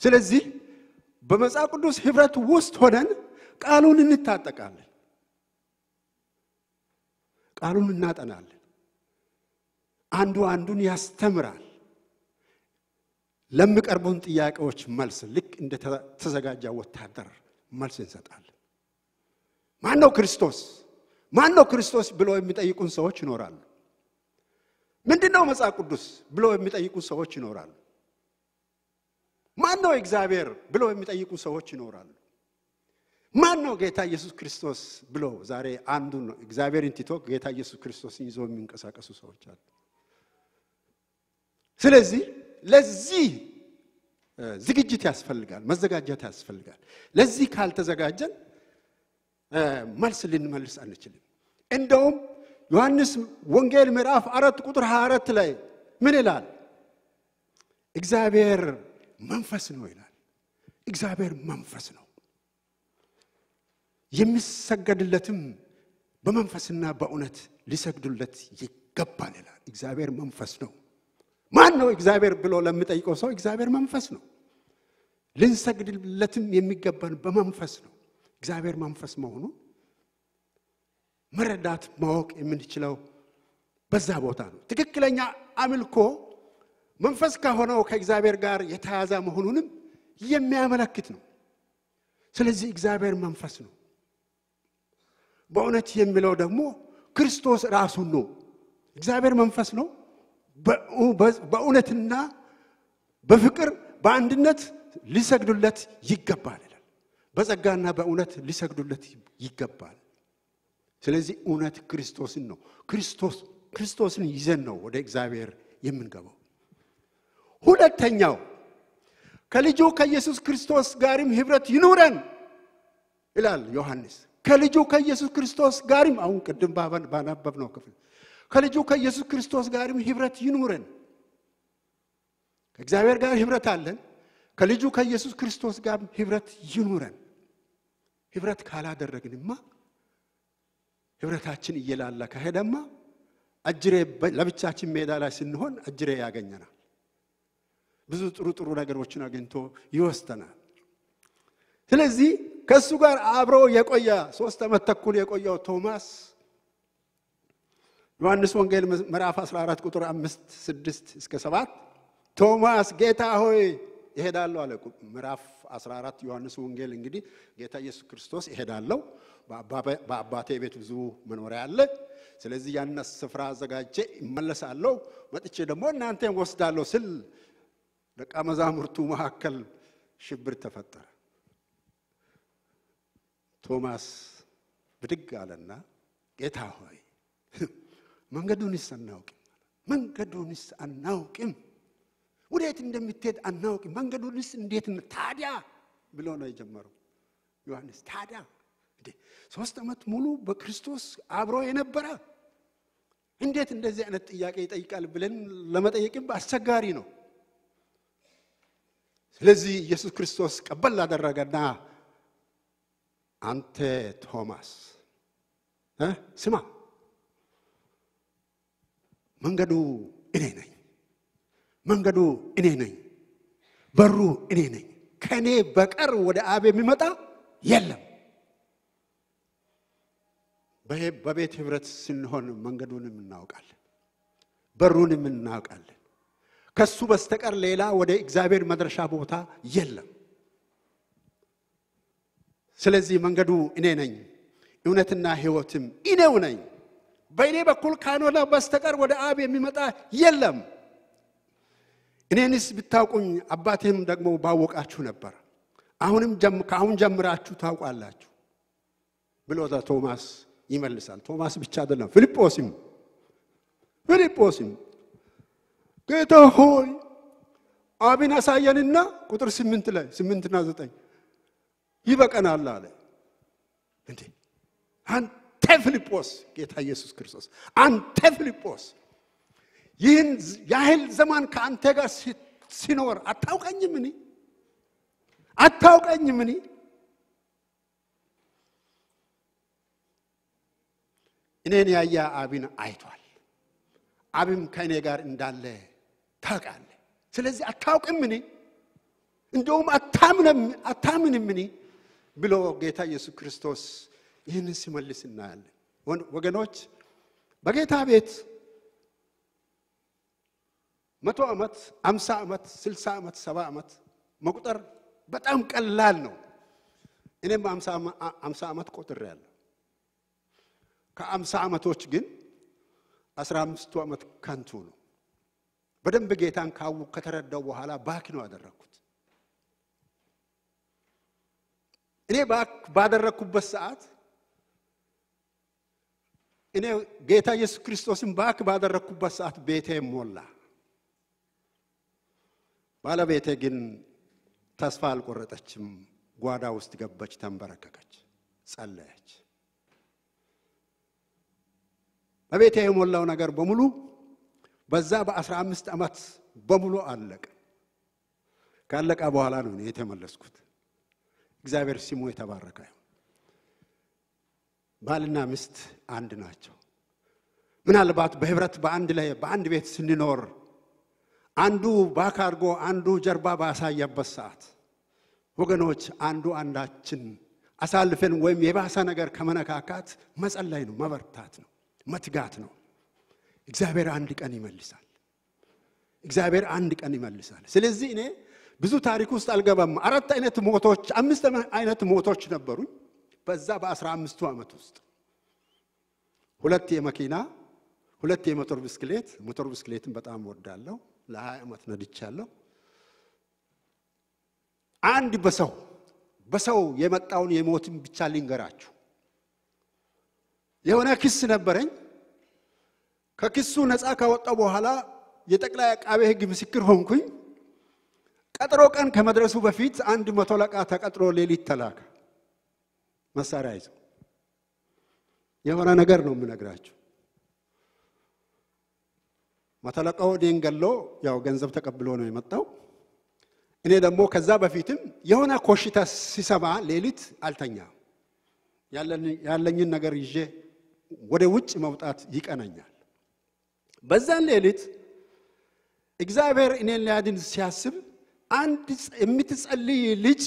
ስለዚህ በመጽሐፍ ቅዱስ ኅብረት ውስጥ ሆነን ቃሉን እንታጠቃለን፣ ቃሉን እናጠናለን። አንዱ አንዱን ያስተምራል። ለሚቀርቡን ጥያቄዎች መልስ ልክ እንደ ተዘጋጀ ወታደር መልስ እንሰጣለን። ማን ነው ክርስቶስ? ማን ነው ክርስቶስ ብሎ የሚጠይቁን ሰዎች ይኖራሉ። ምንድን መጽሐፍ ቅዱስ ብሎ የሚጠይቁ ሰዎች ይኖራሉ። ማን ነው እግዚአብሔር ብሎ የሚጠይቁ ሰዎች ይኖራሉ። ማን ነው ጌታ ኢየሱስ ክርስቶስ ብሎ ዛሬ አንዱ ነው እግዚአብሔርን ትቶ ጌታ ኢየሱስ ክርስቶስን ይዞ የሚንቀሳቀሱ ሰዎች አሉ። ስለዚህ ለዚህ ዝግጅት ያስፈልጋል፣ መዘጋጀት ያስፈልጋል። ለዚህ ካልተዘጋጀን መልስ ልንመልስ አንችልም። እንደውም ዮሐንስ ወንጌል ምዕራፍ አራት ቁጥር 24 ላይ ምን ይላል? እግዚአብሔር መንፈስ ነው ይላል። እግዚአብሔር መንፈስ ነው፣ የሚሰገድለትም በመንፈስና በእውነት ሊሰግዱለት ይገባል ይላል። እግዚአብሔር መንፈስ ነው። ማን ነው እግዚአብሔር ብሎ ለሚጠይቀው ሰው እግዚአብሔር መንፈስ ነው። ልንሰግድለትም የሚገባን በመንፈስ ነው። እግዚአብሔር መንፈስ መሆኑን መረዳት ማወቅ የምንችለው በዛ ቦታ ነው። ትክክለኛ አምልኮ መንፈስ ከሆነው ከእግዚአብሔር ጋር የተያዘ መሆኑንም የሚያመለክት ነው። ስለዚህ እግዚአብሔር መንፈስ ነው። በእውነት የሚለው ደግሞ ክርስቶስ ራሱን ነው። እግዚአብሔር መንፈስ ነው። በእውነትና በፍቅር በአንድነት ሊሰግዱለት ይገባል ይላል። በጸጋና በእውነት ሊሰግዱለት ይገባል። ስለዚህ እውነት ክርስቶስን ነው። ክርስቶስ ክርስቶስን ይዘን ነው ወደ እግዚአብሔር የምንገባው። ሁለተኛው ከልጁ ከኢየሱስ ክርስቶስ ጋርም ህብረት ይኑረን ይላል ዮሐንስ። ከልጁ ከኢየሱስ ክርስቶስ ጋርም አሁን ቅድም ባነበብነው ክፍል ከልጁ ከኢየሱስ ክርስቶስ ጋርም ህብረት ይኑረን። ከእግዚአብሔር ጋር ህብረት አለን። ከልጁ ከኢየሱስ ክርስቶስ ጋር ህብረት ይኑረን። ህብረት ካላደረግንማ ህብረታችን እየላላ ከሄደማ አጅሬ ለብቻችን ሜዳ ላይ ስንሆን አጅሬ ያገኘናል። ብዙ ጥሩ ጥሩ ነገሮችን አግኝቶ ይወስደናል። ስለዚህ ከእሱ ጋር አብሮ የቆየ ሶስት ዓመት ተኩል የቆየው ቶማስ ዮሐንስ ወንጌል ምዕራፍ 14 ቁጥር 5 6 እስከ 7 ቶማስ ጌታ ሆይ ይሄዳለሁ አለ። ምዕራፍ 14 ዮሐንስ ወንጌል እንግዲህ ጌታ ኢየሱስ ክርስቶስ ይሄዳለሁ፣ በአባቴ ቤት ብዙ መኖሪያ አለ፣ ስለዚህ ያን ስፍራ አዘጋጀ ይመለሳለሁ፣ መጥቼ ደግሞ እናንተን ወስዳለሁ ስል ደቀ መዛሙርቱ መካከል ሽብር ተፈጠረ። ቶማስ ብድግ አለና ጌታ ሆይ መንገዱንስ አናውቅም፣ መንገዱንስ አናውቅም፣ ወዴት እንደምትሄድ አናውቅም፣ መንገዱንስ እንዴት ታዲያ ብሎ ነው የጀመረው ዮሐንስ። ታዲያ ሶስት ዓመት ሙሉ በክርስቶስ አብሮ የነበረ እንዴት እንደዚህ አይነት ጥያቄ ይጠይቃል ብለን ለመጠየቅም አስቸጋሪ ነው። ስለዚህ ኢየሱስ ክርስቶስ ቀበል አደረገና አንተ ቶማስ ስማ መንገዱ እኔ ነኝ፣ መንገዱ እኔ ነኝ፣ በሩ እኔ ነኝ። ከእኔ በቀር ወደ አብ የሚመጣ የለም። በቤት ህብረት ስንሆን መንገዱንም እናውቃለን፣ በሩንም እናውቃለን። ከሱ በስተቀር ሌላ ወደ እግዚአብሔር መድረሻ ቦታ የለም። ስለዚህ መንገዱ እኔ ነኝ፣ እውነትና ህይወትም እኔው ነኝ። በእኔ በኩል ካልሆነ በስተቀር ወደ አብ የሚመጣ የለም። እኔንስ ብታውቁኝ አባቴም ደግሞ ባወቃችሁ ነበር። አሁንም ከአሁን ጀምራችሁ ታውቃላችሁ ብሎ ቶማስ ይመልሳል። ቶማስ ብቻ አይደለም፣ ፊልጶስም ፊልጶስም ጌታ ሆይ አብን አሳየንና ቁጥር ስምንት ላይ ስምንትና ዘጠኝ ይበቀናል አለ። እንዴ አንተ ፊልጶስ ጌታ ኢየሱስ ክርስቶስ አንተ ፊልጶስ ይህን ያህል ዘመን ከአንተ ጋር ሲኖር አታውቀኝም? እኔ አታውቀኝም? እኔ እኔን ያየ አብን አይቷል። አብም ከእኔ ጋር እንዳለ ታውቃለህ። ስለዚህ አታውቅም? እኔ እንደውም አታምንም? እኔ ብሎ ጌታ ኢየሱስ ክርስቶስ ይህንን ሲመልስ እናያለን። ወገኖች በጌታ ቤት መቶ ዓመት አምሳ ዓመት ስልሳ ዓመት ሰባ ዓመት መቁጠር በጣም ቀላል ነው። እኔም አምሳ ዓመት ቆጥሬያለሁ። ከአምሳ ዓመቶች ግን አስራ አምስቱ ዓመት ከንቱ ነው። በደንብ ጌታን ካው ከተረዳሁ በኋላ back ነው ያደረግኩት። እኔ back ባደረግኩበት ሰዓት እኔ ጌታ ኢየሱስ ክርስቶስን ባክ ባደረግኩበት ሰዓት ቤቴ ሞላ። ባለቤቴ ግን ተስፋ አልቆረጠችም። ጓዳ ውስጥ ገባች፣ ተንበረከከች፣ ጸለየች። በቤቴ የሞላው ነገር በሙሉ በዛ በአስራ አምስት ዓመት በሙሉ አለቀ። ካለቀ በኋላ ነው እኔ የተመለስኩት። እግዚአብሔር ስሙ የተባረከ ባልና ሚስት አንድ ናቸው። ምናልባት በህብረት በአንድ ላይ በአንድ ቤት ስንኖር አንዱ ባክ አድርጎ አንዱ ጀርባ ባሳየበት ሰዓት ወገኖች አንዱ አንዳችን አሳልፈን ወይም የባሰ ነገር ከመነካካት መጸለይ ነው፣ መበርታት ነው፣ መትጋት ነው። እግዚአብሔር አንድ ቀን ይመልሳል። እግዚአብሔር አንድ ቀን ይመልሳል። ስለዚህ እኔ ብዙ ታሪክ ውስጥ አልገባም። አራት አይነት ሞቶች፣ አምስት አይነት ሞቶች ነበሩኝ በዛ በአስራ አምስቱ ዓመት ውስጥ ሁለት የመኪና ሁለት የሞተር ብስክሌት፣ ሞተር ብስክሌትን በጣም ወዳለሁ። ለሀያ ዓመት ነድቻለሁ። አንድ በሰው በሰው የመጣውን የሞትን ብቻ ልንገራችሁ። የሆነ ክስ ነበረኝ። ከክሱ ነፃ ካወጣው በኋላ የጠቅላይ አቃቤ ሕግ ምስክር ሆንኩኝ። ቀጠሮ ቀን ከመድረሱ በፊት አንድ መቶ አለቃ ተቀጥሮ ሌሊት ተላከ። መሳሪያ ይዞ የሆነ ነገር ነው የምነግራችሁ። መቶ አለቃው እኔን ገሎ ያው ገንዘብ ተቀብሎ ነው የመጣው። እኔ ደግሞ ከዛ በፊትም የሆነ ኮሽታ ሲሰማ ሌሊት አልተኛ ያለኝን ነገር ይዤ ወደ ውጭ መውጣት ይቀነኛል። በዛን ሌሊት እግዚአብሔር እኔን ሊያድን ሲያስብ አንድ የምትጸልይ ልጅ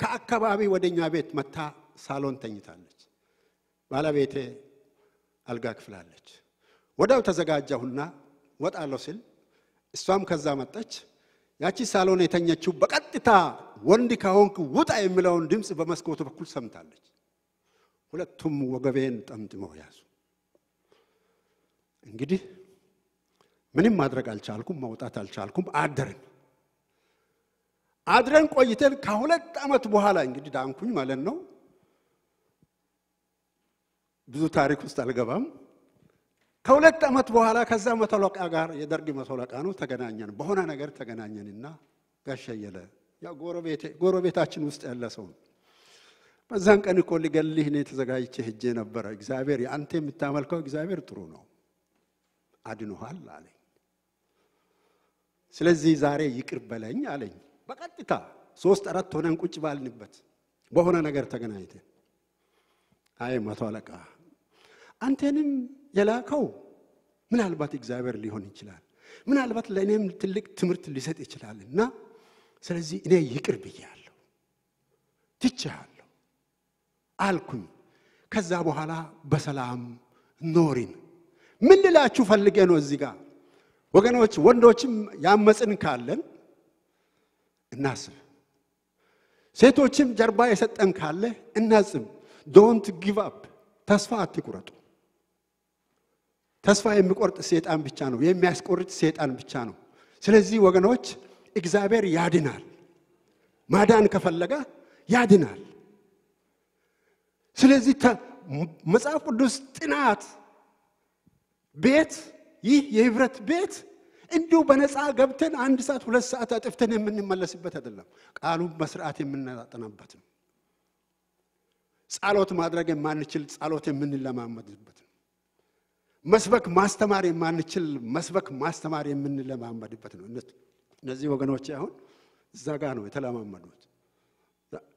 ከአካባቢ ወደ እኛ ቤት መታ ሳሎን ተኝታለች። ባለቤቴ አልጋ ክፍላለች። ወዲያው ተዘጋጀሁና ወጣለሁ ስል እሷም ከዛ መጣች። ያቺ ሳሎን የተኘችው በቀጥታ ወንድ ከሆንክ ውጣ የሚለውን ድምፅ በመስኮቱ በኩል ሰምታለች። ሁለቱም ወገቤን ጠምጥመው ያዙ። እንግዲህ ምንም ማድረግ አልቻልኩም፣ መውጣት አልቻልኩም። አደርን አድረን ቆይተን ከሁለት ዓመት በኋላ እንግዲህ ዳንኩኝ ማለት ነው። ብዙ ታሪክ ውስጥ አልገባም። ከሁለት ዓመት በኋላ ከዛ መቶ አለቃ ጋር የደርግ መቶ ነው ተገናኘን። በሆነ ነገር ተገናኘንና ያው ጎረቤታችን ውስጥ ያለ ሰው በዛን ቀን እኮ ሊገልህ እኔ ተዘጋጅቼ ሄጄ ነበረ። እግዚአብሔር አንተ የምታመልከው እግዚአብሔር ጥሩ ነው አድኖሃል አለኝ። ስለዚህ ዛሬ ይቅር በለኝ አለኝ። በቀጥታ ሶስት አራት ሆነን ቁጭ ባልንበት በሆነ ነገር ተገናኝተን አይ መቶ አለቃ አንተንም የላከው ምናልባት እግዚአብሔር ሊሆን ይችላል። ምናልባት ለእኔም ትልቅ ትምህርት ሊሰጥ ይችላል እና ስለዚህ እኔ ይቅር ብያለሁ፣ ትቼሃለሁ አልኩኝ። ከዛ በኋላ በሰላም ኖርን። ምን ልላችሁ ፈልጌ ነው እዚህ ጋር ወገኖች፣ ወንዶችም ያመፅን ካለን እናስብ፣ ሴቶችም ጀርባ የሰጠን ካለ እናስብ። don't give up፣ ተስፋ አትቁረጡ። ተስፋ የሚቆርጥ ሴጣን ብቻ ነው፣ የሚያስቆርጥ ሴጣን ብቻ ነው። ስለዚህ ወገኖች እግዚአብሔር ያድናል። ማዳን ከፈለገ ያድናል። ስለዚህ መጽሐፍ ቅዱስ ጥናት ቤት ይህ የህብረት ቤት እንዲሁ በነፃ ገብተን አንድ ሰዓት ሁለት ሰዓት አጥፍተን የምንመለስበት አይደለም። ቃሉን በስርዓት የምናጠናበት ነው። ጸሎት ማድረግ የማንችል ጸሎት የምንለማመድበት መስበክ ማስተማር የማንችል መስበክ ማስተማር የምንለማመድበት ነው። እነዚህ ወገኖች አሁን እዛ ጋ ነው የተለማመዱት።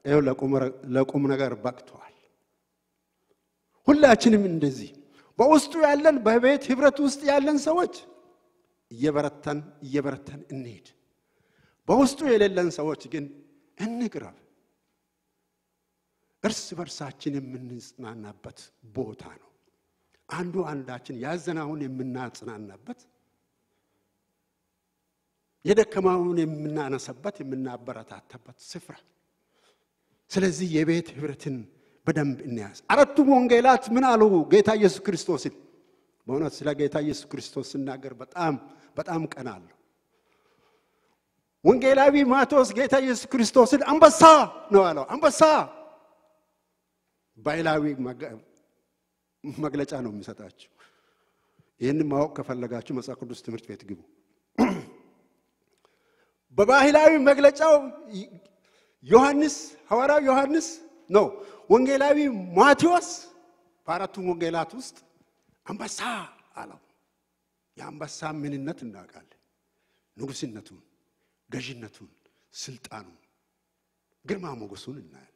ይኸው ለቁም ነገር በቅተዋል። ሁላችንም እንደዚህ በውስጡ ያለን በቤት ህብረት ውስጥ ያለን ሰዎች እየበረተን እየበረተን እንሄድ። በውስጡ የሌለን ሰዎች ግን እንቅረብ። እርስ በርሳችን የምንጽናናበት ቦታ ነው። አንዱ አንዳችን ያዘናውን የምናጽናናበት፣ የደከማውን የምናነሰበት፣ የምናበረታታበት ስፍራ። ስለዚህ የቤት ህብረትን በደንብ እንያዝ። አራቱም ወንጌላት ምን አሉ? ጌታ ኢየሱስ ክርስቶስን በእውነት ስለ ጌታ ኢየሱስ ክርስቶስ ስናገር በጣም በጣም ቀናለሁ። ወንጌላዊ ማቴዎስ ጌታ ኢየሱስ ክርስቶስን አንበሳ ነው ያለው። አንበሳ ባይላዊ መግለጫ ነው የሚሰጣችሁ። ይህን ማወቅ ከፈለጋችሁ መጽሐፍ ቅዱስ ትምህርት ቤት ግቡ። በባህላዊ መግለጫው ዮሐንስ ሐዋርያው ዮሐንስ ነው ወንጌላዊ ማቴዎስ በአራቱም ወንጌላት ውስጥ አንበሳ አለው። የአንበሳ ምንነት እናውቃለን። ንጉሥነቱን፣ ገዥነቱን፣ ስልጣኑን፣ ግርማ ሞገሱን እናያለን።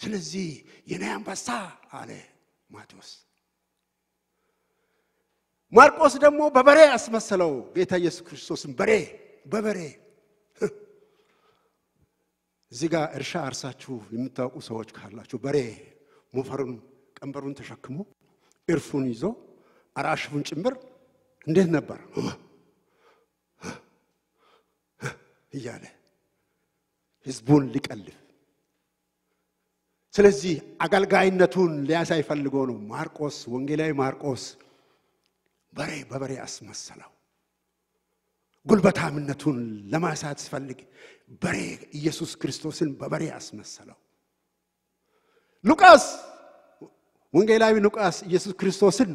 ስለዚህ የኔ አንበሳ አለ ማቴዎስ። ማርቆስ ደግሞ በበሬ ያስመሰለው ጌታ ኢየሱስ ክርስቶስን። በሬ በበሬ። እዚህ ጋር እርሻ አርሳችሁ የምታውቁ ሰዎች ካላችሁ በሬ ሞፈሩን ቀንበሩን ተሸክሞ እርፉን ይዞ አራሽፉን ጭምር እንዴት ነበር? እያለ ህዝቡን ሊቀልፍ ስለዚህ አገልጋይነቱን ሊያሳይ ፈልጎ ነው። ማርቆስ ወንጌላዊ ማርቆስ በሬ በበሬ አስመሰለው። ጉልበታምነቱን ለማሳት ሲፈልግ በሬ ኢየሱስ ክርስቶስን በበሬ አስመሰለው። ሉቃስ ወንጌላዊ ሉቃስ ኢየሱስ ክርስቶስን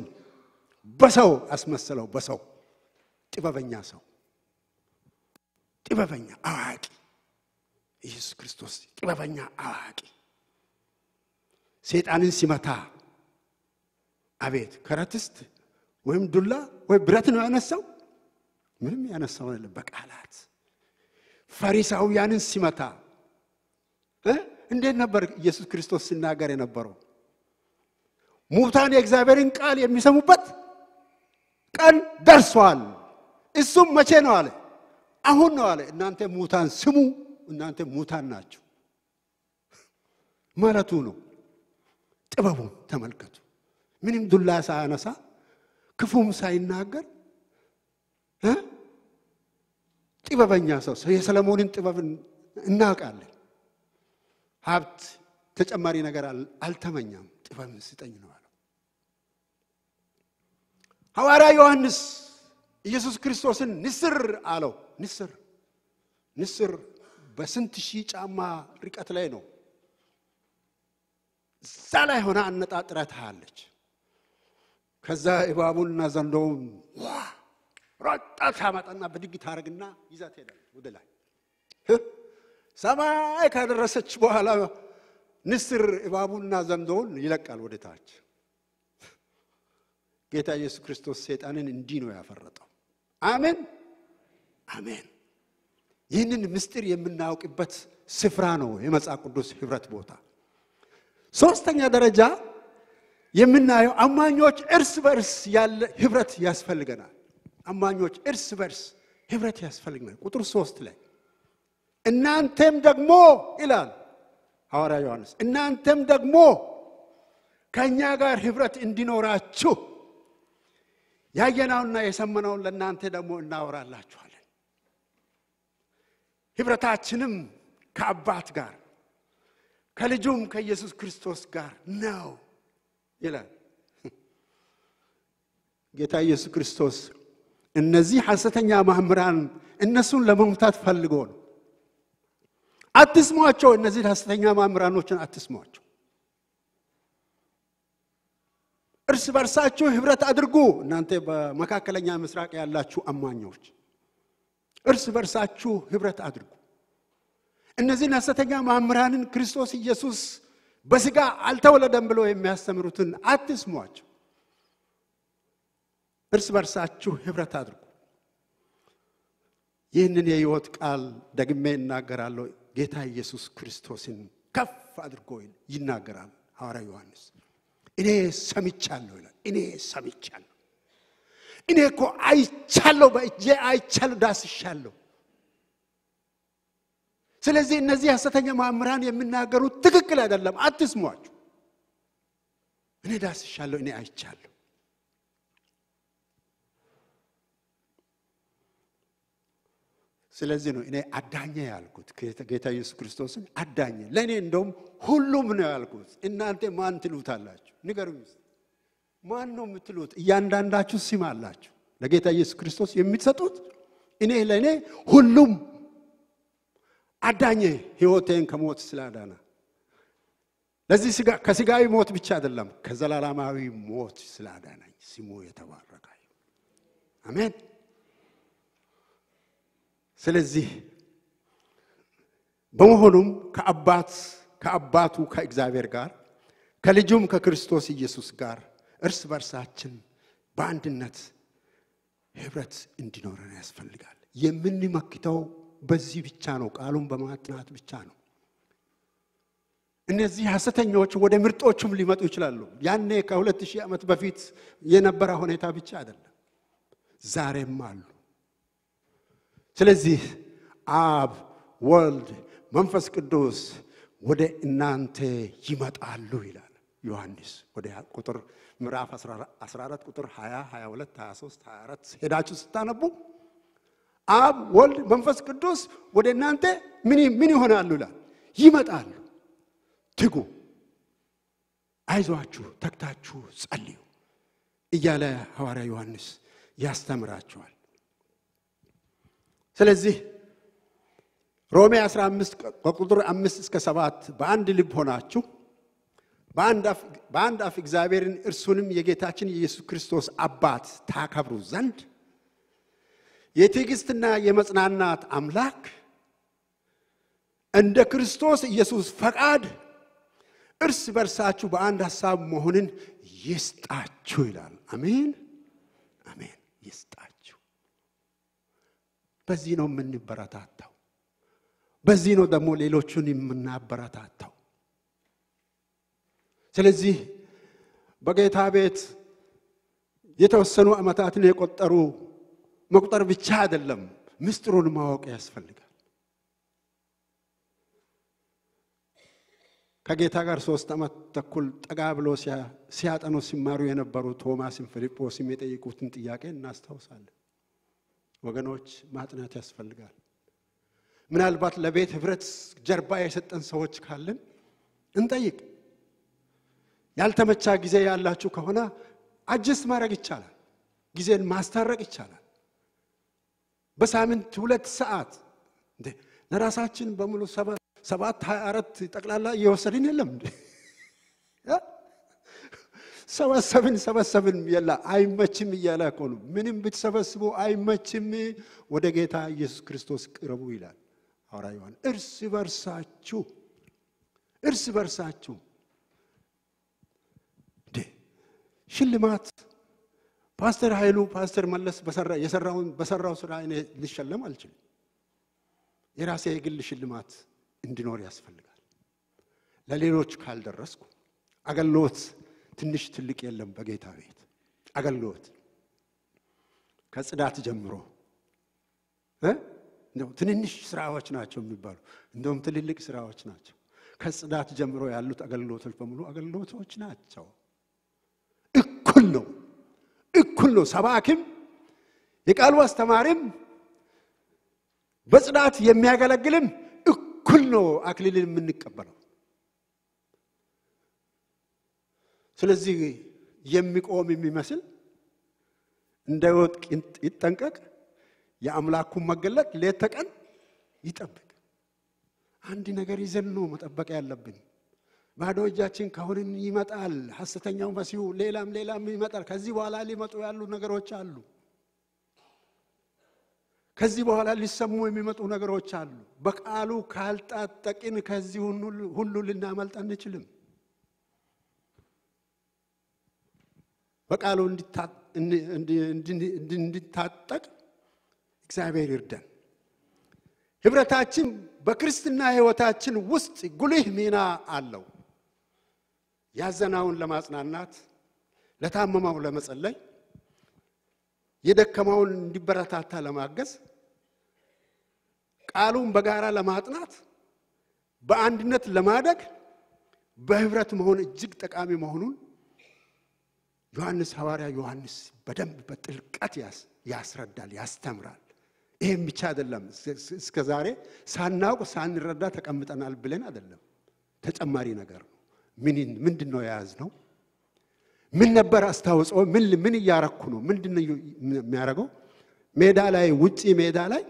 በሰው አስመሰለው። በሰው ጥበበኛ ሰው፣ ጥበበኛ አዋቂ ኢየሱስ ክርስቶስ ጥበበኛ አዋቂ ሰይጣንን ሲመታ አቤት ከረትስት ወይም ዱላ ወይ ብረት ነው ያነሳው? ምንም ያነሳው የለም። በቃላት ፈሪሳውያንን ሲመታ እንዴት ነበር ኢየሱስ ክርስቶስ ሲናገር የነበረው? ሙታን የእግዚአብሔርን ቃል የሚሰሙበት ቀን ደርሷል። እሱም መቼ ነው አለ? አሁን ነው አለ። እናንተ ሙታን ስሙ፣ እናንተ ሙታን ናችሁ ማለቱ ነው። ጥበቡን ተመልከቱ። ምንም ዱላ ሳያነሳ ክፉም ሳይናገር ጥበበኛ ሰው የሰለሞንን ጥበብ እናውቃለን። ሀብት ተጨማሪ ነገር አልተመኛም። ጥበብን ስጠኝ ነው አለው። ሐዋርያ ዮሐንስ ኢየሱስ ክርስቶስን ንስር አለው። ንስር ንስር በስንት ሺህ ጫማ ርቀት ላይ ነው። እዛ ላይ ሆና አነጣጥራ ታያለች። ከዛ እባቡንና ዘንዶውን ዋ ሮጣ ታመጣና ብድግ ታደርግና ይዛ ትሄዳለች ወደ ላይ። ሰማይ ካደረሰች በኋላ ንስር እባቡንና ዘንዶውን ይለቃል ወደ ታች። ጌታ ኢየሱስ ክርስቶስ ሰይጣንን እንዲህ ነው ያፈረጠው። አሜን አሜን። ይህንን ምስጢር የምናውቅበት ስፍራ ነው የመጽሐፍ ቅዱስ ህብረት ቦታ። ሶስተኛ ደረጃ የምናየው አማኞች እርስ በርስ ያለ ህብረት ያስፈልገናል። አማኞች እርስ በርስ ህብረት ያስፈልገናል። ቁጥር ሶስት ላይ እናንተም ደግሞ ይላል ሐዋርያ ዮሐንስ፣ እናንተም ደግሞ ከእኛ ጋር ህብረት እንዲኖራችሁ ያየነውና የሰመነውን ለእናንተ ደግሞ እናወራላችኋለን። ህብረታችንም ከአባት ጋር ከልጁም ከኢየሱስ ክርስቶስ ጋር ነው ይላል ጌታ ኢየሱስ ክርስቶስ። እነዚህ ሐሰተኛ መምህራን እነሱን ለመምታት ፈልጎ ነው። አትስሟቸው። እነዚህ ሐሰተኛ መምህራኖችን አትስሟቸው። እርስ በርሳችሁ ህብረት አድርጉ። እናንተ በመካከለኛ ምስራቅ ያላችሁ አማኞች እርስ በርሳችሁ ህብረት አድርጉ። እነዚህን ሐሰተኛ መምህራንን ክርስቶስ ኢየሱስ በስጋ አልተወለደም ብሎ የሚያስተምሩትን አትስሟቸው። እርስ በርሳችሁ ህብረት አድርጉ። ይህንን የህይወት ቃል ደግሜ እናገራለሁ። ጌታ ኢየሱስ ክርስቶስን ከፍ አድርጎ ይናገራል ሐዋርያ ዮሐንስ። እኔ ሰምቻለሁ ይላል። እኔ ሰምቻለሁ። እኔ እኮ አይቻለሁ፣ በእጄ አይቻለሁ፣ ዳስሻለሁ። ስለዚህ እነዚህ ሐሰተኛ መምህራን የሚናገሩት ትክክል አይደለም፣ አትስሟቸው። እኔ ዳስሻለሁ፣ እኔ አይቻለሁ። ስለዚህ ነው እኔ አዳኘ ያልኩት ጌታ ኢየሱስ ክርስቶስን አዳኘ። ለእኔ እንደውም ሁሉም ነው ያልኩት። እናንተ ማን ትሉታላችሁ? ንገሩኝ። ማን ነው የምትሉት? እያንዳንዳችሁ ስም አላችሁ ለጌታ ኢየሱስ ክርስቶስ የምትሰጡት። እኔ ለእኔ ሁሉም አዳኘ፣ ሕይወቴን ከሞት ስላዳና ለዚህ ከስጋዊ ሞት ብቻ አይደለም ከዘላለማዊ ሞት ስላዳናኝ ስሙ የተባረከ አሜን። ስለዚህ በመሆኑም ከአባት ከአባቱ ከእግዚአብሔር ጋር ከልጁም ከክርስቶስ ኢየሱስ ጋር እርስ በርሳችን በአንድነት ህብረት እንዲኖረን ያስፈልጋል። የምንመክተው በዚህ ብቻ ነው። ቃሉን በማጥናት ብቻ ነው። እነዚህ ሐሰተኞች ወደ ምርጦቹም ሊመጡ ይችላሉ። ያኔ ከሁለት ሺህ ዓመት በፊት የነበረ ሁኔታ ብቻ አይደለም፣ ዛሬም አሉ። ስለዚህ አብ፣ ወልድ፣ መንፈስ ቅዱስ ወደ እናንተ ይመጣሉ ይላል ዮሐንስ ወደ ቁጥር ምዕራፍ 14 ቁጥር 20 22 23 24 ሄዳችሁ ስታነቡ አብ ወልድ መንፈስ ቅዱስ ወደ እናንተ ምን ይሆናሉ ይላል? ይመጣሉ። ትጉ። አይዟችሁ ተግታችሁ ጸልዩ እያለ ሐዋርያ ዮሐንስ ያስተምራቸዋል። ስለዚህ ሮሜ 15 ከቁጥር 5 እስከ 7 በአንድ ልብ ሆናችሁ በአንድ አፍ እግዚአብሔርን እርሱንም የጌታችን የኢየሱስ ክርስቶስ አባት ታከብሩ ዘንድ የትዕግስትና የመጽናናት አምላክ እንደ ክርስቶስ ኢየሱስ ፈቃድ እርስ በርሳችሁ በአንድ ሀሳብ መሆንን ይስጣችሁ ይላል። አሜን አሜን። ይስጣችሁ። በዚህ ነው የምንበረታታው። በዚህ ነው ደግሞ ሌሎቹን የምናበረታታው። ስለዚህ በጌታ ቤት የተወሰኑ ዓመታትን የቆጠሩ መቁጠር ብቻ አይደለም፣ ምስጢሩን ማወቅ ያስፈልጋል። ከጌታ ጋር ሶስት ዓመት ተኩል ጠጋ ብሎ ሲያጠኑ ሲማሩ የነበሩ ቶማስን ፊልጶስም የጠየቁትን ጥያቄ እናስታውሳለን። ወገኖች ማጥናት ያስፈልጋል። ምናልባት ለቤት ህብረት ጀርባ የሰጠን ሰዎች ካለን እንጠይቅ። ያልተመቻ ጊዜ ያላችሁ ከሆነ adjust ማድረግ ይቻላል። ጊዜን ማስታረቅ ይቻላል። በሳምንት ሁለት ሰዓት እንዴ? ለራሳችን በሙሉ ሰባት ሀያ አራት ጠቅላላ እየወሰድን የለም እንዴ? ሰበሰብን ሰበሰብን የላ አይመችም እያለ እኮ ነው። ምንም ብትሰበስቡ አይመችም፣ ወደ ጌታ ኢየሱስ ክርስቶስ ቅረቡ ይላል ሐዋርያ ዮሐንስ። እርስ በርሳችሁ እርስ በርሳችሁ ሽልማት ፓስተር ኃይሉ ፓስተር መለስ በሰራው ስራ እኔ ልሸለም አልችልም። የራሴ የግል ሽልማት እንዲኖር ያስፈልጋል። ለሌሎች ካልደረስኩ አገልግሎት ትንሽ ትልቅ የለም። በጌታ ቤት አገልግሎት ከጽዳት ጀምሮ ትንንሽ ስራዎች ናቸው የሚባሉ እንደውም ትልልቅ ስራዎች ናቸው። ከጽዳት ጀምሮ ያሉት አገልግሎቶች በሙሉ አገልግሎቶች ናቸው። እኩል ነው፣ እኩል ነው። ሰባኪም የቃሉ አስተማሪም በጽዳት የሚያገለግልም እኩል ነው አክሊልን የምንቀበለው። ስለዚህ የሚቆም የሚመስል እንዳይወድቅ ይጠንቀቅ፣ የአምላኩን መገለጥ ሌት ተቀን ይጠብቅ። አንድ ነገር ይዘን ነው መጠበቅ ያለብን። ባዶ እጃችን ከሆንን ይመጣል ሐሰተኛው መሲሁ፣ ሌላም ሌላም ይመጣል። ከዚህ በኋላ ሊመጡ ያሉ ነገሮች አሉ። ከዚህ በኋላ ሊሰሙ የሚመጡ ነገሮች አሉ። በቃሉ ካልጣጠቅን ከዚህ ሁሉ ልናመልጥ አንችልም። በቃሉ እንድንታጠቅ እግዚአብሔር ይርደን። ህብረታችን በክርስትና ህይወታችን ውስጥ ጉልህ ሚና አለው። ያዘናውን ለማጽናናት፣ ለታመማው ለመጸለይ፣ የደከመውን እንዲበረታታ ለማገዝ፣ ቃሉን በጋራ ለማጥናት፣ በአንድነት ለማደግ በህብረት መሆን እጅግ ጠቃሚ መሆኑን ዮሐንስ ሐዋርያ ዮሐንስ በደንብ በጥልቀት ያስረዳል፣ ያስተምራል። ይህም ብቻ አይደለም። እስከ ዛሬ ሳናውቅ ሳንረዳ ተቀምጠናል ብለን አይደለም። ተጨማሪ ነገር ነው። ምንድን ነው የያዝነው? ምን ነበር አስታውጾ? ምን እያረኩ ነው? ምንድን ነው የሚያደርገው? ሜዳ ላይ ውጪ ሜዳ ላይ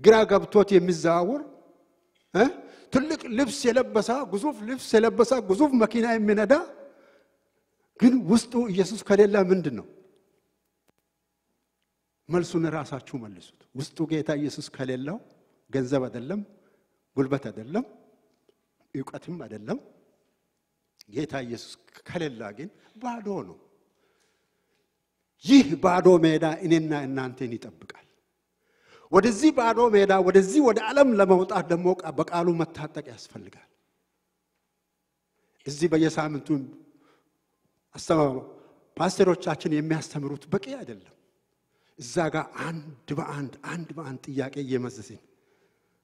ግራ ገብቶት የሚዘዋወር ትልቅ ልብስ የለበሰ ግዙፍ ልብስ የለበሰ ግዙፍ መኪና የሚነዳ ግን ውስጡ ኢየሱስ ከሌለ ምንድን ነው? መልሱን ራሳችሁ መልሱት። ውስጡ ጌታ ኢየሱስ ከሌለው ገንዘብ አይደለም፣ ጉልበት አይደለም፣ እውቀትም አይደለም። ጌታ ኢየሱስ ከሌላ ግን ባዶ ነው። ይህ ባዶ ሜዳ እኔና እናንተን ይጠብቃል። ወደዚህ ባዶ ሜዳ ወደዚህ ወደ ዓለም ለመውጣት ደግሞ በቃሉ መታጠቅ ያስፈልጋል። እዚህ በየሳምንቱ ፓስተሮቻችን የሚያስተምሩት በቂ አይደለም። እዛ ጋር አንድ በአንድ አንድ በአንድ ጥያቄ እየመዘዝን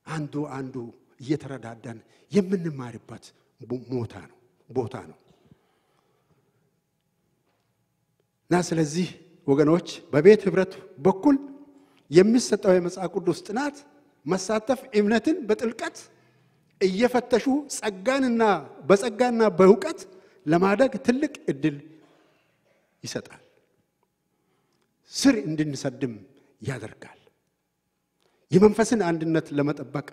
አንዱ አንዱ እየተረዳዳን የምንማርበት ቦታ ነው። ቦታ ነው እና ስለዚህ ወገኖች በቤት ህብረት በኩል የሚሰጠው የመጽሐፍ ቅዱስ ጥናት መሳተፍ እምነትን በጥልቀት እየፈተሹ ጸጋንና በጸጋና በእውቀት ለማደግ ትልቅ እድል ይሰጣል። ስር እንድንሰድም ያደርጋል። የመንፈስን አንድነት ለመጠበቅ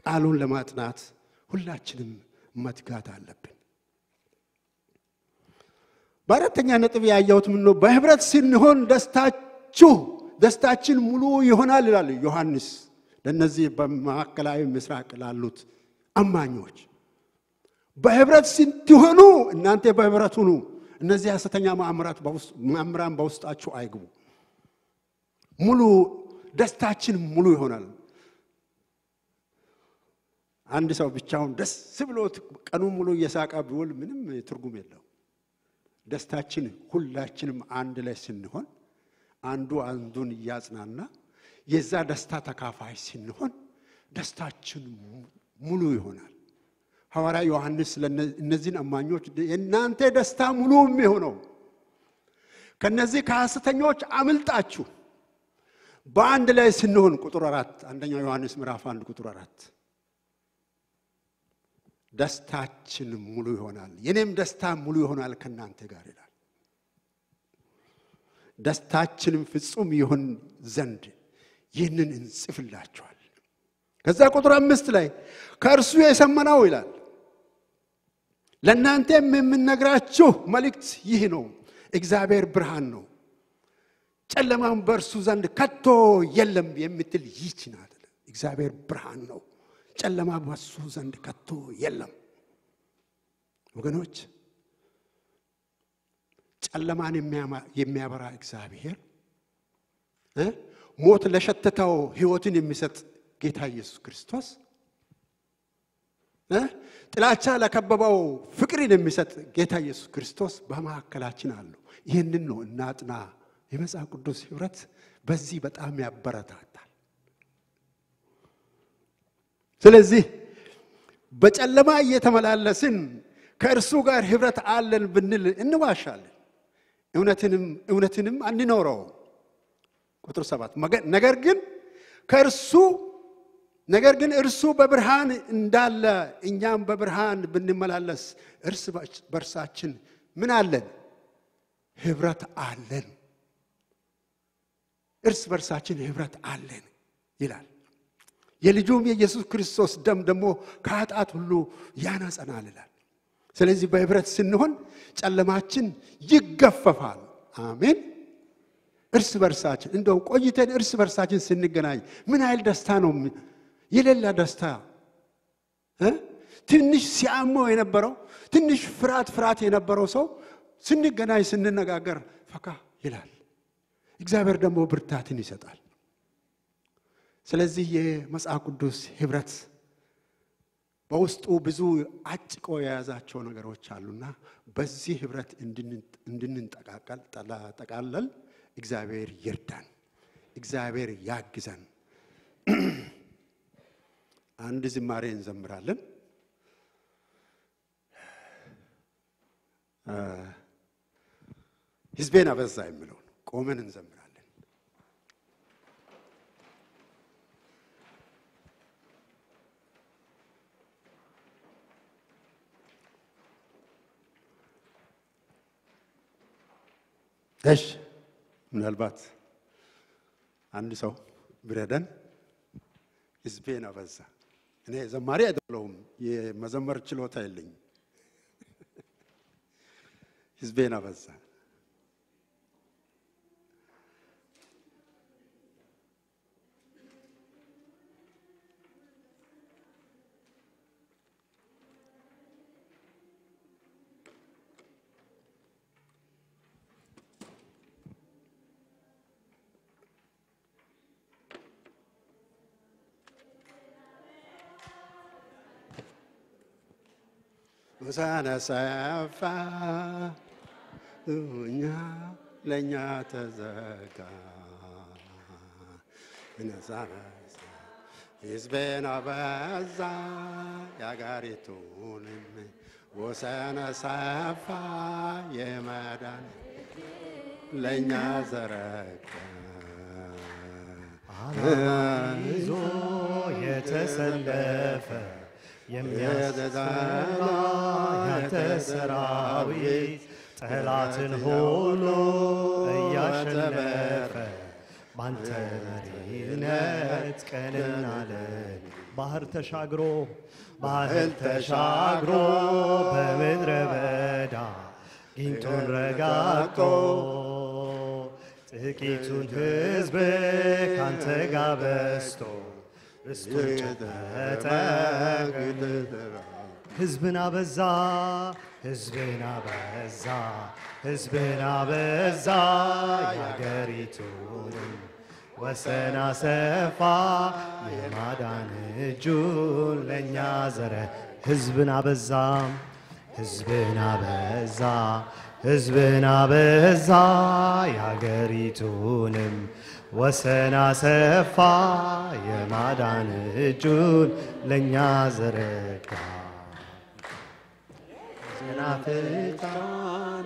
ቃሉን ለማጥናት ሁላችንም መትጋት አለብን። በአራተኛ ነጥብ ያየሁት ምን ነው? በህብረት ስንሆን ደስታችሁ ደስታችን ሙሉ ይሆናል ይላል ዮሐንስ ለእነዚህ በማዕከላዊ ምስራቅ ላሉት አማኞች። በህብረት ስትሆኑ እናንተ በህብረት ሁኑ፣ እነዚህ ሐሰተኛ መምህራን በውስጣችሁ አይግቡ። ሙሉ ደስታችን ሙሉ ይሆናል። አንድ ሰው ብቻውን ደስ ብሎት ቀኑን ሙሉ እየሳቀ ቢውል ምንም ትርጉም የለው። ደስታችን ሁላችንም አንድ ላይ ስንሆን አንዱ አንዱን እያጽናና የዛ ደስታ ተካፋይ ስንሆን ደስታችን ሙሉ ይሆናል። ሐዋርያ ዮሐንስ እነዚህን አማኞች የእናንተ ደስታ ሙሉ የሚሆነው ከነዚህ ከሐሰተኞች አምልጣችሁ በአንድ ላይ ስንሆን ቁጥር አራት አንደኛው ዮሐንስ ምዕራፍ አንድ ቁጥር አራት ደስታችን ሙሉ ይሆናል፣ የኔም ደስታ ሙሉ ይሆናል ከእናንተ ጋር ይላል። ደስታችንም ፍጹም ይሆን ዘንድ ይህንን እንጽፍላችኋል። ከዛ ቁጥር አምስት ላይ ከእርሱ የሰማነው ይላል ለእናንተም የምነግራችሁ መልእክት ይህ ነው፣ እግዚአብሔር ብርሃን ነው፣ ጨለማም በእርሱ ዘንድ ከቶ የለም የምትል ናት። እግዚአብሔር ብርሃን ነው፣ ጨለማ በእርሱ ዘንድ ከቶ የለም። ወገኖች ጨለማን የሚያበራ እግዚአብሔር ሞት ለሸተተው ሕይወትን የሚሰጥ ጌታ ኢየሱስ ክርስቶስ ጥላቻ ለከበበው ፍቅርን የሚሰጥ ጌታ ኢየሱስ ክርስቶስ በመካከላችን አሉ። ይህንን ነው እናጥና። የመጽሐፍ ቅዱስ ህብረት በዚህ በጣም ያበረታታል። ስለዚህ በጨለማ እየተመላለስን ከእርሱ ጋር ህብረት አለን ብንል እንዋሻለን፣ እውነትንም እውነትንም አንኖረውም። ቁጥር ሰባት ነገር ግን ከእርሱ ነገር ግን እርሱ በብርሃን እንዳለ እኛም በብርሃን ብንመላለስ እርስ በርሳችን ምን አለን? ህብረት አለን። እርስ በርሳችን ህብረት አለን ይላል። የልጁም የኢየሱስ ክርስቶስ ደም ደግሞ ከኃጢአት ሁሉ ያነጸናል ይላል። ስለዚህ በህብረት ስንሆን ጨለማችን ይገፈፋል። አሜን። እርስ በርሳችን እንደው ቆይተን እርስ በርሳችን ስንገናኝ ምን ያህል ደስታ ነው የሌላ ደስታ ትንሽ ሲያመው የነበረው ትንሽ ፍርሃት ፍርሃት የነበረው ሰው ስንገናኝ ስንነጋገር ፈካ ይላል። እግዚአብሔር ደግሞ ብርታትን ይሰጣል። ስለዚህ የመጽሐፍ ቅዱስ ህብረት በውስጡ ብዙ አጭቆ የያዛቸው ነገሮች አሉና በዚህ ህብረት እንድንጠቃቀል ጠቃለል እግዚአብሔር ይርዳን፣ እግዚአብሔር ያግዘን። አንድ ዝማሬ እንዘምራለን። ህዝቤን አበዛ የሚለውን ቆመን እንዘምራለን። እሺ፣ ምናልባት አንድ ሰው ብረደን ህዝቤን አበዛ። እኔ ዘማሪ አይደለሁም፣ የመዘመር ችሎታ የለኝም። <laughs> ህዝቤን አበዛ። ሆሳዕና ሰፋ እኛ ለእኛ ተዘጋ። ነፃ ሕዝቤን አበዛ የአገሪቱንም ወሰነ ሰፋ የመዳን ለእኛ ዘረጋ። ይዞ የተሰለፈ የሚያስፈራ ያንተ ሰራዊት ጠላትን ሁሉ እያሸነፈ ባንተ መሪነት ቀንና ሌሊት ባህር ተሻግሮ ባህር ተሻግሮ በምድረ በዳ ጊንጡን ረጋግጦ ጥቂቱን ሕዝብ ካንተ ጋር በስቶ ሕዝብን አበዛ ሕዝብን አበዛ ሕዝብን አበዛ የአገሪቱንም ወሰን አሰፋ የማዳን እጁን ለእኛ ዘረ ሕዝብን አበዛ ሕዝብን አበዛ ሕዝብን አበዛ የአገሪቱንም ወሰን አሰፋ የማዳን እጁን ለእኛ ዘረጋ። ዝናፍታ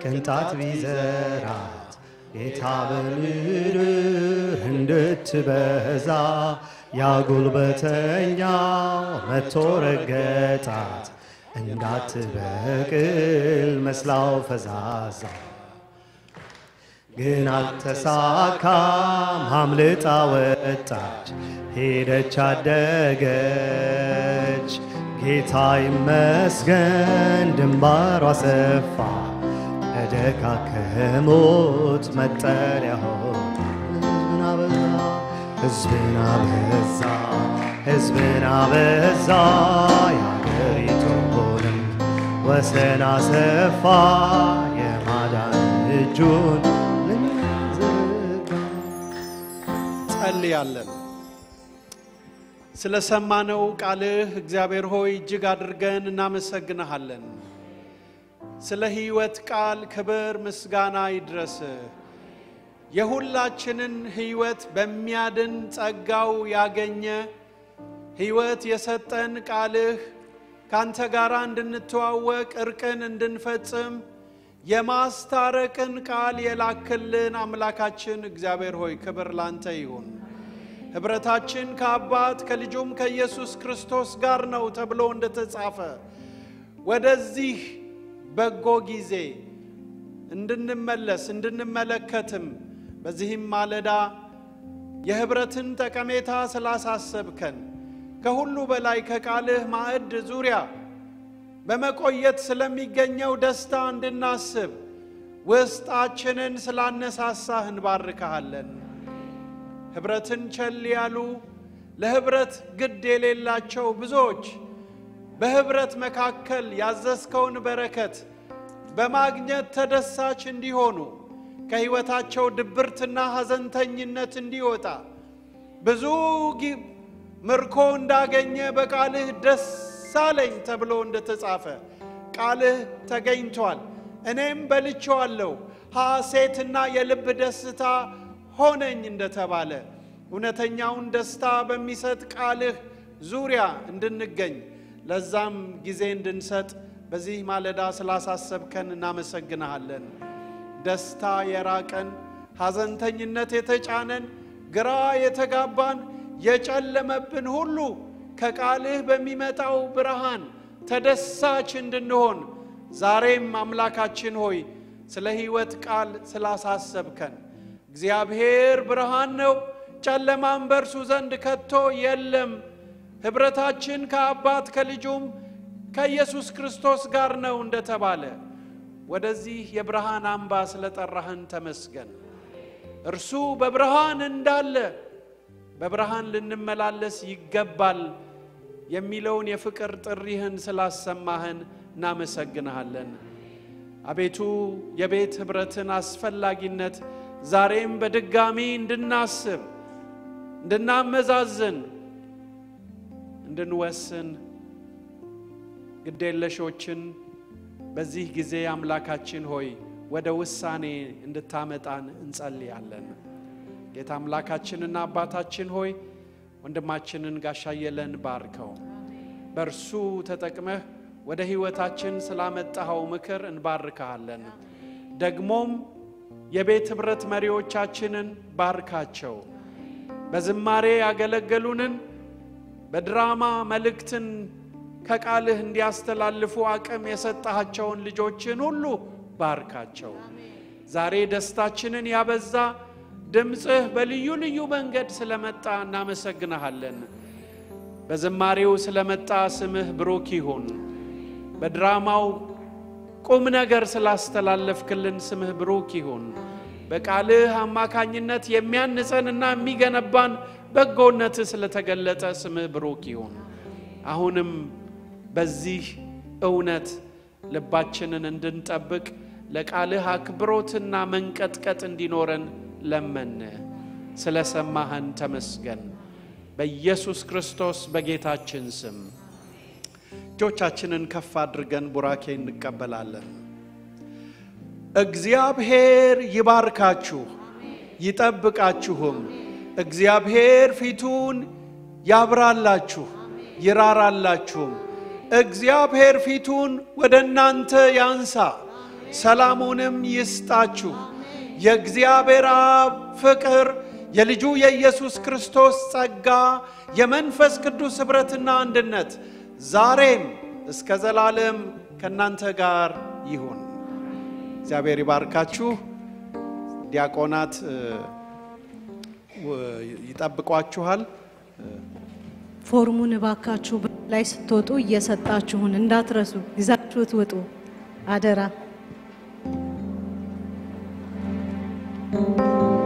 ቅንጣት ቢዘራት ጌታ በምድር እንድትበዛ ያጉልበተኛው መቶ ረገጣት እንዳትበቅል መስላው ፈዛዛ ግን አልተሳካም። አምልጣ ወጣች ሄደች አደገች። ጌታ ይመስገን ድንባሯ ሰፋ ለደካከሞት መጠለያ ሆነ። ሕዝብን አበዛ ሕዝብን አበዛ የአገሪቱንም ወሰን አሰፋ የማዳን እጁን ጸልያለን። ስለሰማነው ቃልህ እግዚአብሔር ሆይ እጅግ አድርገን እናመሰግንሃለን። ስለ ሕይወት ቃል ክብር ምስጋና ይድረስ። የሁላችንን ሕይወት በሚያድን ጸጋው ያገኘ ሕይወት የሰጠን ቃልህ ካንተ ጋር እንድንተዋወቅ እርቅን እንድንፈጽም የማስታረቅን ቃል የላክልን አምላካችን እግዚአብሔር ሆይ ክብር ላንተ ይሁን። ኅብረታችን ከአባት ከልጁም ከኢየሱስ ክርስቶስ ጋር ነው ተብሎ እንደተጻፈ ወደዚህ በጎ ጊዜ እንድንመለስ እንድንመለከትም በዚህም ማለዳ የኅብረትን ጠቀሜታ ስላሳሰብከን ከሁሉ በላይ ከቃልህ ማዕድ ዙሪያ በመቆየት ስለሚገኘው ደስታ እንድናስብ ውስጣችንን ስላነሳሳህ እንባርክሃለን። ኅብረትን ቸል ያሉ ለኅብረት ግድ የሌላቸው ብዙዎች በኅብረት መካከል ያዘዝከውን በረከት በማግኘት ተደሳች እንዲሆኑ ከሕይወታቸው ድብርትና ሐዘንተኝነት እንዲወጣ ብዙ ምርኮ እንዳገኘ በቃልህ ደስ አለኝ ተብሎ እንደተጻፈ ቃልህ ተገኝቷል። እኔም በልቼዋለሁ፣ ሐሴትና የልብ ደስታ ሆነኝ እንደተባለ እውነተኛውን ደስታ በሚሰጥ ቃልህ ዙሪያ እንድንገኝ ለዛም ጊዜ እንድንሰጥ በዚህ ማለዳ ስላሳሰብከን እናመሰግንሃለን። ደስታ የራቀን፣ ሐዘንተኝነት የተጫነን፣ ግራ የተጋባን፣ የጨለመብን ሁሉ ከቃልህ በሚመጣው ብርሃን ተደሳች እንድንሆን ዛሬም አምላካችን ሆይ ስለ ሕይወት ቃል ስላሳሰብከን እግዚአብሔር ብርሃን ነው፣ ጨለማም በእርሱ ዘንድ ከቶ የለም። ኅብረታችን ከአባት ከልጁም ከኢየሱስ ክርስቶስ ጋር ነው እንደተባለ ወደዚህ የብርሃን አምባ ስለጠራህን ተመስገን። እርሱ በብርሃን እንዳለ በብርሃን ልንመላለስ ይገባል የሚለውን የፍቅር ጥሪህን ስላሰማህን እናመሰግንሃለን። አቤቱ የቤት ኅብረትን አስፈላጊነት ዛሬም በድጋሚ እንድናስብ፣ እንድናመዛዝን፣ እንድንወስን ግዴለሾችን በዚህ ጊዜ አምላካችን ሆይ ወደ ውሳኔ እንድታመጣን እንጸልያለን። ጌታ አምላካችንና አባታችን ሆይ ወንድማችንን ጋሻ አየለን ባርከው። በእርሱ ተጠቅመህ ወደ ሕይወታችን ስላመጣኸው ምክር እንባርካለን። ደግሞም የቤት ኅብረት መሪዎቻችንን ባርካቸው። በዝማሬ ያገለገሉንን በድራማ መልእክትን ከቃልህ እንዲያስተላልፉ አቅም የሰጣቸውን ልጆችን ሁሉ ባርካቸው። ዛሬ ደስታችንን ያበዛ ድምፅህ በልዩ ልዩ መንገድ ስለመጣ እናመሰግንሃለን። በዝማሬው ስለመጣ ስምህ ብሩክ ይሁን። በድራማው ቁም ነገር ስላስተላለፍክልን ስምህ ብሩክ ይሁን። በቃልህ አማካኝነት የሚያንጸንና የሚገነባን በጎነትህ ስለተገለጠ ስምህ ብሩክ ይሁን። አሁንም በዚህ እውነት ልባችንን እንድንጠብቅ ለቃልህ አክብሮትና መንቀጥቀጥ እንዲኖረን ለመን። ስለ ሰማህን ተመስገን። በኢየሱስ ክርስቶስ በጌታችን ስም እጆቻችንን ከፍ አድርገን ቡራኬ እንቀበላለን። እግዚአብሔር ይባርካችሁ ይጠብቃችሁም። እግዚአብሔር ፊቱን ያብራላችሁ ይራራላችሁም። እግዚአብሔር ፊቱን ወደ እናንተ ያንሳ ሰላሙንም ይስጣችሁ። የእግዚአብሔር አብ ፍቅር፣ የልጁ የኢየሱስ ክርስቶስ ጸጋ፣ የመንፈስ ቅዱስ ኅብረትና አንድነት ዛሬም እስከ ዘላለም ከእናንተ ጋር ይሁን። እግዚአብሔር ይባርካችሁ። ዲያቆናት ይጠብቋችኋል። ፎርሙን እባካችሁ ላይ ስትወጡ እየሰጣችሁን እንዳትረሱ፣ ይዛችሁት ውጡ አደራ። Thank you.